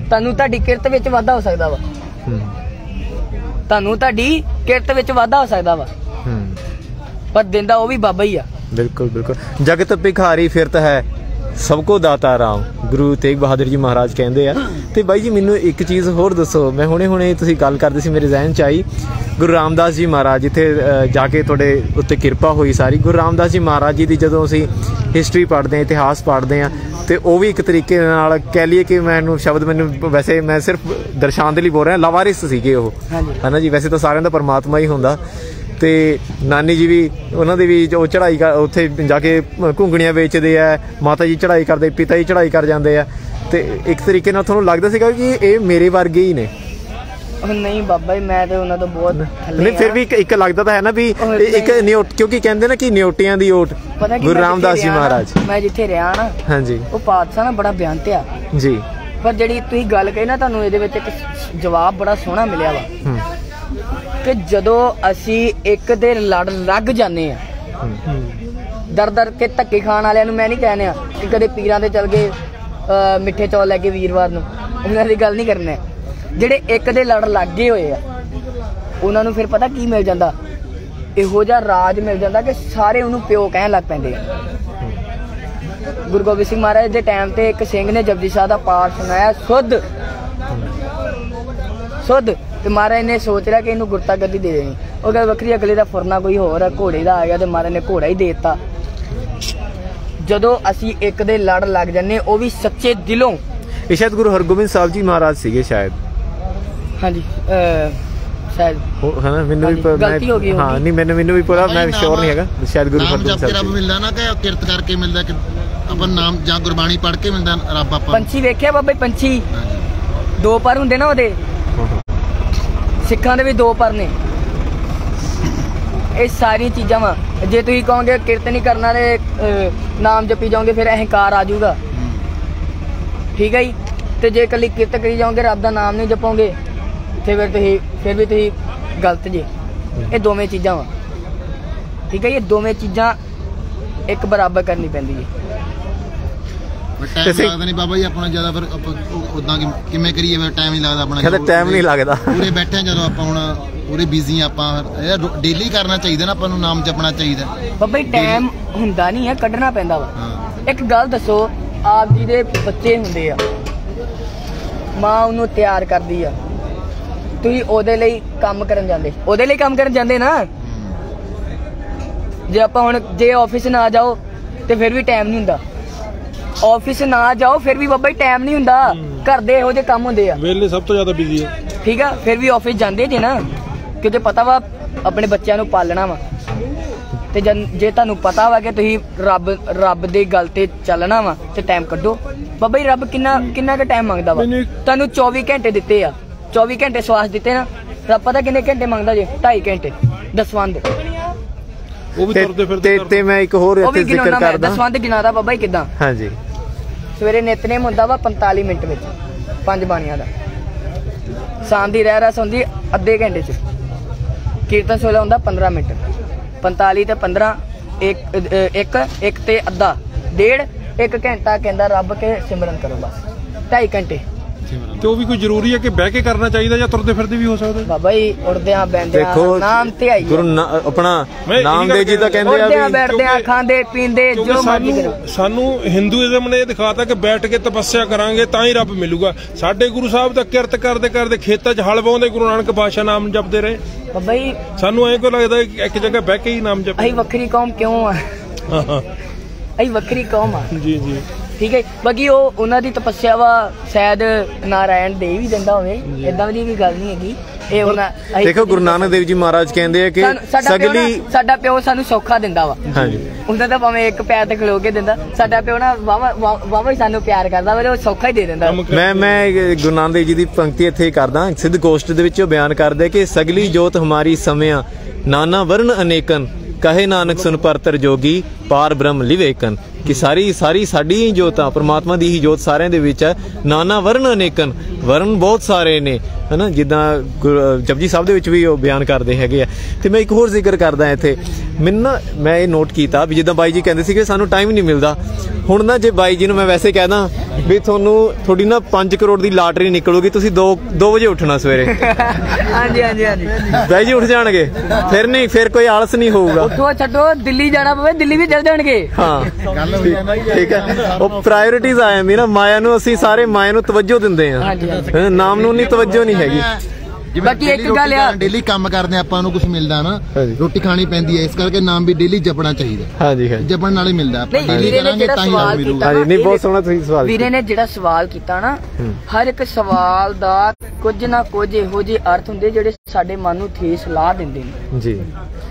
ਤੁਹਾਨੂੰ ਤੁਹਾਡੀ ਕਿਰਤ ਵਿੱਚ ਵਾਧਾ ਹੋ ਸਕਦਾ ਵਾ। ਤੁਹਾਨੂੰ ਤੁਹਾਡੀ ਕਿਰਤ ਵਿੱਚ ਵਾਧਾ ਹੋ ਸਕਦਾ ਵਾ। ਪਰ ਦਿੰਦਾ ਉਹ ਵੀ ਬਾਬਾ ਹੀ ਆ। ਬਿਲਕੁਲ ਬਿਲਕੁਲ। ਜਗਤ ਭਿਖਾਰੀ ਫਿਰਤ ਹੈ ਸਭ ਕੋ ਦਾਤਾ ਰਾਮ। ਗੁਰੂ ਤੇਗ ਬਹਾਦਰ ਜੀ ਮਹਾਰਾਜ ਕਹਿੰਦੇ ਆ। ਤੇ ਬਾਈ ਜੀ ਮੈਨੂੰ ਇੱਕ ਚੀਜ਼ ਹੋਰ ਦੱਸੋ। ਮੈਂ ਹੁਣੇ ਹੁਣੇ ਤੁਸੀਂ ਗੱਲ ਕਰਦੇ ਸੀ ਮੇਰੇ ਜ਼ਿਹਨ ਚ ਆਈ। ਗੁਰੂ ਰਾਮਦਾਸ ਜੀ ਮਹਾਰਾਜ ਜਿੱਥੇ ਜਾ ਕੇ ਤੁਹਾਡੇ ਉੱਤੇ ਕਿਰਪਾ ਹੋਈ ਸਾਰੀ। ਗੁਰੂ ਰਾਮਦਾਸ ਜੀ ਮਹਾਰਾਜ ਜੀ ਦੀ ਜਦੋਂ ਅਸੀਂ ਹਿਸਟਰੀ ਪੜ੍ਹਦੇ ਹਾਂ ਇਤਿਹਾਸ ਪੜ੍ਹਦੇ ਹਾਂ ਤੇ ਉਹ ਵੀ ਇੱਕ ਤਰੀਕੇ ਨਾਲ ਕਹਿ ਲਈਏ ਕਿ ਮੈਨੂੰ ਸ਼ਬਦ ਮੈਨੂੰ ਵੈਸੇ ਮੈਂ ਸਿਰਫ ਦਰਸਾਉਣ ਦੇ ਲਈ ਬੋਲ ਰਿਹਾ ਲਾਵਾਰਿਸ ਸੀਗੇ ਉਹ। ਹਾਂਜੀ। ਹਨਾ ਜੀ ਵੈਸੇ ਤਾਂ ਸਾਰਿਆਂ ਦਾ ਪਰਮਾਤਮਾ ਹੀ ਹੁੰਦਾ। ਤੇ ਨਾਨੀ ਜੀ ਵੀ ਉਹਨਾਂ ਦੇ ਵੀ ਜੋ ਚੜ੍ਹਾਈ ਕਰ ਉੱਥੇ ਜਾ ਕੇ ਘੁੰਗਣੀਆਂ ਵੇਚਦੇ ਆ ਮਾਤਾ ਜੀ ਚੜ੍ਹਾਈ ਕਰਦੇ ਪਿਤਾ ਜੀ ਚੜ੍ਹਾਈ ਕਰ ਜਾਂਦੇ ਆ। ਤੇ ਇੱਕ ਤਰੀਕੇ ਨਾਲ ਤੁਹਾਨੂੰ ਲੱਗਦਾ ਸੀਗਾ ਕਿ ਇਹ ਮੇਰੇ ਵਰਗੇ ਹੀ ਨੇ? ਉਹ ਨਹੀਂ ਬਾਬਾ ਜੀ ਮੈਂ ਤੇ ਉਹਨਾਂ ਤੋਂ ਬਹੁਤ ਥੱਲੇ ਨਹੀਂ ਫਿਰ। ਵੀ ਇੱਕ- ਲੱਗਦਾ ਤਾਂ ਹੈ ਨਾ ਵੀ ਉਹ ਇੱਕ ਨਿਉਟ ਕਿਉਂਕਿ ਕਹਿੰਦੇ ਨਾ ਕਿ ਨਿਉਟਿਆਂ ਦੀ ਓਟ ਗੁਰੂ ਰਾਮਦਾਸ ਜੀ ਮਹਾਰਾਜ। ਮੈਂ ਜਿੱਥੇ ਰਿਹਾ ਨਾ ਹਾਂਜੀ। ਉਹ ਪਾਤਸ਼ਾਹ ਨਾ ਬੜਾ ਬਿਆਨ ਤੇ ਆ। ਜੀ। ਪਰ ਜਿਹੜੀ ਤੁਸੀਂ ਗੱਲ ਕਹੀ ਨਾ ਤੁਹਾਨੂੰ ਇਹਦੇ ਵਿੱਚ ਇੱਕ ਜਵਾਬ ਬੜਾ ਸੋਹਣਾ ਮਿਲਿਆ ਵਾ। ਕਿ ਜਦੋਂ ਅਸੀਂ ਇੱਕ ਦੇ ਲੜ ਲੱਗ ਜਾਂਦੇ ਆ ਦਰ ਦਰ ਕੇ ਧੱਕੇ ਖਾਣ ਵਾਲਿਆਂ ਨੂੰ ਮੈਂ ਨਹੀਂ ਕਹਿੰਨਿਆ ਕਿ ਕਦੇ ਪੀਰਾਂ ਦੇ ਚੱਲ ਗਏ ਮਿੱਠੇ ਚੌਲ ਲੈ ਕੇ ਵੀਰਵਾਰ ਨੂੰ। ਉਹਨਾਂ ਦੀ ਗੱਲ ਨਹੀਂ ਕਰਨੇ। ਜਿਹੜੇ ਇੱਕ ਦੇ ਲੜ ਲੱਗੇ ਹੋਏ ਆ, ਉਹਨਾਂ ਨੂੰ ਫਿਰ ਪਤਾ ਕੀ ਮਿਲ ਜਾਂਦਾ? ਇਹੋ ਜਿਹਾ ਰਾਜ ਮਿਲ ਜਾਂਦਾ ਕਿ ਸਾਰੇ ਉਹਨੂੰ ਪਿਓ ਕਹਿਣ ਲੱਗ ਪੈਂਦੇ ਆ। ਗੁਰੂ ਗੋਬਿੰਦ ਸਿੰਘ ਮਹਾਰਾਜ ਦੇ ਟਾਈਮ ਤੇ ਇੱਕ ਸਿੰਘ ਨੇ ਜਪਜੀ ਸਾਹਿਬ ਦਾ ਪਾਠ ਸੁਣਾਇਆ, ਸੁੱਧ। ਸੁਧ। ਤੇ ਮਹਾਰਾਜ ਨੇ ਸੋਚ ਲਿਆ ਕਿ ਇਹਨੂੰ ਗੁਰਤਾ ਗੱਦੀ ਦੇ ਦੇਣੀ। ਉਹ ਕਹਿੰਦਾ ਵੱਖਰੀ ਅਗਲੇ ਦਾ ਫੁਰਨਾ ਕੋਈ ਹੋਰ ਆ ਘੋੜੇ ਦਾ ਆ ਗਿਆ ਤੇ ਮਹਾਰਾਜ ਨੇ ਘੋੜਾ ਹੀ ਦੇ ਦਿੱਤਾ। ਜਦੋਂ ਅਸੀਂ ਇੱਕ ਦੇ ਲੜ ਲੱਗ ਜੰਨੇ ਉਹ ਵੀ ਸੱਚੇ ਦਿਲੋਂ। ਇਹ ਸ਼ਾਇਦ ਗੁਰੂ ਹਰਗੋਬਿੰਦ ਸਾਹਿਬ ਜੀ ਮਹਾਰਾਜ ਸੀਗੇ ਸ਼ਾਇਦ। ਹਾਂਜੀ ਸ਼ਾਇਦ। ਉਹ ਹਨਾ ਮੈਨੂੰ ਵੀ ਗਲਤੀ ਹੋ ਗਈ ਹਾਂ। ਨਹੀਂ ਮੈਨੂੰ ਮੈਨੂੰ ਵੀ ਪਤਾ ਮੈਂ ਸ਼ੋਰ ਨਹੀਂ ਹੈਗਾ ਸ਼ਾਇਦ ਗੁਰੂ ਹਰਗੋਬਿੰਦ ਸਾਹਿਬ ਰੱਬ ਜੀ। ਮਿਲਦਾ ਨਾ ਕਿ ਕਿਰਤ ਕਰਕੇ ਮਿਲਦਾ ਕਿ ਆਪਾਂ ਨਾਮ ਜਾਂ ਗੁਰਬਾਣੀ ਪੜ੍ਹ ਕੇ ਮਿਲਦਾ ਰੱਬ ਆਪਾਂ ਨੂੰ। ਪੰਛੀ ਵੇਖਿਆ ਬਾਬੇ ਪੰਛੀ? ਦੋ ਪਰ ਹੁੰਦੇ ਨਾ ਉਹਦੇ। ਸਿੱਖਾਂ ਦੇ ਵੀ ਦੋ ਪਰ ਨੇ। ਇਹ ਸਾਰੀਆਂ ਚੀਜ਼ਾਂ ਵਾ। ਜੇ ਤੁਸੀਂ ਕਹੋਗੇ ਕੀਰਤਨ ਨਹੀਂ ਕਰਨਾ ਤੇ ਨਾਮ ਜਪੀ ਜਾਓਗੇ ਫਿਰ ਅਹੰਕਾਰ ਆ ਜਾਊਗਾ। ਠੀਕ ਹੈ ਜੀ? ਤੇ ਜੇ ਇਕੱਲੀ ਕਿਰਤ ਕਰੀ ਜਾਓਗੇ ਰੱਬ ਦਾ ਨਾਮ ਨਹੀਂ ਜਪੋਗੇ ਤੇ ਫਿਰ ਤੁਸੀਂ ਫਿਰ ਵੀ ਤੁਸੀਂ ਗਲਤ ਜੇ। ਇਹ ਦੋਵੇਂ ਚੀਜ਼ਾਂ ਵਾ। ਠੀਕ ਹੈ ਜੀ, ਇਹ ਦੋਵੇਂ ਚੀਜ਼ਾਂ ਇੱਕ ਬਰਾਬਰ ਕਰਨੀ ਪੈਂਦੀ ਹੈ। ਤੇ ਟਾਈਮ ਲੱਗਦਾ ਨਹੀਂ ਬਾਬਾ ਜੀ ਆਪਣਾ ਜ਼ਿਆਦਾ ਫਿਰ ਆਪਾਂ ਉਦਾਂ ਕਿਵੇਂ ਕਰੀਏ ਫਿਰ ਟਾਈਮ ਹੀ ਲੱਗਦਾ ਆਪਣਾ ਕਹਿੰਦਾ ਜਦੋਂ ਟਾਈਮ ਨਹੀਂ ਲੱਗਦਾ। ਪੂਰੇ ਬੈਠੇ ਜਦੋਂ ਆਪਾਂ ਹੁਣ ਪੂਰੇ ਬਿਜ਼ੀ ਆਪਾਂ। ਇਹ ਡੇਲੀ ਕਰਨਾ ਚਾਹੀਦਾ ਨਾ ਆਪਾਂ ਨੂੰ ਨਾਮ ਜਪਣਾ ਚਾਹੀਦਾ। ਬੱਬਾ ਜੀ ਟਾਈਮ ਹੁੰਦਾ ਨਹੀਂ ਹੈ ਕੱਢਣਾ ਪੈਂਦਾ ਵਾ। ਇੱਕ ਗੱਲ ਦੱਸੋ ਆਪ ਜੀ ਦੇ ਬੱਚੇ ਹੁੰਦੇ ਆ। ਮਾਂ ਉਹਨੂੰ ਤਿਆਰ ਕਰਦੀ ਆ। ਤੁਸੀਂ ਉਹਦੇ ਲਈ ਕੰਮ ਕਰਨ ਜਾਂਦੇ। ਉਹਦੇ ਲਈ ਕੰਮ ਕਰਨ ਜਾਂਦੇ ਨਾ। ਜੇ ਆਪਾਂ ਹੁਣ ਜੇ ਆਫਿਸ ਨਾ ਜਾਓ ਤੇ ਫਿਰ ਵੀ ਟਾਈਮ ਨਹੀਂ ਹੁੰਦਾ। ਆਫਿਸ ਨਾ ਜਾਓ ਫਿਰ ਵੀ ਬੱਬਾ ਜੀ ਟਾਈਮ ਨਹੀਂ ਹੁੰਦਾ। ਘਰ ਦੇ ਇਹੋ ਜਿਹੇ ਕੰਮ ਹੁੰਦੇ ਆ। ਵੇਲੇ ਸਭ ਤੋਂ ਜ਼ਿਆਦਾ ਬਿਜ਼ੀ ਹੈ ਠੀਕ ਆ ਫਿਰ ਵੀ ਆਫਿਸ ਜਾਂਦੇ ਜੇ ਨਾ ਕਿਉਂਕਿ ਪਤਾ ਵਾ ਆਪਣੇ ਬੱਚਿਆਂ ਨੂੰ ਪਾਲਣਾ ਵਾ। ਤੇ ਜੇ ਤੁਹਾਨੂੰ ਪਤਾ ਵਾ ਕਿ ਤੁਸੀਂ ਰੱਬ ਰੱਬ ਦੀ ਗੱਲ ਤੇ ਚੱਲਣਾ ਵਾ ਤੇ ਟਾਈਮ ਕੱਢੋ। ਬਾਬਾ ਜੀ ਰੱਬ ਕਿੰਨਾ ਕਿੰਨਾ ਕੁ ਟਾਈਮ ਮੰਗਦਾ ਵਾ? ਤੁਹਾਨੂੰ 24 ਘੰਟੇ ਦਿੱਤੇ ਆ। 24 ਘੰਟੇ ਸਵਾਸ ਦਿੱਤੇ ਨਾ। ਰੱਬ ਪਤਾ ਕਿੰਨੇ ਘੰਟੇ ਮੰਗਦਾ ਜੇ? 2.5 ਘੰਟੇ। ਦਸਵੰਦ ਉਹ ਵੀ ਤੁਰਦੇ ਫਿਰਦੇ ਤੇ ਮੈਂ ਇੱਕ ਹੋਰ ਇੱਥੇ ਜ਼ਿਕਰ ਕਰਦਾ। ਦਸਵੰਦ ਗਿਣਾਦਾ ਬਾਬਾ ਜੀ ਕਿਦਾਂ? ਹਾਂਜੀ। ਸਵੇਰੇ ਨਿਤਨੇਮ ਹੁੰਦਾ ਵਾ 45 ਮਿੰਟ ਵਿੱਚ ਪੰਜ ਬਾਣੀਆਂ ਦਾ। ਸ਼ਾਮ ਦੀ ਰਹਿ ਰਸ ਹੁੰਦੀ ਅੱਧੇ ਘੰਟੇ ਚ। ਕੀਰਤਨ ਸੋਲਾ ਹੁੰਦਾ 15 ਮਿੰਟ। 45 ਤੇ 15 ਇੱਕ ਅ, ਇੱਕ ਇੱਕ ਤੇ ਅੱਧਾ। ਡੇਢ ਇੱਕ ਘੰਟਾ ਕਹਿੰਦਾ ਰੱਬ ਕੇ ਸਿਮਰਨ ਕਰੋ ਬਸ। 2.5 ਘੰਟੇ। ਤੇ ਉਹ ਵੀ ਕੋਈ ਜ਼ਰੂਰੀ ਹੈ ਕਿ ਬਹਿ ਕੇ ਕਰਨਾ ਚਾਹੀਦਾ ਜਾਂ ਤੁਰਦੇ ਫਿਰਦੇ ਵੀ ਹੋ ਸਕਦਾ? ਬਾਬਾ ਜੀ ਉੜਦਿਆਂ ਬੈੰਦਿਆਂ ਨਾਮ ਤੇ ਆਈ ਗੁਰੂ ਆਪਣਾ ਨਾਮਦੇਵ ਜੀ ਤਾਂ ਕਹਿੰਦੇ ਆ ਉੜਦਿਆਂ ਬੈਠਦਿਆਂ ਖਾਂਦੇ ਪੀਂਦੇ ਜੋ ਮਰਜ਼ੀ ਸਾਨੂੰ ਕਰੋ। ਸਾਨੂੰ ਹਿੰਦੂਇਜ਼ਮ ਨੇ ਇਹ ਦਿਖਾਤਾ ਕਿ ਬੈਠ ਕੇ ਤਪੱਸਿਆ ਕਰਾਂਗੇ ਤਾਂ ਹੀ ਰੱਬ ਮਿਲੂਗਾ। ਸਾਡੇ ਗੁਰੂ ਸਾਹਿਬ ਤਾਂ ਕਿਰਤ ਕਰਦੇ ਕਰਦੇ ਖੇਤਾਂ 'ਚ ਹਲ ਵਾਉਂਦੇ ਗੁਰੂ ਨਾਨਕ ਪਾਤਸ਼ਾਹ ਨਾਮ ਜਪਦੇ ਰਹੇ। ਬਾਬਾ ਜੀ ਸਾਨੂੰ ਐਂ ਕੋ ਲੱਗਦਾ ਕਿ ਇੱਕ ਜਗ੍ਹਾ ਬਹਿ ਕੇ ਹੀ ਨਾਮ ਜਪ ਅਸੀਂ ਵੱਖਰੀ ਕੌਮ ਕਿਉਂ ਆ? ਅਸੀਂ ਵੱਖਰੀ ਕੌਮ ਆ। ਜੀ ਜੀ। ਠੀਕ ਹੈ ਬਾਕੀ ਉਹ ਉਹਨਾਂ ਦੀ ਤਪੱਸਿਆ ਵਾ ਸ਼ਾਇਦ ਨਾਰਾਇਣ ਦੇ ਵੀ ਦਿੰਦਾ ਹੋਵੇ। ਇਦਾਂ ਦੀ ਵੀ ਗੱਲ ਨਹੀਂ ਹੈਗੀ। ਇਹ ਉਹਨਾਂ ਦੇਖੋ ਗੁਰੂ ਨਾਨਕ ਦੇਵ ਜੀ ਮਹਾਰਾਜ ਕਹਿੰਦੇ ਆ ਕਿ ਸਗਲੀ ਸਾਡਾ ਪਿਓ ਸਾਨੂੰ ਸੌਖਾ ਦਿੰਦਾ ਵਾ। ਹਾਂਜੀ। ਉਹਨਾਂ ਦਾ ਭਾਵੇਂ ਇੱਕ ਪੈਰ ਤੇ ਖਲੋ ਕੇ ਦਿੰਦਾ। ਸਾਡਾ ਪਿਓ ਨਾ ਵਾਵਾ ਵਾਵਾ ਹੀ ਸਾਨੂੰ ਪਿਆਰ ਕਰਦਾ ਵਾ ਉਹ ਸੌਖਾ ਹੀ ਦੇ ਦਿੰਦਾ। ਮੈਂ ਮੈਂ ਗੁਰੂ ਨਾਨਕ ਦੇਵ ਜੀ ਦੀ ਪੰਕਤੀ ਇੱਥੇ ਕਰਦਾ। ਸਿੱਧ ਗੋਸ਼ਟ ਦੇ ਵਿੱਚ ਉਹ ਬਿਆਨ ਕਰਦੇ ਕਿ ਸਗਲੀ ਜੋਤ ਹਮਾਰੀ ਸਮਿਆ ਨਾਨਾ ਵਰਨ ਅਨੇਕਨ ਕਹੇ ਨਾਨਕ ਸੁਨ ਪਰਤਰ ਜੋਗੀ ਪਾਰ ਬ੍ਰਹਮ ਲਿਵੇਕਨ। ਕਿ ਸਾਰੀ ਸਾਰੀ ਸਾਡੀ ਹੀ ਜੋਤ ਆ ਪ੍ਰਮਾਤਮਾ ਦੀ ਹੀ ਜੋਤ ਸਾਰਿਆਂ ਦੇ ਵਿੱਚ ਹੈ ਨਾਨਾ ਵਰਨ ਅਨੇਕਨ ਵਰਨ ਬਹੁਤ ਸਾਰੇ ਨੇ ਹਨਾ? ਜਿੱਦਾਂ ਜਪਜੀ ਸਾਹਿਬ ਦੇ ਵਿੱਚ ਵੀ ਉਹ ਬਿਆਨ ਕਰਦੇ ਹੈਗੇ ਆ। ਤੇ ਮੈਂ ਇੱਕ ਹੋਰ ਜ਼ਿਕਰ ਕਰਦਾ ਇੱਥੇ। ਮੈਨੂੰ ਨਾ ਮੈਂ ਇਹ ਨੋਟ ਕੀਤਾ ਵੀ ਜਿੱਦਾਂ ਬਾਈ ਜੀ ਕਹਿੰਦੇ ਸੀਗੇ ਸਾਨੂੰ ਟਾਈਮ ਨਹੀਂ ਮਿਲਦਾ। ਹੁਣ ਨਾ ਜੇ ਬਾਈ ਜੀ ਨੂੰ ਮੈਂ ਵੈਸੇ ਕਹਿਦਾ ਵੀ ਤੁਹਾਨੂੰ ਤੁਹਾਡੀ ਨਾ 5 ਕਰੋੜ ਦੀ ਲਾਟਰੀ ਨਿਕਲੂਗੀ ਤੁਸੀਂ 2 2 ਵਜੇ ਉੱਠਣਾ ਸਵੇਰੇ। ਹਾਂਜੀ ਹਾਂਜੀ ਹਾਂਜੀ। ਬਾਈ ਜੀ ਉੱਠ ਜਾਣਗੇ। ਫਿਰ ਨਹੀਂ ਫਿਰ ਕੋਈ ਆਲਸ ਨਹੀਂ ਹੋਊਗਾ। ਉੱਠੋ ਛੱਡੋ ਦਿੱਲੀ ਜਾਣਾ ਪਵੇ ਦਿੱਲੀ ਵੀ ਚੱਲ ਜਾਣਗੇ। ਹਾਂ। ਗੱਲ ਠੀਕ ਹੈ। ਉਹ ਪ੍ਰਾਇੋਰਟੀਜ਼ ਆ ਜਾਂਦੀ ਨਾ ਮਾਇਆ ਨੂੰ ਅਸੀਂ ਸਾਰੇ ਮਾਇਆ ਨੂੰ ਤਵੱਜੋ ਦਿੰਦੇ ਆ। ਨਾਮ ਨੂੰ ਨਹੀਂ ਤਵੱਜੋ ਨਹੀਂ ਹੈਗੀ। ਬਾਕੀ ਇੱਕ ਗੱਲ ਆ- ਡੇਲੀ ਕੰਮ ਕਰਦੇ ਆਪਾਂ ਨੂੰ ਕੁਝ ਮਿਲਦਾ ਨਾ। ਰੋਟੀ ਖਾਣੀ ਪੈਂਦੀ ਹੈ ਇਸ ਕਰਕੇ ਨਾਮ ਵੀ ਡੇਲੀ ਜਪਣਾ ਚਾਹੀਦਾ ਹਾਂਜੀ ਹਾਂਜੀ। ਜਪਣ ਨਾਲ ਹੀ ਮਿਲਦਾ ਆਪਾਂ ਨਹੀਂ, ਡੇਲੀ ਵੀਰੇ ਨੇ ਕਰਾਂਗੇ ਜਿਹੜਾ ਤਾਂ ਹੀ ਸਵਾਲ ਨਾਮ ਮਿਲੂਗਾ ਕੀਤਾ ਹਾਂਜੀ ਨਹੀਂ ਬਹੁਤ ਸੋਹਣਾ ਤੁਸੀਂ ਸਵਾਲ ਵੀਰੇ ਨੇ ਜਿਹੜਾ ਸਵਾਲ ਕੀਤਾ ਨਾ ਹਰ ਇੱਕ ਸਵਾਲ ਦਾ ਕੁਝ ਨਾ ਕੁਝ ਇਹੋ ਜਿਹੇ ਅਰਥ ਹੁੰਦੇ ਜਿਹੜੇ ਸਾਡੇ ਮਨ ਨੂੰ ਠੇਸ ਲਾ ਦਿੰਦੇ ਨੇ। ਜੀ।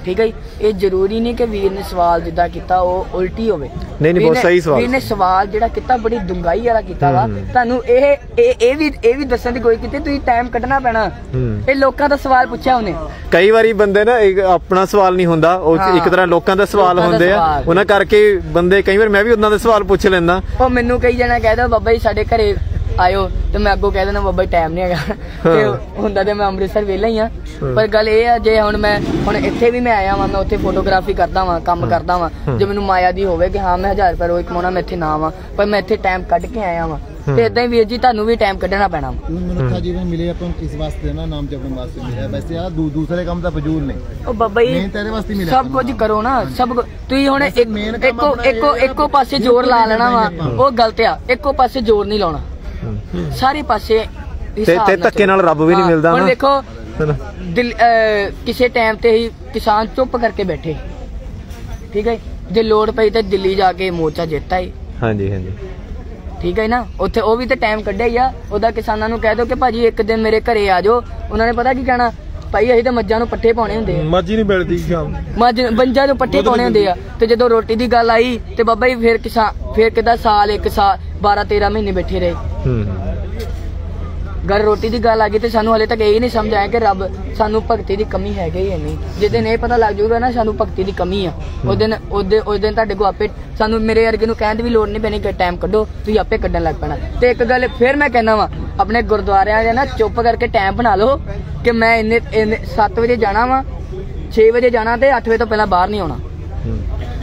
ਠੀਕ ਹੈ ਜੀ? ਇਹ ਜ਼ਰੂਰੀ ਨਹੀਂ ਕਿ ਵੀਰ ਨੇ ਸਵਾਲ ਜਿੱਦਾਂ ਕੀਤਾ ਉਹ ਉਲਟੀ ਹੋਵੇ। ਨਹੀਂ, ਵੀਰ ਬਹੁਤ ਨੇ- ਸਹੀ ਸਵਾਲ ਵੀਰ ਨੇ ਸਵਾਲ ਜਿਹੜਾ ਕੀਤਾ ਬੜੀ ਡੁੰਗਾਈ ਵਾਲਾ ਕੀਤਾ ਵਾ। ਤੁਹਾਨੂੰ ਇਹ ਇਹ ਇਹ ਵੀ ਇਹ ਵੀ ਦੱਸਣ ਦੀ ਕੋਈ ਕੀਤੀ ਤੁਸੀਂ ਟਾਈਮ ਕੱਢਣਾ ਪੈਣਾ। ਹੂੰ। ਇਹ ਲੋਕਾਂ ਦਾ ਸਵਾਲ ਪੁੱਛਿਆ ਉਹਨੇ। ਕਈ ਵਾਰੀ ਬੰਦੇ ਨਾ ਆਪਣਾ ਸਵਾਲ ਨਹੀਂ ਹੁੰਦਾ ਉਹ। ਇੱਕ ਤਰ੍ਹਾਂ ਲੋਕਾਂ ਦਾ ਸਵਾਲ ਹੁੰਦੇ ਆ। ਉਹਨਾਂ ਕਰਕੇ ਬੰਦੇ ਕਈ ਵਾਰ ਮੈਂ ਵੀ ਉਹਨਾਂ ਦੇ ਸਵਾਲ ਪੁੱਛ ਲੈਂਦਾ। ਉਹ ਮੈਨੂੰ ਕਈ ਜਣਾ ਕਹਿਦਾ ਬਾਬਾ ਜੀ ਸਾਡੇ ਘਰੇ ਆਇਓ। ਤੇ ਮੈਂ ਅੱਗੋਂ ਕਹਿ ਦੇਣਾ ਬਾਬਾ ਜੀ ਟਾਈਮ ਨਹੀਂ ਹੈਗਾ। ਤੇ ਹੁੰਦਾ ਤੇ ਮੈਂ ਅੰਮ੍ਰਿਤਸਰ ਵੇਲਾ ਹੀ ਆ। ਪਰ ਗੱਲ ਇਹ ਆ ਜੇ ਹੁਣ ਮੈਂ ਹੁਣ ਇੱਥੇ ਵੀ ਮੈਂ ਆਇਆ ਵਾਂ ਮੈਂ ਉੱਥੇ ਫੋਟੋਗ੍ਰਾਫੀ ਕਰਦਾ ਵਾਂ ਕੰਮ ਕਰਦਾ ਵਾਂ ਜੇ ਮੈਨੂੰ ਮਾਇਆ ਦੀ ਹੋਵੇ ਕਿ ਹਾਂ ਮੈਂ 1000 ਰੁਪਏ ਰੋਜ਼ ਕਮਾਉਣਾ ਮੈਂ ਇੱਥੇ ਨਾ ਆਵਾਂ। ਪਰ ਮੈਂ ਇੱਥੇ ਟਾਈਮ ਕੱਢ ਕੇ ਆਇਆ ਵਾਂ। ਤੇ ਇਦਾਂ ਹੀ ਵੀਰ ਜੀ ਤੁਹਾਨੂੰ ਵੀ ਟਾਈਮ ਕੱਢਣਾ ਪੈਣਾ। ਮਨੁੱਖਾ ਜੀਵਨ ਮਿਲੇ ਆਪਾਂ ਕਿਸ ਵਾਸਤੇ ਨਾ ਨਾਮ ਜਪਣ ਵਾਸਤੇ ਮਿਲਿਆ। ਵੈਸੇ ਆ ਦੂਸਰੇ ਕੰਮ ਤਾਂ ਫਜ਼ੂਲ ਨੇ। ਉਹ ਬਾਬਾ ਜੀ ਤੇਰੇ ਵਾਸਤੇ ਮਿਲਿਆ ਸਭ ਕੁਝ ਕਰੋ ਨਾ ਸਭ ਤੁਸੀਂ ਹੁਣ ਇੱਕ ਇੱਕੋ ਇੱਕੋ ਪਾਸੇ ਜ਼ੋਰ ਲਾ ਲੈਣਾ ਵਾ ਉਹ ਗਲਤ ਆ। ਇੱਕੋ ਪਾਸੇ ਜ਼ੋਰ ਨਹੀਂ ਲਾਉਣਾ। ਸਾਰੇ ਪਾਸੇ ਹਿਸਾਬ ਤੇ ਧੱਕੇ ਨਾਲ। ਰੱਬ ਵੀ ਨਹੀਂ ਮਿਲਦਾ ਹੁਣ। ਦੇਖੋ ਕਿਸੇ ਟਾਈਮ ਤੇ ਹੀ ਕਿਸਾਨ ਚੁੱਪ ਕਰਕੇ ਬੈਠੇ। ਠੀਕ ਹੈ ਜੇ? ਲੋੜ ਪਈ ਤੇ ਦਿੱਲੀ ਜਾ ਕੇ ਮੋਰਚਾ ਜਿੱਤਾ ਹੀ ਹਾਂਜੀ ਹਾਂਜੀ। ਠੀਕ ਹੈ ਨਾ? ਉੱਥੇ ਉਹ ਵੀ ਤੇ ਟਾਈਮ ਕੱਢਿਆ ਹੀ ਆ। ਉਹਦਾ ਕਿਸਾਨਾਂ ਨੂੰ ਕਹਿ ਦਿਓ ਕਿ ਭਾਜੀ ਇੱਕ ਦਿਨ ਮੇਰੇ ਘਰੇ ਆ ਜਾਓ। ਉਹਨਾਂ ਨੇ ਪਤਾ ਕੀ ਕਹਿਣਾ? ਭਾਈ ਅਸੀਂ ਤਾਂ ਮੱਝਾਂ ਨੂੰ ਪੱਠੇ ਪਾਉਣੇ ਹੁੰਦੇ ਆ। ਮੱਝ ਨਹੀਂ ਮਿਲਦੀ ਸ਼ਾਮ। ਮੱਝ ਬੰਜਾਂ ਨੂੰ ਪੱਠੇ ਪਾਉਣੇ ਹੁੰਦੇ ਆ। ਤੇ ਜਦੋਂ ਰੋਟੀ ਦੀ ਗੱਲ ਆਈ ਤੇ ਬਾਬਾ ਜੀ ਫਿਰ ਕਿਸਾਨ ਫਿਰ ਕਿਦਾ ਸਾਲ ਇੱਕ ਸਾਲ 12 13 ਮਹੀਨੇ ਬੈਠੇ ਰਹੇ। ਹੂੰ। ਗੱਲ ਰੋਟੀ ਦੀ ਗੱਲ ਆ ਗਈ ਤੇ ਸਾਨੂੰ ਹਲੇ ਤੱਕ ਇਹ ਨਹੀਂ ਸਮਝ ਆਇਆ ਕਿ ਰੱਬ ਸਾਨੂੰ ਭਗਤੀ ਦੀ ਕਮੀ ਹੈਗੀ ਜਾਂ ਨਹੀਂ। ਜਿਸ ਦਿਨ ਇਹ ਪਤਾ ਲੱਗ ਜਾਊਗਾ ਨਾ ਸਾਨੂੰ ਭਗਤੀ ਦੀ ਕਮੀ ਆ। ਉਸ ਦਿਨ ਉਸ ਦਿਨ ਉਸ ਦਿਨ ਤੁਹਾਡੇ ਕੋ ਆਪੇ ਸਾਨੂੰ ਮੇਰੇ ਵਰਗੇ ਨੂੰ ਕਹਿਣ ਦੀ ਵੀ ਲੋੜ ਨਹੀਂ ਪੈਣੀ ਕਿ ਟਾਈਮ ਕੱਢੋ ਤੁਸੀਂ ਆਪੇ ਕੱਢਣ ਲੱਗ ਪੈਣਾ। ਤੇ ਇੱਕ ਗੱਲ ਫਿਰ ਮੈਂ ਕਹਿੰਦਾ ਵਾਂ ਆਪਣੇ ਗੁਰਦੁਆਰਿਆਂ ਦੇ ਨਾ ਚੁੱਪ ਕਰਕੇ ਟਾਈਮ ਬਣਾ ਲਓ ਕਿ ਮੈਂ ਇੰਨੇ ਇੰਨੇ 7 ਵਜੇ ਜਾਣਾ ਵਾਂ 6 ਵਜੇ ਜਾਣਾ ਤੇ 8 ਵਜੇ ਤੋਂ ਪਹਿਲਾਂ ਬਾਹਰ ਨਹੀਂ ਆਉਣਾ।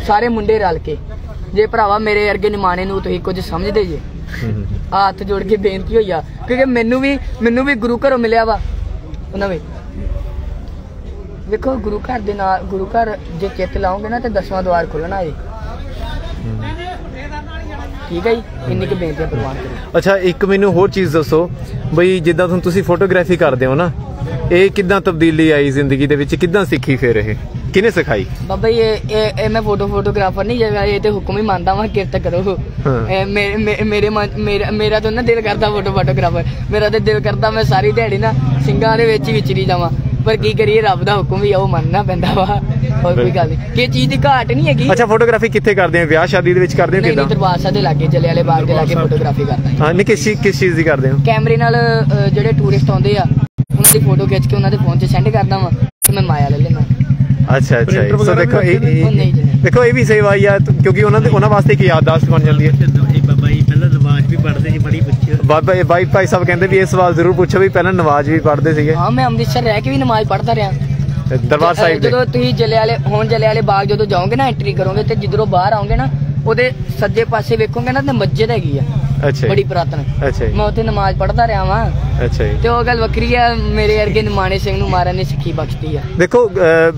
ਸਾਰੇ ਮੁੰਡੇ ਰਲ ਕੇ। ਜੇ ਭਰਾਵਾ ਮੇਰੇ ਵਰਗੇ ਨਿਮਾਣੇ ਨੂੰ ਤੁਸੀਂ ਕੁਝ ਸਮਝਦੇ ਜੇ ਹੱਥ ਜੋੜ ਕੇ ਬੇਨਤੀ ਹੋਈ ਆ। ਕਿਉਂਕਿ ਮੈਨੂੰ ਵੀ ਮੈਨੂੰ ਵੀ ਗੁਰੂ ਘਰੋਂ ਮਿਲਿਆ ਵਾ। ਉਹਨਾਂ ਵੀ। ਵੇਖੋ, ਗੁਰੂ ਘਰ ਦੇ ਨਾਲ ਗੁਰੂ ਘਰ ਜੇ ਚਿੱਤ ਲਾਓਗੇ ਨਾ ਤੇ ਦਸਵਾਂ ਦਵਾਰ ਖੁੱਲਣਾ ਏ। ਠੀਕ ਹੈ ਜੀ? ਇੰਨੀ ਕੁ ਬੇਨਤੀ ਪ੍ਰਵਾਨ ਕਰੋ ਅੱਛਾ, ਇੱਕ ਮੈਨੂੰ ਹੋਰ ਚੀਜ਼ ਦੱਸੋ। ਬਈ ਜਿੱਦਾਂ ਤੁਹਾਨੂੰ ਤੁਸੀਂ ਫੋਟੋਗ੍ਰਾਫੀ ਕਰਦੇ ਹੋ ਨਾ ਇਹ ਕਿੱਦਾਂ ਤਬਦੀਲੀ ਆਈ ਜ਼ਿੰਦਗੀ ਦੇ ਵਿੱਚ? ਕਿੱਦਾਂ ਸਿੱਖੀ ਫਿਰ ਇਹ? ਕਿਹਨੇ ਸਿਖਾਈ? ਬਾਬਾ ਜੀ, ਇਹ ਇਹ ਇਹ ਮੈਂ ਫੋਟੋ ਫੋਟੋਗ੍ਰਾਫਰ ਨਹੀਂ ਜਗਾ ਇਹ ਤੇ ਹੁਕਮ ਹੀ ਮੰਨਦਾ ਵਾਂ ਕਿਰਤ ਕਰੋ। ਹਾਂ। ਇਹ ਮੇ- ਮੇ- ਮੇਰੇ ਮਨ- ਮੇਰਾ ਮੇਰਾ ਤਾਂ ਨਾ ਦਿਲ ਕਰਦਾ ਫੋਟੋ ਫੋਟੋਗ੍ਰਾਫਰ ਮੇਰਾ ਤਾਂ ਦਿਲ ਕਰਦਾ ਮੈਂ ਸਾਰੀ ਦਿਹਾੜੀ ਨਾ ਸਿੰਘਾਂ ਦੇ ਵਿੱਚ ਹੀ ਵਿਚਰੀ ਜਾਵਾਂ। ਪਰ ਕੀ ਕਰੀਏ ਰੱਬ ਦਾ ਹੁਕਮ ਵੀ ਆ ਉਹ ਮੰਨਣਾ ਪੈਂਦਾ ਵਾ। ਹੋਰ ਕੋਈ ਗੱਲ ਨਹੀਂ। ਕਿ ਚੀਜ਼ ਦੀ ਘਾਟ ਨਹੀਂ ਹੈਗੀ। ਅੱਛਾ ਫੋਟੋਗ੍ਰਾਫੀ ਕਿੱਥੇ ਕਰਦੇ ਆ ਵਿਆਹ ਸ਼ਾਦੀ ਦੇ ਵਿੱਚ ਕਰਦੇ ਹੋ ਨਹੀਂ ਨਹੀਂ ਕਿੱਦਾਂ ਦਰਬਾਰ ਸਾਹਿਬ ਦੇ ਲਾਗੇ ਜਲੇ ਵਾਲੇ ਬਾਗ ਦੇ ਲਾਗੇ ਫੋਟੋਗ੍ਰਾਫੀ ਕਰਦਾ ਹਾਂ। ਹਾਂ ਨਹੀਂ ਕਿਸ ਚੀਜ਼ ਕਿਸ ਚੀਜ਼ ਦੀ ਕਰਦੇ ਹੋ? ਕੈਮਰੇ ਨਾਲ ਅ, ਜਿਹੜੇ ਟੂਰਿਸਟ ਆਉਂਦੇ ਆ। ਦੀ ਫੋਟੋ ਖਿੱਚ ਕੇ ਉਹਨਾਂ ਦੇ ਫੋਨ 'ਚ ਸੈਂਡ ਕਰਦਾ ਵਾਂ ਤੇ ਮੈਂ ਮਾਇਆ ਲੈ ਲੈਣਾ ਅੱਛਾ ਅੱਛਾ ਜੀ। ਸੋ ਦੇਖੋ ਇਹ ਉਹ ਨਹੀਂ ਇਹ- ਜੀ। ਦੇਖੋ ਇਹ ਵੀ ਸੇਵਾ ਹੀ ਆ ਕਿਉਂਕਿ ਉਹਨਾਂ ਦੇ ਉਹਨਾਂ ਵਾਸਤੇ ਇੱਕ ਯਾਦਦਾਸ਼ਤ ਬਣ ਜਾਂਦੀ ਹੈ। ਇਹ ਬਾਬਾ ਜੀ ਪਹਿਲਾਂ ਨਮਾਜ਼ ਵੀ ਪੜ੍ਹਦੇ ਸੀ ਬੜੀ ਪੁੱਛਿਓ ਬਾਬਾ ਇਹ ਬਾਈ ਭਾਈ ਸਾਹਿਬ ਕਹਿੰਦੇ ਵੀ ਇਹ ਸਵਾਲ ਜ਼ਰੂਰ ਪੁੱਛੋ ਵੀ ਪਹਿਲਾਂ ਨਵਾਜ਼ ਵੀ ਪੜ੍ਹਦੇ ਸੀਗੇ। ਹਾਂ ਮੈਂ ਅੰਮ੍ਰਿਤਸਰ ਰਹਿ ਕੇ ਵੀ ਨਮਾਜ਼ ਪੜ੍ਹਦਾ ਰਿਹਾ। ਦਰਬਾਰ ਸਾਹਿਬ ਦੇ ਜਦੋਂ ਤੁਸੀਂ ਜਲੇ ਵਾਲੇ ਹੁਣ ਜਲੇ ਵਾਲੇ ਬਾਗ ਜਦੋਂ ਜਾਓਗੇ ਨਾ ਐਂਟਰੀ ਕਰੋਗੇ ਤੇ ਜਿੱਧਰੋਂ ਬਾਹਰ ਆਓਗੇ ਨਾ ਉਹਦੇ ਸੱਜੇ ਪਾਸੇ ਵੇਖੋਗੇ ਨਾ ਤੇ ਮਸਜਿਦ ਹੈਗੀ ਆ। ਅੱਛਾ ਬੜੀ ਪੁਰਾਤਨ। ਅੱਛਾ ਮੈਂ ਉੱਥੇ ਨਮਾਜ਼ ਪੜ੍ਹਦਾ ਰਿਹਾ ਵਾਂ। ਅੱਛਾ ਤੇ ਉਹ ਗੱਲ ਵੱਖਰੀ ਆ ਮੇਰੇ ਵਰਗੇ ਨਿਮਾਣੇ ਸਿੰਘ ਨੂੰ ਮਾਰਨ ਨੇ ਸਿੱਖੀ ਬਖਸ਼ਦੀ ਆ। ਦੇਖੋ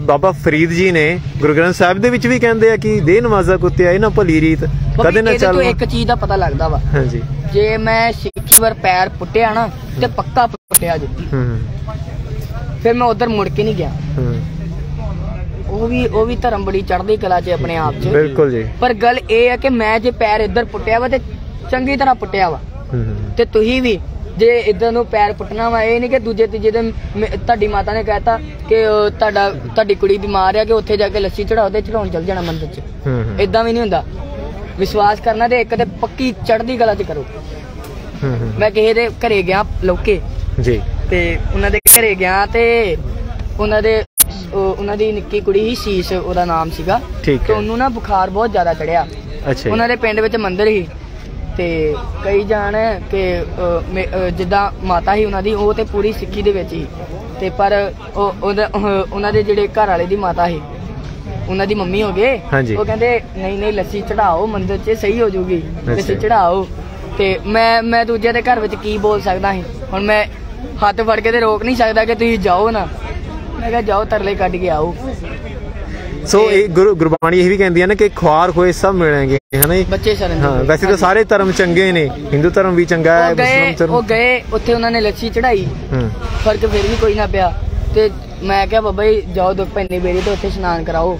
ਬਾਬਾ ਫਰੀਦ ਜੀ ਨੇ ਗੁਰੂ ਗ੍ਰੰਥ ਸਾਹਿਬ ਦੇ ਵਿੱਚ ਵੀ ਕਹਿੰਦੇ ਆ ਕਿ ਦੇ ਨਮਾਜ਼ਾ ਕੁੱਤੇ ਆਏ ਨਾ ਭਲੀ ਰੀਤ ਕਦੇ ਨਾ ਚੱਲ। ਇੱਕ ਚੀਜ਼ ਦਾ ਪਤਾ ਲੱਗਦਾ ਵਾ। ਹਾਂਜੀ। ਜੇ ਮੈਂ ਸਿੱਖੀ ਵਰ ਪੈਰ ਪੁੱਟਿਆ ਨਾ ਤੇ ਪੱਕਾ ਪੁੱਟਿਆ ਜੀ। ਹੂੰ। ਫਿਰ ਮੈਂ ਉਧਰ ਮੁੜ ਕੇ ਨਹੀਂ ਗਿਆ। ਹੂੰ। ਉਹ ਵੀ ਉਹ ਵੀ ਧਰਮ ਬੜੀ ਚੜ੍ਹਦੀ ਕਲਾ 'ਚ ਆਪਣੇ ਆਪ 'ਚ। ਬਿਲਕੁਲ ਜੀ। ਪਰ ਗੱਲ ਇਹ ਹੈ ਕਿ ਮੈਂ ਜੇ ਪੈਰ ਇੱਧਰ ਪੁੱਟਿਆ ਵਾ ਤੇ ਚੰਗੀ ਤਰ੍ਹਾਂ ਪੁੱਟਿਆ ਵਾ। ਹੂੰ ਤੇ ਤੁਸੀਂ ਵੀ ਜੇ ਇਦਾਂ ਨੂੰ ਪੈਰ ਪੁੱਟਣਾ ਵਾ ਇਹ ਨਹੀਂ ਕਿ ਦੂਜੇ ਤੀਜੇ ਦਿਨ ਤੁਹਾਡੀ ਮਾਤਾ ਨੇ ਕਹਿਤਾ ਕਿ ਤੁਹਾਡਾ ਤੁਹਾਡੀ ਕੁੜੀ ਬਿਮਾਰ ਆ ਕਿ ਉੱਥੇ ਜਾ ਕੇ ਲੱਸੀ ਚੜਾਓ ਤੇ ਚੜਾਉਣ ਚੱਲ ਜਾਣਾ ਮੰਦਿਰ 'ਚ। ਹੂੰ ਹੂੰ, ਇਦਾਂ ਵੀ ਨਹੀਂ ਹੁੰਦਾ। ਵਿਸ਼ਵਾਸ ਕਰਨਾ ਤੇ ਇੱਕ ਤੇ ਪੱਕੀ ਚੜ੍ਹਦੀ ਕਲਾ 'ਚ ਕਰੋ। ਹੂੰ ਹੂੰ। ਮੈਂ ਕਿਸੇ ਦੇ ਘਰੇ ਗਿਆ ਲੋਕੇ। ਜੀ। ਤੇ ਉਹਨਾਂ ਦੇ ਘਰੇ ਗਿਆ ਤੇ ਉਹਨਾਂ ਦੇ ਉਹ- ਉਹਨਾਂ ਦੀ ਨਿੱਕੀ ਕੁੜੀ ਸੀ ਸੀਸ ਉਹਦਾ ਨਾਮ ਸੀਗਾ। ਤੇ ਹੈ। ਉਹਨੂੰ ਨਾ ਬੁਖਾਰ ਬਹੁਤ ਜ਼ਿਆਦਾ ਚੜਿਆ ਅੱਛਾ ਉਹਨਾਂ ਦੇ ਪਿੰਡ ਵਿੱਚ ਮੰਦਿਰ ਸੀ। ਤੇ ਕਈ ਜਾਣ ਕਿ ਮੇ- ਅ, ਜਿੱਦਾਂ ਮਾਤਾ ਸੀ ਉਹਨਾਂ ਦੀ ਉਹ ਤੇ ਪੂਰੀ ਸਿੱਖੀ ਦੇ ਵਿੱਚ ਹੀ ਤੇ ਪਰ ਉਹਨਾਂ ਦੇ ਜਿਹੜੇ ਘਰ ਵਾਲੇ ਦੀ ਮਾਤਾ ਸੀ ਉਹਨਾਂ ਦੀ ਮੰਮੀ ਹੋ ਗਏ। ਉਹ ਕਹਿੰਦੇ ਨਹੀਂ ਨਹੀਂ ਲੱਸੀ ਚੜਾਓ ਮੰਦਿਰ 'ਚ ਸਹੀ ਹੋ ਜਾਊਗੀ ਲੱਸੀ। ਚੜਾਓ। ਤੇ ਮੈਂ ਮੈਂ ਦੂਜਿਆਂ ਦੇ ਘਰ ਵਿੱਚ ਕੀ ਬੋਲ ਸਕਦਾ ਸੀ? ਹੁਣ ਮੈਂ ਹੱਥ ਫੜ ਕੇ ਤੇ ਰੋਕ ਨਹੀਂ ਸਕਦਾ ਕਿ ਤੁਸੀਂ ਜਾਓ ਨਾ। ਮੈਂ ਕਿਹਾ ਜਾਓ ਤਰਲੇ ਕੱਢ ਕੇ ਆਓ। ਸੋ ਇਹ ਗੁਰੂ ਗੁਰਬਾਣੀ ਇਹ ਵੀ ਕਹਿੰਦੀ ਹੈ ਨਾ ਕਿ ਖੁਆਰ ਹੋਏ ਸਭ ਮਿਲਣਗੇ ਹਨਾ ਜੀ? ਬੱਚੇ ਸ਼ਰਨ ਹਾਂ ਵੈਸੇ ਤਾਂ ਸਾਰੇ ਧਰਮ ਚੰਗੇ ਨੇ ਹਿੰਦੂ ਧਰਮ ਵੀ ਚੰਗਾ ਹੈ ਉਹ ਗਏ ਉਹ ਉੱਥੇ ਉਹਨਾਂ ਨੇ ਲੱਸੀ ਚੜਾਈ ਫ਼ਰਕ ਫਿਰ ਵੀ ਕੋਈ ਨਾ ਪਿਆ। ਤੇ ਮੈਂ ਕਿਹਾ ਬਾਬਾ ਜੀ ਜਾਓ ਦੁੱਖ ਪੈਣੀ ਬੇਰੀ ਤੇ ਉੱਥੇ ਇਸ਼ਨਾਨ ਕਰਾਓ।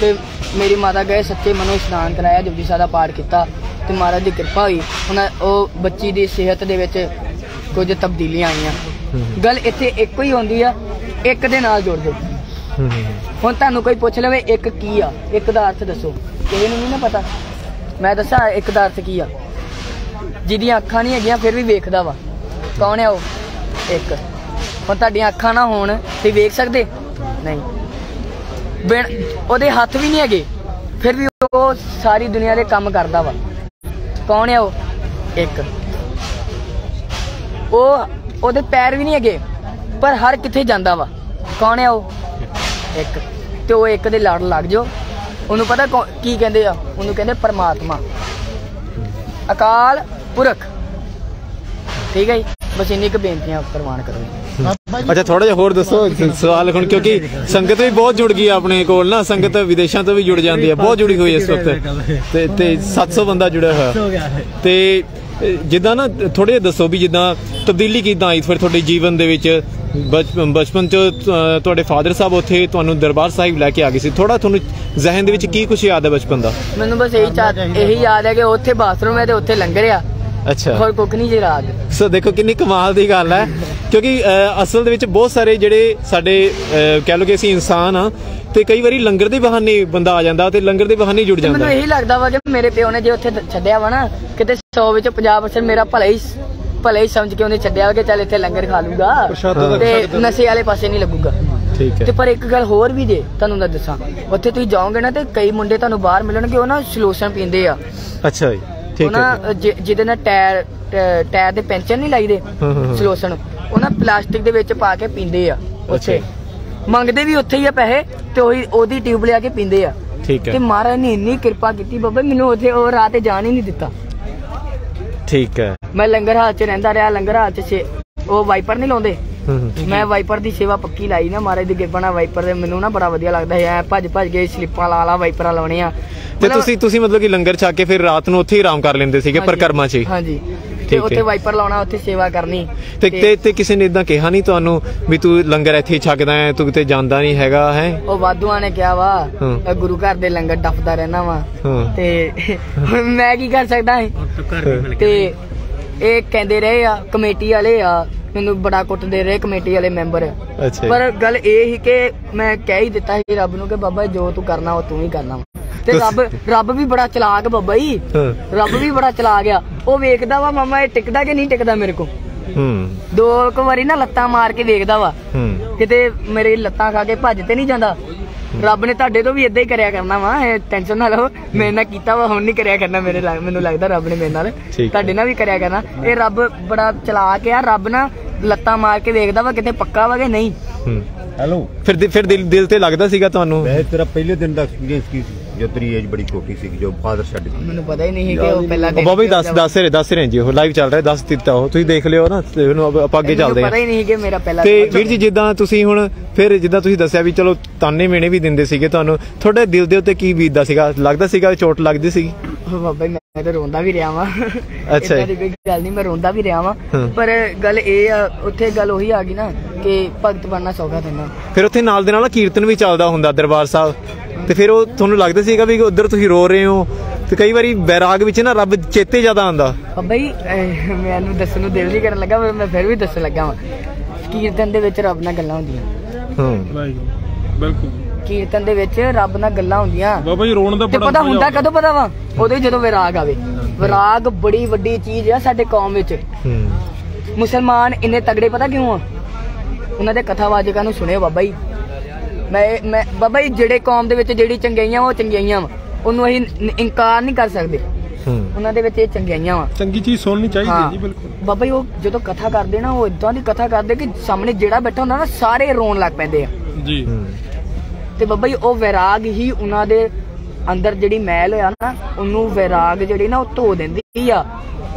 ਤੇ ਮੇਰੀ ਮਾਤਾ ਗਏ ਸੱਚੇ ਮਨੋਂ ਇਸ਼ਨਾਨ ਕਰਾਇਆ ਜਪਜੀ ਸਾਹਿਬ ਦਾ ਪਾਠ ਕੀਤਾ। ਤੇ ਮਹਾਰਾਜ ਦੀ ਕਿਰਪਾ ਹੋਈ। ਉਹਨਾਂ ਉਹ ਬੱਚੀ ਦੀ ਸਿਹਤ ਦੇ ਵਿੱਚ ਕੁਝ ਤਬਦੀਲੀਆਂ ਆਈਆਂ। ਗੱਲ ਇੱਥੇ ਇੱਕੋ ਹੀ ਹੁੰਦੀ ਆ ਇੱਕ ਦੇ ਨਾਲ ਜੋੜ ਦਿਓ ਹੁਣ ਤੁਹਾਨੂੰ ਕੋਈ ਪੁੱਛ ਲਵੇ ਇੱਕ ਕੀ ਆ, ਇੱਕ ਦਾ ਅਰਥ ਦੱਸੋ। ਕਿਸੇ ਨੂੰ ਨਹੀਂ ਨਾ ਪਤਾ। ਮੈਂ ਦੱਸਾਂ, ਇੱਕ ਦਾ ਅਰਥ ਕੀ ਆ? ਜਿਹਦੀਆਂ ਅੱਖਾਂ ਨਹੀਂ ਹੈਗੀਆਂ, ਫਿਰ ਵੀ ਵੇਖਦਾ ਵਾ। ਕੌਣ ਆ ਉਹ? ਇੱਕ। ਹੁਣ ਤੁਹਾਡੀਆਂ ਅੱਖਾਂ ਨਾ ਹੋਣ ਤੇ ਵੇਖ ਸਕਦੇ? ਨਹੀਂ। ਉਹਦੇ ਹੱਥ ਵੀ ਨਹੀਂ ਹੈਗੇ, ਫਿਰ ਵੀ ਉਹ ਸਾਰੀ ਦੁਨੀਆ ਦੇ ਕੰਮ ਕਰਦਾ ਵਾ। ਕੌਣ ਆ ਉਹ? ਇੱਕ। ਉਹ, ਉਹਦੇ ਪੈਰ ਵੀ ਨਹੀਂ ਹੈਗੇ, ਪਰ ਹਰ ਕਿੱਥੇ ਜਾਂਦਾ ਵਾ। ਕੌਣ ਆ ਉਹ? ਇੱਕ। ਤੇ ਉਹ ਇੱਕ ਦੇ ਲੜ ਲੱਗ ਜਾਓ। ਉਹਨੂੰ ਪਤਾ ਕੌ- ਕਹਿੰਦੇ ਆ? ਉਹਨੂੰ ਕਹਿੰਦੇ ਪਰਮਾਤਮਾ। ਅਕਾਲ ਪੁਰਖ। ਠੀਕ ਹੈ ਜੀ? ਬਸ ਇੰਨੀ ਕੁ ਬੇਨਤੀਆਂ ਪ੍ਰਵਾਨ ਕਰੋ ਅੱਛਾ ਥੋੜਾ ਜਿਹਾ ਹੋਰ ਦੱਸੋ ਸਵਾਲ ਹੁਣ ਕਿਉਂਕਿ ਸੰਗਤ ਵੀ ਬਹੁਤ ਜੁੜ ਗਈ ਆਪਣੇ ਕੋਲ ਨਾ। ਸੰਗਤ ਵਿਦੇਸ਼ਾਂ ਤੋਂ ਵੀ ਜੁੜ ਜਾਂਦੀ ਹੈ ਬਹੁਤ ਜੁੜੀ ਹੋਈ ਹੈ ਇਸ ਵਕਤ। ਤੇ ਤੇ 700 ਬੰਦਾ ਜੁੜਿਆ ਹੋਇਆ। ਤੇ ਜਿੱਦਾਂ ਨਾ ਥੋੜੇ ਜਿਹਾ ਦੱਸੋ ਵੀ ਜਿੱਦਾਂ ਤਬਦੀਲੀ ਕਿਦਾਂ ਆਈ ਫਿਰ ਤੁਹਾਡੇ ਜੀਵਨ ਦੇ ਵਿੱਚ? ਬਚਪਨ ਚ ਤੁਹਾਡੇ ਫਾਦਰ ਸਾਹਿਬ ਉੱਥੇ ਤੁਹਾਨੂੰ ਦਰਬਾਰ ਸਾਹਿਬ ਲੈ ਕੇ ਆ ਗਏ ਸੀ। ਥੋੜਾ ਤੁਹਾਨੂੰ ਜ਼ਿਹਨ ਦੇ ਵਿੱਚ ਕੀ ਕੁਝ ਯਾਦ ਹੈ ਬਚਪਨ ਦਾ? ਮੈਨੂੰ ਬਸ ਇਹੀ ਚਾ ਇਹੀ ਯਾਦ ਹੈ ਕਿ ਉੱਥੇ ਬਾਥਰੂਮ ਹੈ ਤੇ ਉੱਥੇ ਲੰਗਰ ਆ। ਅੱਛਾ। ਹੋਰ ਕੁੱਖ ਨਹੀਂ ਜੀ ਰਾਤ। ਸੋ ਦੇਖੋ ਕਿੰਨੀ ਕਮਾਲ ਦੀ ਗੱਲ ਹੈ ਕਿਉਂਕਿ ਅਸਲ ਦੇ ਵਿੱਚ ਬਹੁਤ ਸਾਰੇ ਜਿਹੜੇ ਸਾਡੇ ਕਹਿ ਲਓ ਕਿ ਅਸੀਂ ਇਨਸਾਨ ਆ ਤੇ ਕਈ ਵਾਰੀ ਲੰਗਰ ਦੇ ਬਹਾਨੇ ਬੰਦਾ ਆ ਜਾਂਦਾ ਤੇ ਲੰਗਰ ਦੇ ਬਹਾਨੇ ਜੁੜ ਜਾਂਦਾ ਮੈਨੂੰ ਇਹੀ ਲੱਗਦਾ ਵਾ ਕਿ ਮੇਰੇ ਪਿਓ ਨੇ ਜੇ ਉੱਥੇ ਛੱਡਿਆ ਵਾ ਨਾ ਕਿਤੇ 100 ਵਿੱਚੋਂ 50% ਮੇਰਾ ਭਲਾ ਹੀ ਭਲਾ ਸਮਝ ਕੇ ਉਹਨੇ ਛੱਡਿਆ ਕਿ ਚੱਲ ਇੱਥੇ ਲੰਗਰ ਖਾ ਲੂਗਾ। ਤਾਂ ਤੇ। ਨਸ਼ੇ ਵਾਲੇ ਪਾਸੇ ਨਹੀਂ ਲੱਗੂਗਾ। ਠੀਕ ਤੇ ਹੈ ਪਰ ਇੱਕ ਗੱਲ ਹੋਰ ਵੀ ਜੇ ਤੁਹਾਨੂੰ ਮੈਂ ਦੱਸਾਂ। ਉੱਥੇ ਤੁਸੀਂ ਜਾਓਗੇ ਨਾ ਤੇ ਕਈ ਮੁੰਡੇ ਤੁਹਾਨੂੰ ਬਾਹਰ ਮਿਲਣਗੇ ਉਹ ਨਾ ਸਲੋਸ਼ਨ ਪੀਂਦੇ ਆ। ਅੱਛਾ ਜੀ ਠੀਕ ਹੈ ਜਿਹਦੇ ਨਾਲ ਟਾਇਰ ਟਾਇਰ ਦੇ ਪੈਂਚਰ ਨਹੀਂ ਲਾਈਦੇ। ਸਲੋਸ਼ਨ। ਉਹ ਨਾ ਪਲਾਸਟਿਕ ਦੇ ਵਿੱਚ ਪਾ ਕੇ ਪੀਂਦੇ ਆ ਉੱਥੇ। ਮੰਗਦੇ ਵੀ ਉੱਥੇ ਹੀ ਆ ਪੈਸੇ ਤੇ ਉਹੀ ਉਹਦੀ ਟਿਊਬ ਲਿਆ ਕੇ ਪੀਂਦੇ ਆ। ਠੀਕ ਤੇ ਹੈ ਮਹਾਰਾਜ ਨੇ ਇੰਨੀ ਕਿਰਪਾ ਕੀਤੀ ਬਾਬਾ ਮੈਨੂੰ ਉੱਥੇ ਉਹ ਰਾਤ ਤੇ ਜਾਣ ਹੀ ਨਹੀਂ ਦਿੱਤਾ। ਠੀਕ ਹੈ। ਮੈਂ ਲੰਗਰ ਹਾਲ 'ਚ ਰਹਿੰਦਾ ਰਿਹਾ ਲੰਗਰ ਹਾਲ 'ਚ ਛੇ- ਉਹ ਵਾਈਪਰ ਨਹੀਂ ਲਾਉਂਦੇ। ਮੈਂ ਵਾਈਪਰ ਦੀ ਸੇਵਾ ਪੱਕੀ ਲਾਈ ਨਾ ਮਹਾਰਾਜ ਦੀ ਕਿਰਪਾ ਨਾਲ ਵਾਈਪਰ ਦੇ ਮੈਨੂੰ ਨਾ ਬੜਾ ਵਧੀਆ ਲੱਗਦਾ ਹੈ ਐ ਭੱਜ ਭੱਜ ਕੇ ਸਲਿੱਪਾਂ ਲਾ ਲਾ ਵਾਈਪਰਾਂ ਲਾਉਣੇ ਆ ਤੇ ਮਤਲਬ- ਤੁਸੀਂ ਤੁਸੀਂ ਮਤਲਬ ਕਿ ਲੰਗਰ ਛਕ ਕੇ ਫਿਰ ਰਾਤ ਨੂੰ ਉੱਥੇ ਹੀ ਆਰਾਮ ਕਰ ਲੈਂਦੇ ਸੀਗੇ ਹਾਂਜੀ, ਪਰਕਰਮਾ 'ਚ ਹੀ? ਹਾਂਜੀ। ਤੇ ਉੱਥੇ। ਵਾਈਪਰ ਲਾਉਣਾ ਉੱਥੇ ਸੇਵਾ ਕਰਨੀ ਤੇ ਤੇ ਤੇ ਕਿਸੇ ਨੇ ਇਦਾਂ ਕਿਹਾ ਨਹੀਂ ਤੁਹਾਨੂੰ ਵੀ ਤੂੰ ਲੰਗਰ ਇੱਥੇ ਹੀ ਛਕਦਾ ਹੈ ਤੂੰ ਕਿਤੇ ਜਾਂਦਾ ਨਹੀਂ ਹੈਗਾ ਹੈ ਉਹ ਵਾਧੂਆਂ ਨੇ ਕਿਹਾ ਵਾ। ਅ, ਗੁਰੂ ਘਰ ਦੇ ਲੰਗਰ ਡੱਫਦਾ ਰਹਿਣਾ ਵਾ ਤੇ (laughs) ਮੈਂ ਕੀ ਕਰ ਸਕਦਾ ਹਾਂ ਤਾਂ ਇਹ ਕਹਿੰਦੇ ਰਹੇ ਆ ਕਮੇਟੀ ਵਾਲੇ ਆ ਮੈਨੂੰ ਬੜਾ ਕੁੱਟਦੇ ਰਹੇ ਕਮੇਟੀ ਵਾਲੇ ਮੈਂਬਰ। ਪਰ ਗੱਲ ਇਹ ਹੀ ਕਿ ਮੈਂ ਕਹਿ ਹੀ ਦਿੱਤਾ ਸੀ ਰੱਬ ਨੂੰ ਕਿ ਬਾਬਾ ਜੋ ਤੂੰ ਕਰਨਾ ਉਹ ਤੂੰ ਹੀ ਕਰਨਾ ਵਾ। ਤੇ ਰੱਬ ਰੱਬ ਵੀ ਬੜਾ ਚਲਾਕ ਬਾਬਾ ਜੀ। ਰੱਬ ਵੀ ਬੜਾ ਚਲਾਕ ਆ। ਉਹ ਵੇਖਦਾ ਵਾ ਮਾਮਾ ਇਹ ਟਿਕਦਾ ਕਿ ਨਹੀਂ ਟਿਕਦਾ ਮੇਰੇ ਕੋ ਹੂੰ। ਦੋ ਕੁ ਵਾਰੀ ਨਾ ਲੱਤਾਂ ਮਾਰ ਕੇ ਵੇਖਦਾ ਵਾ। ਹੂੰ। ਕਿਤੇ ਮੇਰੇ ਲੱਤਾਂ ਖਾ ਕੇ ਭੱਜ ਤੇ ਨਹੀਂ ਜਾਂਦਾ। ਰੱਬ ਨੇ ਤੁਹਾਡੇ ਤੋਂ ਵੀ ਇਦਾਂ ਹੀ ਕਰਿਆ ਕਰਨਾ ਵਾ ਇਹ ਟੈਨਸ਼ਨ ਨਾ ਲਓ। ਮੇਰੇ ਨਾਲ ਕੀਤਾ ਵਾ ਹੁਣ ਨਹੀਂ ਕਰਿਆ ਕਰਨਾ ਮੇਰੇ ਲੱਗ- ਮੈਨੂੰ ਲੱਗਦਾ ਰੱਬ ਨੇ ਮੇਰੇ ਨਾਲ। ਤੁਹਾਡੇ ਨਾਲ ਵੀ ਕਰਿਆ ਕਰਨਾ। ਇਹ ਰੱਬ ਬੜਾ ਚਲਾਕ ਆ ਰੱਬ ਨਾ ਲੱਤਾਂ ਮਾਰ ਕੇ ਵੇਖਦਾ ਵਾ ਕਿਤੇ ਪੱਕਾ ਵਾ ਕਿ ਨਹੀਂ। ਹੂੰ। ਹੈਲੋ ਫਿਰ ਫਿਰ ਦਿਲ ਦਿਲ ਤੇ ਲੱਗਦਾ ਸੀਗਾ ਤੁਹਾਨੂੰ? ਵੈਸੇ ਤੇਰਾ ਪਹਿਲੇ ਦਿਨ ਦਾ ਐਕਸਪੀਰੀਅੰਸ ਕੀ ਸੀ? ਤੇਰੀ ਏਜ ਬੜੀ ਛੋਟੀ ਸੀ ਜੋ ਫਾਦਰ ਛੱਡ ਮੈਨੂੰ ਪਤਾ ਹੀ ਨਹੀਂ ਸੀ ਕਿ ਉਹ ਪਹਿਲਾਂ ਉਹ ਬਾਬਾ ਜੀ ਦੱਸ ਦੱਸ ਰਹੇ ਦੱਸ ਰਹੇ ਜੀ ਉਹ ਲਾਈਵ ਚੱਲ ਰਿਹਾ ਦੱਸ ਦਿੱਤਾ ਉਹ। ਤੁਸੀਂ ਦੇਖ ਲਿਓ ਨਾ ਤੇ ਉਹਨੂੰ ਆਪਾਂ- ਅੱਗੇ ਚੱਲਦੇ ਪਤਾ ਹਾਂ ਨਹੀਂ ਸੀ ਕਿ ਮੇਰਾ ਪਹਿਲਾ ਤੇ ਵੀਰ ਜੀ ਜਿੱਦਾਂ ਤੁਸੀਂ ਹੁਣ ਫਿਰ ਜਿੱਦਾਂ ਤੁਸੀਂ ਦੱਸਿਆ ਵੀ ਚਲੋ ਤਾਨੇ ਮੇਣੇ ਵੀ ਦਿੰਦੇ ਸੀਗੇ ਤੁਹਾਨੂੰ ਤੁਹਾਡੇ ਦਿਲ ਦੇ ਉੱਤੇ ਕੀ ਬੀਤਦਾ ਸੀਗਾ? ਲੱਗਦਾ ਸੀਗਾ ਚੋਟ ਲੱਗਦੀ ਉਹ ਬਾਬਾ ਜੀ, ਮੈਂ ਤਾਂ ਰੋਂਦਾ ਵੀ ਰਿਹਾ ਵਾਂ। ਅੱਛਾ ਜੀ। ਦੀ ਕੋਈ ਗੱਲ ਨਹੀਂ ਮੈਂ ਰੋਂਦਾ ਵੀ ਰਿਹਾ ਵਾਂ। ਪਰ ਗੱਲ ਇਹ ਆ ਉੱਥੇ ਗੱਲ ਉਹੀ ਆ ਗਈ ਨਾ ਕਿ ਭਗਤ ਬਣਨਾ ਸੌਖਾ ਤੇ ਨਾ ਫਿਰ ਉੱਥੇ ਨਾਲ ਦੇ ਨਾਲ ਕੀਰਤਨ ਵੀ ਚੱਲਦਾ ਹੁੰਦਾ ਦਰਬਾਰ ਸਾਹਿਬ। ਤੇ ਫਿਰ ਉਹ ਤੁਹਾਨੂੰ ਲੱਗਦਾ ਸੀਗਾ ਵੀ ਉਧਰ ਤੁਸੀਂ ਰੋ ਰਹੇ ਹੋ? ਤੇ ਕਈ ਵਾਰੀ ਬੈਰਾਗ ਵਿੱਚ ਨਾ ਰੱਬ ਚੇਤੇ ਜ਼ਿਆਦਾ ਆਉਂਦਾ। ਬਾਬਾ ਜੀ ਅਹ, ਮੈਨੂੰ ਦੱਸਣ ਨੂੰ ਦਿਲ ਨਹੀਂ ਕਰਨ ਲੱਗਾ ਪਰ ਮੈਂ ਫਿਰ ਵੀ ਦੱਸਣ ਲੱਗਾ ਵਾਂ। ਕੀਰਤਨ ਦੇ ਵਿੱਚ ਰੱਬ ਨਾਲ ਗੱਲਾਂ ਹੁੰਦੀਆਂ। ਹੂੰ। ਬਿਲਕੁਲ। ਕੀਰਤਨ ਦੇ ਵਿੱਚ ਰੱਬ ਨਾਲ ਗੱਲਾਂ ਹੁੰਦੀਆਂ। ਬਾਬਾ ਜੀ ਰੋਣ ਦਾ ਪਤਾ ਹੁੰਦਾ ਕਦੋਂ ਪਤਾ ਵਾ? ਉਦੋਂ ਹੀ ਜਦੋਂ ਵਿਰਾਗ ਆਵੇ। ਵਿਰਾਗ ਬੜੀ ਵੱਡੀ ਚੀਜ਼ ਆ ਸਾਡੇ ਕੌਮ ਵਿੱਚ। ਹੂੰ। ਮੁਸਲਮਾਨ ਇੰਨੇ ਤਗੜੇ ਪਤਾ ਕਿਉਂ ਆ? ਉਹਨਾਂ ਦੇ ਕਥਾਵਾਚਕਾਂ ਨੂੰ ਸੁਣਿਓ ਬਾਬਾ ਜੀ। ਮੈਂ ਮੈਂ ਬਾਬਾ ਜੀ ਜਿਹੜੇ ਕੌਮ ਦੇ ਵਿੱਚ ਜਿਹੜੀ ਚੰਗਿਆਈਆਂ ਉਹ ਚੰਗਿਆਈਆਂ ਵਾ। ਉਹਨੂੰ ਅਸੀਂ ਇਨਕਾਰ ਨਹੀਂ ਕਰ ਸਕਦੇ। ਹੂੰ। ਉਹਨਾਂ ਦੇ ਵਿੱਚ ਇਹ ਚੰਗਿਆਈਆਂ ਵਾ। ਚੰਗੀ ਚੀਜ਼ ਸੁਣਨੀ ਚਾਹੀਦੀ ਹਾਂ ਜੀ ਬਿਲਕੁਲ। ਬਾਬਾ ਜੀ ਉਹ ਜਦੋਂ ਕਥਾ ਕਰਦੇ ਨਾ ਉਹ ਇਦਾਂ ਦੀ ਕਥਾ ਕਰਦੇ ਕਿ ਸਾਹਮਣੇ ਜਿਹੜਾ ਬੈਠਾ ਹੁੰਦਾ ਨਾ ਸਾਰੇ ਰੋਣ ਲੱਗ ਪੈਂਦੇ ਆ। ਜੀ। ਤੇ ਬਾਬਾ ਜੀ ਉਹ ਵਿਰਾਗ ਹੀ ਉਹਨਾਂ ਦੇ ਅੰਦਰ ਜਿਹੜੀ ਮੈਲ ਆ ਨਾ ਉਹਨੂੰ ਵਿਰਾਗ ਜਿਹੜੀ ਨਾ ਉਹ ਧੋ ਦਿੰਦੀ ਆ।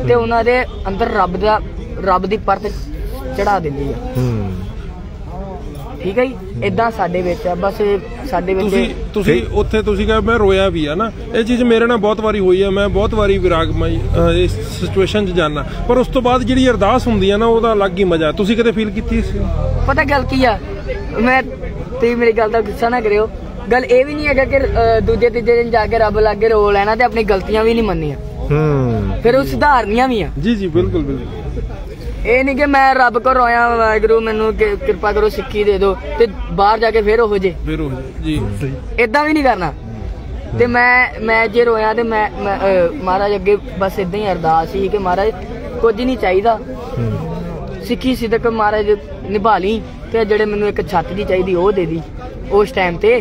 ਤੇ ਉਹਨਾਂ ਦੇ ਅੰਦਰ ਰੱਬ ਦਾ ਰੱਬ ਦੀ ਪਰਤ ਚੜਾ ਦਿੰਦੀ ਆ। ਹੂੰ। ਠੀਕ ਹੈ ਜੀ? ਇਦਾਂ ਸਾਡੇ ਵਿੱਚ ਆ ਬਸ ਇਹ ਸਾਡੇ ਵਿੱਚ ਤੁਸੀਂ ਤੁਸੀਂ ਉੱਥੇ ਤੁਸੀਂ ਕਹੇ ਮੈਂ ਰੋਇਆ ਵੀ ਆ ਨਾ। ਇਹ ਚੀਜ਼ ਮੇਰੇ ਨਾਲ ਬਹੁਤ ਵਾਰੀ ਹੋਈ ਹੈ ਮੈਂ ਬਹੁਤ ਵਾਰੀ ਵਿਰਾਗਮਈ ਇਸ ਸਿਚੁਏਸ਼ਨ 'ਚ ਜਾਣਾ ਪਰ ਉਸ ਤੋਂ ਬਾਅਦ ਜਿਹੜੀ ਅਰਦਾਸ ਹੁੰਦੀ ਆ ਨਾ ਉਹਦਾ ਅਲੱਗ ਹੀ ਮਜ਼ਾ। ਤੁਸੀਂ ਕਦੇ ਫੀਲ ਕੀਤੀ ਇਸ ਪਤਾ ਗੱਲ ਕੀ ਆ? ਮੈਂ ਤੁਸੀਂ ਮੇਰੀ ਗੱਲ ਦਾ ਗੁੱਸਾ ਨਾ ਕਰਿਓ। ਗੱਲ ਇਹ ਵੀ ਨਹੀਂ ਹੈਗਾ ਕਿ ਦੂਜੇ ਤੀਜੇ ਦਿਨ ਜਾ ਕੇ ਰੱਬ ਲਾਗੇ ਰੋ ਲੈਣਾ ਤੇ ਆਪਣੀ ਗਲਤੀਆਂ ਵੀ ਨਹੀਂ ਮੰਨੀਆਂ। ਹੂੰ। ਫਿਰ ਉਹ ਸੁਧਾਰਨੀਆਂ ਵੀ ਆ। ਜੀ ਜੀ ਬਿਲਕੁਲ ਬਿਲਕੁਲ। ਇਹ ਨਹੀਂ ਕਿ ਮੈਂ ਰੱਬ ਕੋ ਰੋਇਆ ਵਾਹਿਗੁਰੂ ਮੈਨੂੰ ਕਿ- ਕਿਰਪਾ ਕਰੋ ਸਿੱਖੀ ਦੇ ਦਿਓ ਤੇ ਬਾਹਰ ਜਾ ਕੇ ਫਿਰ ਉਹ ਜੇ। ਫਿਰ ਉਹ ਜੀ ਸਹੀ ਇਦਾਂ ਵੀ ਨਹੀਂ ਕਰਨਾ। ਤੇ ਮੈਂ ਮੈਂ ਜੇ ਰੋਇਆ ਤੇ ਮੈਂ ਮਹਾਰਾਜ ਅੱਗੇ ਬਸ ਇਦਾਂ ਹੀ ਅਰਦਾਸ ਸੀ ਕਿ ਮਹਾਰਾਜ ਕੁਝ ਨਹੀਂ ਚਾਹੀਦਾ। ਸਿੱਖੀ ਸਿਦਕ ਮਹਾਰਾਜ ਨਿਭਾ ਲਈ ਤੇ ਜਿਹੜੇ ਮੈਨੂੰ ਇੱਕ ਛੱਤ ਦੀ ਚਾਹੀਦੀ ਉਹ ਦੇ ਦੀ। ਉਸ ਟਾਈਮ ਤੇ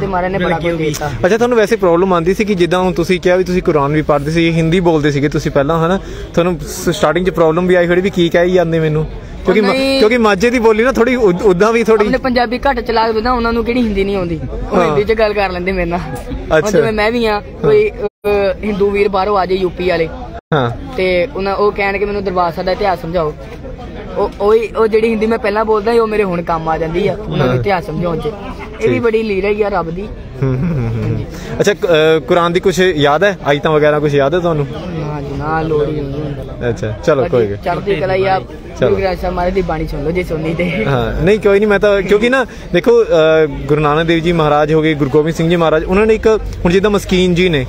ਤੇ ਮਹਾਰਾਜ ਨੇ ਬੜਾ ਕੁਝ ਦਿੱਤਾ। ਅੱਛਾ ਤੁਹਾਨੂੰ ਵੈਸੇ ਪ੍ਰੋਬਲਮ ਆਂਦੀ ਸੀ ਕਿ ਜਿੱਦਾਂ ਹੁਣ ਤੁਸੀਂ ਕਿਹਾ ਵੀ ਤੁਸੀਂ ਕੁਰਾਨ ਵੀ ਪੜ੍ਹਦੇ ਸੀ ਹਿੰਦੀ ਬੋਲਦੇ ਸੀਗੇ ਤੁਸੀਂ ਪਹਿਲਾਂ ਹਨਾ? ਤੁਹਾਨੂੰ ਸਟਾਰਟਿੰਗ 'ਚ ਪ੍ਰੋਬਲਮ ਵੀ ਆਈ ਹੋਣੀ ਵੀ ਕੀ ਕਹਿ ਜਾਂਦੇ ਮੈਨੂੰ? ਕਿਉਂਕਿ। ਕਿਉਂਕਿ ਮਾਝੇ ਦੀ ਬੋਲੀ ਨਾ ਥੋੜੀ ਉਦਾਂ ਵੀ ਥੋੜੀ ਆਪਣੇ ਪੰਜਾਬੀ ਘੱਟ ਚਲਾਕ ਦੇ ਨਾ ਉਹਨਾਂ ਨੂੰ ਕਿਹੜੀ ਹਿੰਦੀ ਨਹੀਂ ਆਉਂਦੀ। ਉਹ। ਹਿੰਦੀ 'ਚ ਗੱਲ ਕਰ ਲੈਂਦੇ ਮੇਰੇ ਨਾਲ। ਅੱਛਾ। ਜਿਵੇਂ ਮੈਂ ਵੀ ਆ ਕੋਈ ਹਿੰਦੂ ਵੀਰ ਬਾਹਰੋਂ ਆ ਜਾਏ ਯੂਪੀ ਵਾਲੇ। ਹਾਂ। ਤੇ ਉਹਨਾਂ ਉਹ ਕਹਿਣ ਕਿ ਮੈਨੂੰ ਦਰਬਾਰ ਸਾਹਿਬ ਦਾ ਇਤਿਹਾਸ ਸਮਝਾਓ। ਉਹ ਉਹੀ ਉਹ ਜਿਹੜੀ ਹਿੰਦੀ ਮੈਂ ਪਹਿਲਾਂ ਬੋਲਦਾ ਸੀ ਉਹ ਮੇਰੇ ਹੁਣ ਕੰਮ ਆ ਜਾਂਦੀ ਆ ਉਹਨਾਂ ਨੂੰ ਇਤਿਹਾਸ ਸਮਝਾਉਣ 'ਚ। ਇਹ ਵੀ। ਬੜੀ ਲੀਰ ਆ ਰੱਬ ਦੀ। ਹੂੰ, ਹੂੰ, ਹੂੰ, ਹੂੰ। ਅੱਛਾ ਕੁਰਾਨ ਦੀ ਕੁਝ ਯਾਦ ਹੈ? ਆਇਤਾਂ ਵਗੈਰਾ ਕੁਝ ਯਾਦ ਹੈ ਤੁਹਾਨੂੰ? ਨਾ ਜੀ ਨਾ ਲੋੜ ਹੀ ਨਹੀਂ ਅੱਛਾ ਚਲੋ ਕੋਈ ਗੱਲ ਚੜ੍ਹਦੀ ਕਲਾ ਹੀ ਆ ਚਲੋ। ਗੁਰੂ ਗ੍ਰੰਥ ਸਾਹਿਬ ਮਹਾਰਾਜ ਦੀ ਬਾਣੀ ਸੁਣ ਲਓ ਜੇ ਸੁਣਨੀ ਤੇ। ਹਾਂ ਨਹੀਂ ਕੋਈ ਨਹੀਂ ਮੈਂ ਤਾਂ ਕਿਉਂਕਿ ਨਾ ਦੇਖੋ ਗੁਰੂ ਨਾਨਕ ਦੇਵ ਜੀ ਮਹਾਰਾਜ ਹੋ ਗਏ ਗੁਰੂ ਗੋਬਿੰਦ ਸਿੰਘ ਜੀ ਮਹਾਰਾਜ ਉਹਨਾਂ ਨੇ ਇੱਕ ਹੁਣ ਜਿੱਦਾਂ ਮਸਕੀਨ ਜੀ ਨੇ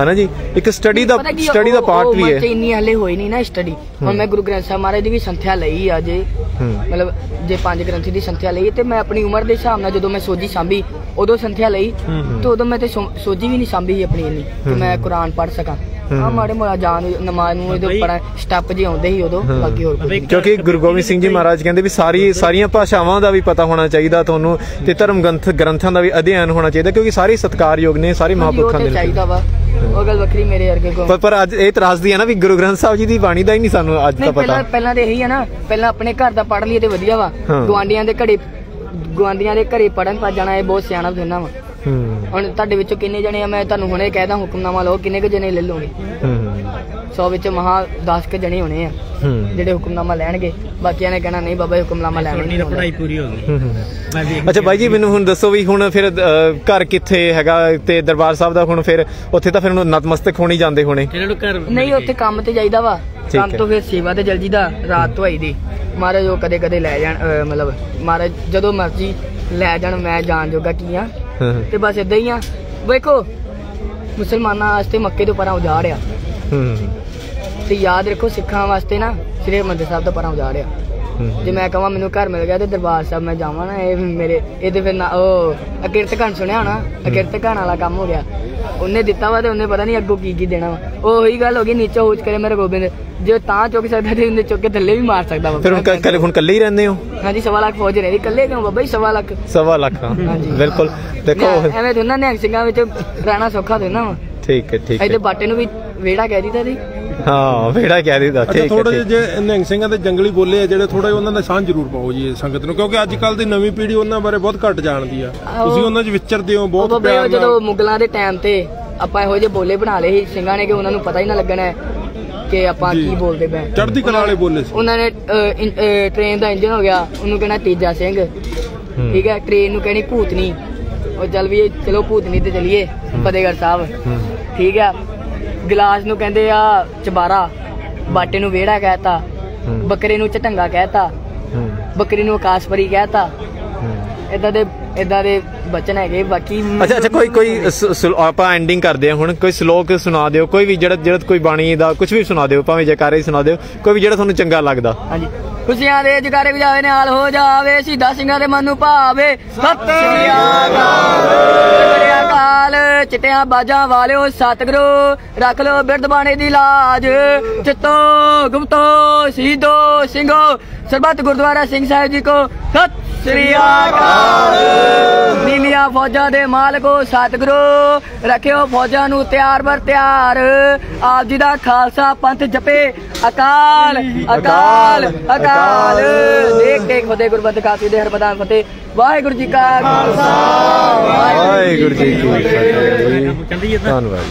ਹਨਾ ਜੀ? ਇੱਕ ਸਟੱਡੀ ਦਾ ਸਟੱਡੀ ਦਾ ਪਾਰਟ ਵੀ ਹੈ। ਇੰਨੀ ਹਲੇ ਹੋਈ ਨਹੀਂ ਨਾ ਸਟੱਡੀ ਹੁਣ ਮੈਂ ਗੁਰੂ ਗ੍ਰੰਥ ਸਾਹਿਬ ਮਹਾਰਾਜ ਦੀ ਵੀ ਸੰਥਿਆ ਲਈ ਆ ਜੇ। ਮਤਲਬ ਜੇ ਪੰਜ ਗ੍ਰੰਥੀ ਦੀ ਸੰਥਿਆ ਲਈ ਤੇ ਮੈਂ ਆਪਣੀ ਉਮਰ ਦੇ ਹਿਸਾਬ ਨਾਲ ਜਦੋਂ ਮੈਂ ਸੋਝੀ ਸਾਂਭੀ ਉਦੋਂ ਸੰਥਿਆ ਲਈ। ਤੇ ਉਦੋਂ ਮੈਂ ਤੇ ਸੋਝੀ ਵੀ ਨਹੀਂ ਸਾਂਭੀ ਆਪਣੀ ਇੰਨੀ ਕਿ ਮੈਂ ਕੁਰਾਨ ਪੜ੍ਹ ਸਕਾਂ। ਹਾਂ ਮਾੜੇ ਮੋੜਾ ਜਾਨ ਨਮਾਜ਼ ਨੂੰ ਇਹਦੇ ਉੱਪਰ ਸਟੈਪ ਜੇ ਆਉਂਦੇ ਸੀ ਉਦੋਂ ਬਾਕੀ ਹੋਰ। ਕਿਉਂਕਿ ਗੁਰੂ ਗੋਬਿੰਦ ਸਿੰਘ ਜੀ ਮਹਾਰਾਜ ਕਹਿੰਦੇ ਵੀ ਸਾਰੀ ਸਾਰੀਆਂ ਭਾਸ਼ਾਵਾਂ ਦਾ ਵੀ ਪਤਾ ਹੋਣਾ ਚਾਹੀਦਾ ਤੁਹਾਨੂੰ ਤੇ ਧਰਮ ਗ੍ਰੰਥ ਗ੍ਰੰਥਾਂ ਦਾ ਵੀ ਅਧਿਐਨ ਹੋਣਾ ਚਾਹੀਦਾ ਕਿਉਂਕਿ ਸਾਰੇ ਸਤਿਕਾਰਯੋਗ ਨੇ ਸਾਰੇ ਮਹਾਂਪੁਰਖਾਂ ਤੇ ਦੇ ਨੇ। ਚਾਹੀਦਾ ਵਾ। ਉਹ ਗੱਲ ਵੱਖਰੀ ਮੇਰੇ ਵਰਗੇ ਕੋ। ਪਰ ਪਰ ਅੱਜ ਇਹ ਤਰਾਸਦੀ ਹੈ ਨਾ ਵੀ ਗੁਰੂ ਗ੍ਰੰਥ ਸਾਹਿਬ ਜੀ ਦੀ ਬਾਣੀ ਦਾ ਹੀ ਨਹੀਂ ਸਾਨੂੰ ਅੱਜ ਤਾਂ ਪਤਾ। ਪਹਿਲਾਂ ਪਹਿਲਾਂ ਤੇ ਇਹੀ ਆ ਨਾ। ਪਹਿਲਾਂ ਆਪਣੇ ਘਰ ਦਾ ਪੜ੍ਹ ਲਈਏ ਤੇ ਵਧੀਆ ਵਾ। ਹਾਂ। ਗਵਾਂਡੀਆਂ ਦੇ ਘਰੇ ਗਵਾਂਡੀਆਂ ਦੇ ਘਰੇ ਪੜਨ ਪਾ ਜਾਣਾ ਇਹ ਬਹੁਤ ਸਿਆਣਾ ਬੁਝਣਾ ਵਾ। ਹੂੰ। ਹੁਣ ਤੁਹਾਡੇ ਵਿੱਚੋਂ ਕਿੰਨੇ ਜਣੇ ਆ? ਮੈਂ ਤੁਹਾਨੂੰ ਹੁਣੇ ਕਹਿਦਾ ਹੁਕਮਨਾਮਾ ਲਓ ਕਿੰਨੇ ਕੁ ਜਣੇ ਲੈ ਲਓਗੇ? ਹੂੰ। 100 ਵਿੱਚ ਮਹਾ 10 ਕੁ ਜਣੇ ਹੋਣੇ ਆ। ਜਿਹੜੇ ਹੁਕਮਨਾਮਾ ਲੈਣਗੇ। ਬਾਕੀਆਂ ਨੇ ਕਹਿਣਾ ਨਹੀਂ ਬਾਬਾ ਹੁਕਮਨਾਮਾ ਲੈਣਾ ਨਹੀਂ। ਪੜ੍ਹਾਈ ਪੂਰੀ ਹੋ ਗਈ। ਅੱਛਾ ਬਾਈ ਜੀ ਮੈਨੂੰ ਹੁਣ ਦੱਸੋ ਵੀ ਹੁਣ ਫਿਰ ਘਰ ਕਿੱਥੇ ਹੈਗਾ ਤੇ ਦਰਬਾਰ ਸਾਹਿਬ ਦਾ ਹੁਣ ਫਿਰ ਉੱਥੇ ਤਾਂ ਫਿਰ ਹੁਣ ਨਤਮਸਤਕ ਹੋਣੀ ਜਾਂਦੇ ਹੋਣੇ। ਇਹਨਾਂ ਨੂੰ ਘਰ ਨਹੀਂ ਉੱਥੇ ਕੰਮ ਤੇ ਜਾਈਦਾ ਵਾ। ਕੰਮ। ਤੋਂ ਫਿਰ ਸੇਵਾ ਤੇ ਜਲ ਜੀਦਾ ਰਾਤ ਤੋਂ ਆਈ ਦੀ ਮਹਾਰਾਜ ਉਹ ਕਦੇ ਕਦੇ ਲੈ ਜਾਣ ਮਤਲਬ ਮਹਾਰਾਜ ਜਦੋਂ ਮਰਜ਼ੀ ਲੈ ਜਾਣ ਮੈਂ ਜਾਣ ਜੋਗਾ ਕੀ ਆ। ਤੇ ਬਸ ਇਦਾਂ ਹੀ ਆ। ਵੇਖੋ ਮੁਸਲਮਾਨਾਂ ਵਾਸਤੇ ਮੱਕੇ ਤੋਂ ਪਰਾਂ ਉਜਾੜ ਆ। ਤੇ ਯਾਦ ਰੱਖੋ ਸਿੱਖਾਂ ਵਾਸਤੇ ਨਾ ਸ੍ਰੀ ਹਰਿਮੰਦਰ ਸਾਹਿਬ ਤੋਂ ਪਰਾਂ ਉਜਾੜ ਆ ਜੇ ਮੈਂ ਕਹਾਂ ਮੈਨੂੰ ਘਰ ਮਿਲ ਗਿਆ ਤੇ ਦਰਬਾਰ ਸਾਹਿਬ ਮੈਂ ਜਾਵਾਂ ਨਾ ਇਹ ਮੇਰੇ ਇਹਦੇ ਫਿਰ ਨਾ ਉਹ ਅਕਿਰਤ ਘਣ ਸੁਣਿਆ ਹੋਣਾ ਅਕਿਰਤ ਘਣ ਵਾਲਾ ਕੰਮ ਹੋ ਗਿਆ। ਉਹਨੇ ਦਿੱਤਾ ਵਾ ਤੇ ਉਹਨੇ ਪਤਾ ਨਹੀਂ ਅੱਗੋਂ ਕੀ ਕੀ ਦੇਣਾ ਵਾ। ਉਹ ਉਹੀ ਗੱਲ ਹੋ ਗਈ ਨੀਚੇ ਹੋਚ ਕਰੇ ਮੇਰੇ ਗੋਬਿੰਦ। ਜੇ ਤਾਂ ਚੁੱਕ ਸਕਦਾ ਤੇ ਉਹਨੇ ਚੁੱਕ ਕੇ ਥੱਲੇ ਵੀ ਮਾਰ ਸਕਦਾ ਵਾ। ਫਿਰ ਹੁਣ ਕੱਲ ਹੁਣ ਇਕੱਲੇ ਹੀ ਰਹਿੰਦੇ ਹੋ? ਹਾਂਜੀ ਸਵਾ ਲੱਖ ਫੌਜ ਰਹਿੰਦੀ ਇਕੱਲੇ ਕਿਉਂ ਬਾਬਾ ਜੀ ਸਵਾ ਲੱਖ? ਸਵਾ ਲੱਖ। ਹਾਂਜੀ। ਬਿਲਕੁਲ। ਦੇਖੋ ਐਵੇਂ ਦੋਨਾਂ ਨੇ ਸਿੰਘਾਂ ਵਿੱਚ ਰਹਿਣਾ ਸੌਖਾ ਦੋਨਾਂ ਵਾ। ਠੀਕ ਹੈ ਠੀਕ ਇਹਦੇ ਹੈ ਬਾਟੇ ਨੂੰ ਵੀ ਵੇੜਾ ਕਹਿ ਦਿੱਤਾ ਜੀ ਹਾਂ ਵੇੜਾ ਕਹਿ ਦਿੱਤਾ ਅੱਛਾ ਠੀਕ ਹੈ ਥੋੜਾ ਜਿਹਾ ਜੇ ਨਿਹੰਗ ਸਿੰਘਾਂ ਦੇ ਜੰਗਲੀ ਬੋਲੇ ਆ ਜਿਹੜੇ ਥੋੜਾ ਉਹਨਾਂ ਦਾ ਸਾਂਝ ਜ਼ਰੂਰ ਪਾਓ ਜੀ ਸੰਗਤ ਨੂੰ ਕਿਉਂਕਿ ਅੱਜ ਕੱਲ ਦੀ ਨਵੀਂ ਪੀੜ੍ਹੀ ਉਹਨਾਂ ਬਾਰੇ ਬਹੁਤ ਘੱਟ ਜਾਣਦੀ ਆ। ਤੁਸੀਂ ਉਹਨਾਂ 'ਚ ਵਿਚਰਦੇ ਹੋ ਬਹੁਤ ਪਿਆਰ ਉਹ ਜਦੋਂ ਨਾਲ। ਮੁਗਲਾਂ ਦੇ ਟਾਈਮ ਤੇ ਆਪਾਂ ਇਹੋ ਜਿਹੇ ਬੋਲੇ ਬਣਾ ਲਏ ਸੀ ਸਿੰਘਾਂ ਨੇ ਕਿ ਉਹਨਾਂ ਨੂੰ ਪਤਾ ਹੀ ਨਾ ਲੱਗਣਾ ਕਿ ਆਪਾਂ। ਕੀ ਬੋਲਦੇ ਪਏ ਚੜ੍ਹਦੀ ਕਲਾ ਵਾਲੇ ਬੋਲੇ ਸੀ। ਉਹਨਾਂ ਨੇ ਟ੍ਰੇਨ ਦਾ ਇੰਜਨ ਹੋ ਗਿਆ ਉਹਨੂੰ ਕਹਿਣਾ ਤੇਜਾ ਸਿੰਘ। ਠੀਕ ਹੈ ਟ੍ਰੇਨ ਨੂੰ ਕਹਿਣੀ ਭੂਤਨੀ। ਉਹ ਚੱਲ ਵੀ ਚਲੋ ਭੂਤਨੀ ਤੇ ਚਲੀਏ ਫਤਿਹਗੜ੍ਹ ਸਾਹਿਬ। ਠੀਕ ਹੈ ਗਲਾਸ ਨੂੰ ਕਹਿੰਦੇ ਆ ਚਬਾਰਾ ਬਾਟੇ ਨੂੰ ਵਿਹੜਾ ਕਹਿਤਾ। ਬੱਕਰੇ ਨੂੰ ਚਟੰਗਾ ਕਹਿਤਾ ਬੱਕਰੀ ਨੂੰ ਆਕਾਸ਼ਪਰੀ ਕਹਿਤਾ। ਇਦਾਂ ਦੇ ਇਦਾਂ ਦੇ ਬਚਨ ਹੈਗੇ ਬਾਕੀ ਅੱਛਾ ਅੱਛਾ ਕੋਈ ਕੋਈ ਆਪਾਂ ਐਂਡਿੰਗ ਕਰਦੇ ਹਾਂ ਹੁਣ। ਕੋਈ ਸ਼ਲੋਕ ਸੁਣਾ ਦਿਓ ਕੋਈ ਵੀ ਜਿਹੜਾ ਜਿਹੜਾ ਕੋਈ ਬਾਣੀ ਦਾ ਕੁਝ ਵੀ ਸੁਣਾ ਦਿਓ ਭਾਵੇਂ ਜਕਾਰੇ ਸੁਣਾ ਦਿਓ ਕੋਈ ਵੀ ਜਿਹੜਾ ਤੁਹਾਨੂੰ ਚੰਗਾ ਲੱਗਦਾ। ਹਾਂਜੀ। ਖੁਸ਼ੀਆਂ ਦੇ ਜਗਾਰੇ ਵਜਾਵੇ ਨਾਲ ਹੋ ਜਾਵੇ ਸਿੱਧਾ ਸਿੰਘਾਂ ਦੇ ਮਨ ਨੂੰ ਭਾਵੇ। ਸਤਿ ਸ੍ਰੀ ਅਕਾਲ। ਚਿੱਟਿਆਂ ਬਾਜਾਂ ਵਾਲਿਓ, ਸਤਿਗੁਰੂ, ਰੱਖ ਲੋ ਬਿਰਧ ਬਾਣੇ ਦੀ ਲਾਜ। ਚਿੱਤੋ, ਗੁਪਤੋ, ਸ਼ਹੀਦੋ, ਸਿੰਘੋ, ਸਰਬੱਤ ਗੁਰਦੁਆਰਾ ਸਿੰਘ ਸਾਹਿਬ ਜੀ ਕੋ, ਸਤਿ ਸ੍ਰੀ ਅਕਾਲ। ਨੀਲੀਆਂ ਫੌਜਾਂ ਦੇ ਮਾਲਕੋ ਸਤਿਗੁਰੂ ਰੱਖਿਓ ਫੌਜਾਂ ਨੂੰ ਤਿਆਰ ਬਰ ਤਿਆਰ। ਆਪ ਜੀ ਦਾ ਖਾਲਸਾ ਪੰਥ ਜਪੇ ਅਕਾਲ ਅਕਾਲ ਅਕਾਲ। ਦੇਖ ਦੇਖ ਫਤਿਹ ਗੁਰਬਤ ਕਾਸੀ ਦੇ ਹਰਪਦਾਨ ਫਤਿਹ ਵਾਹਿਗੁਰੂ ਜੀ ਕਾ ਖਾਲਸਾ। ਵਾਹਿਗੁਰੂ ਜੀ ਕੀ ਫਤਿਹ। ਧੰਨਵਾਦ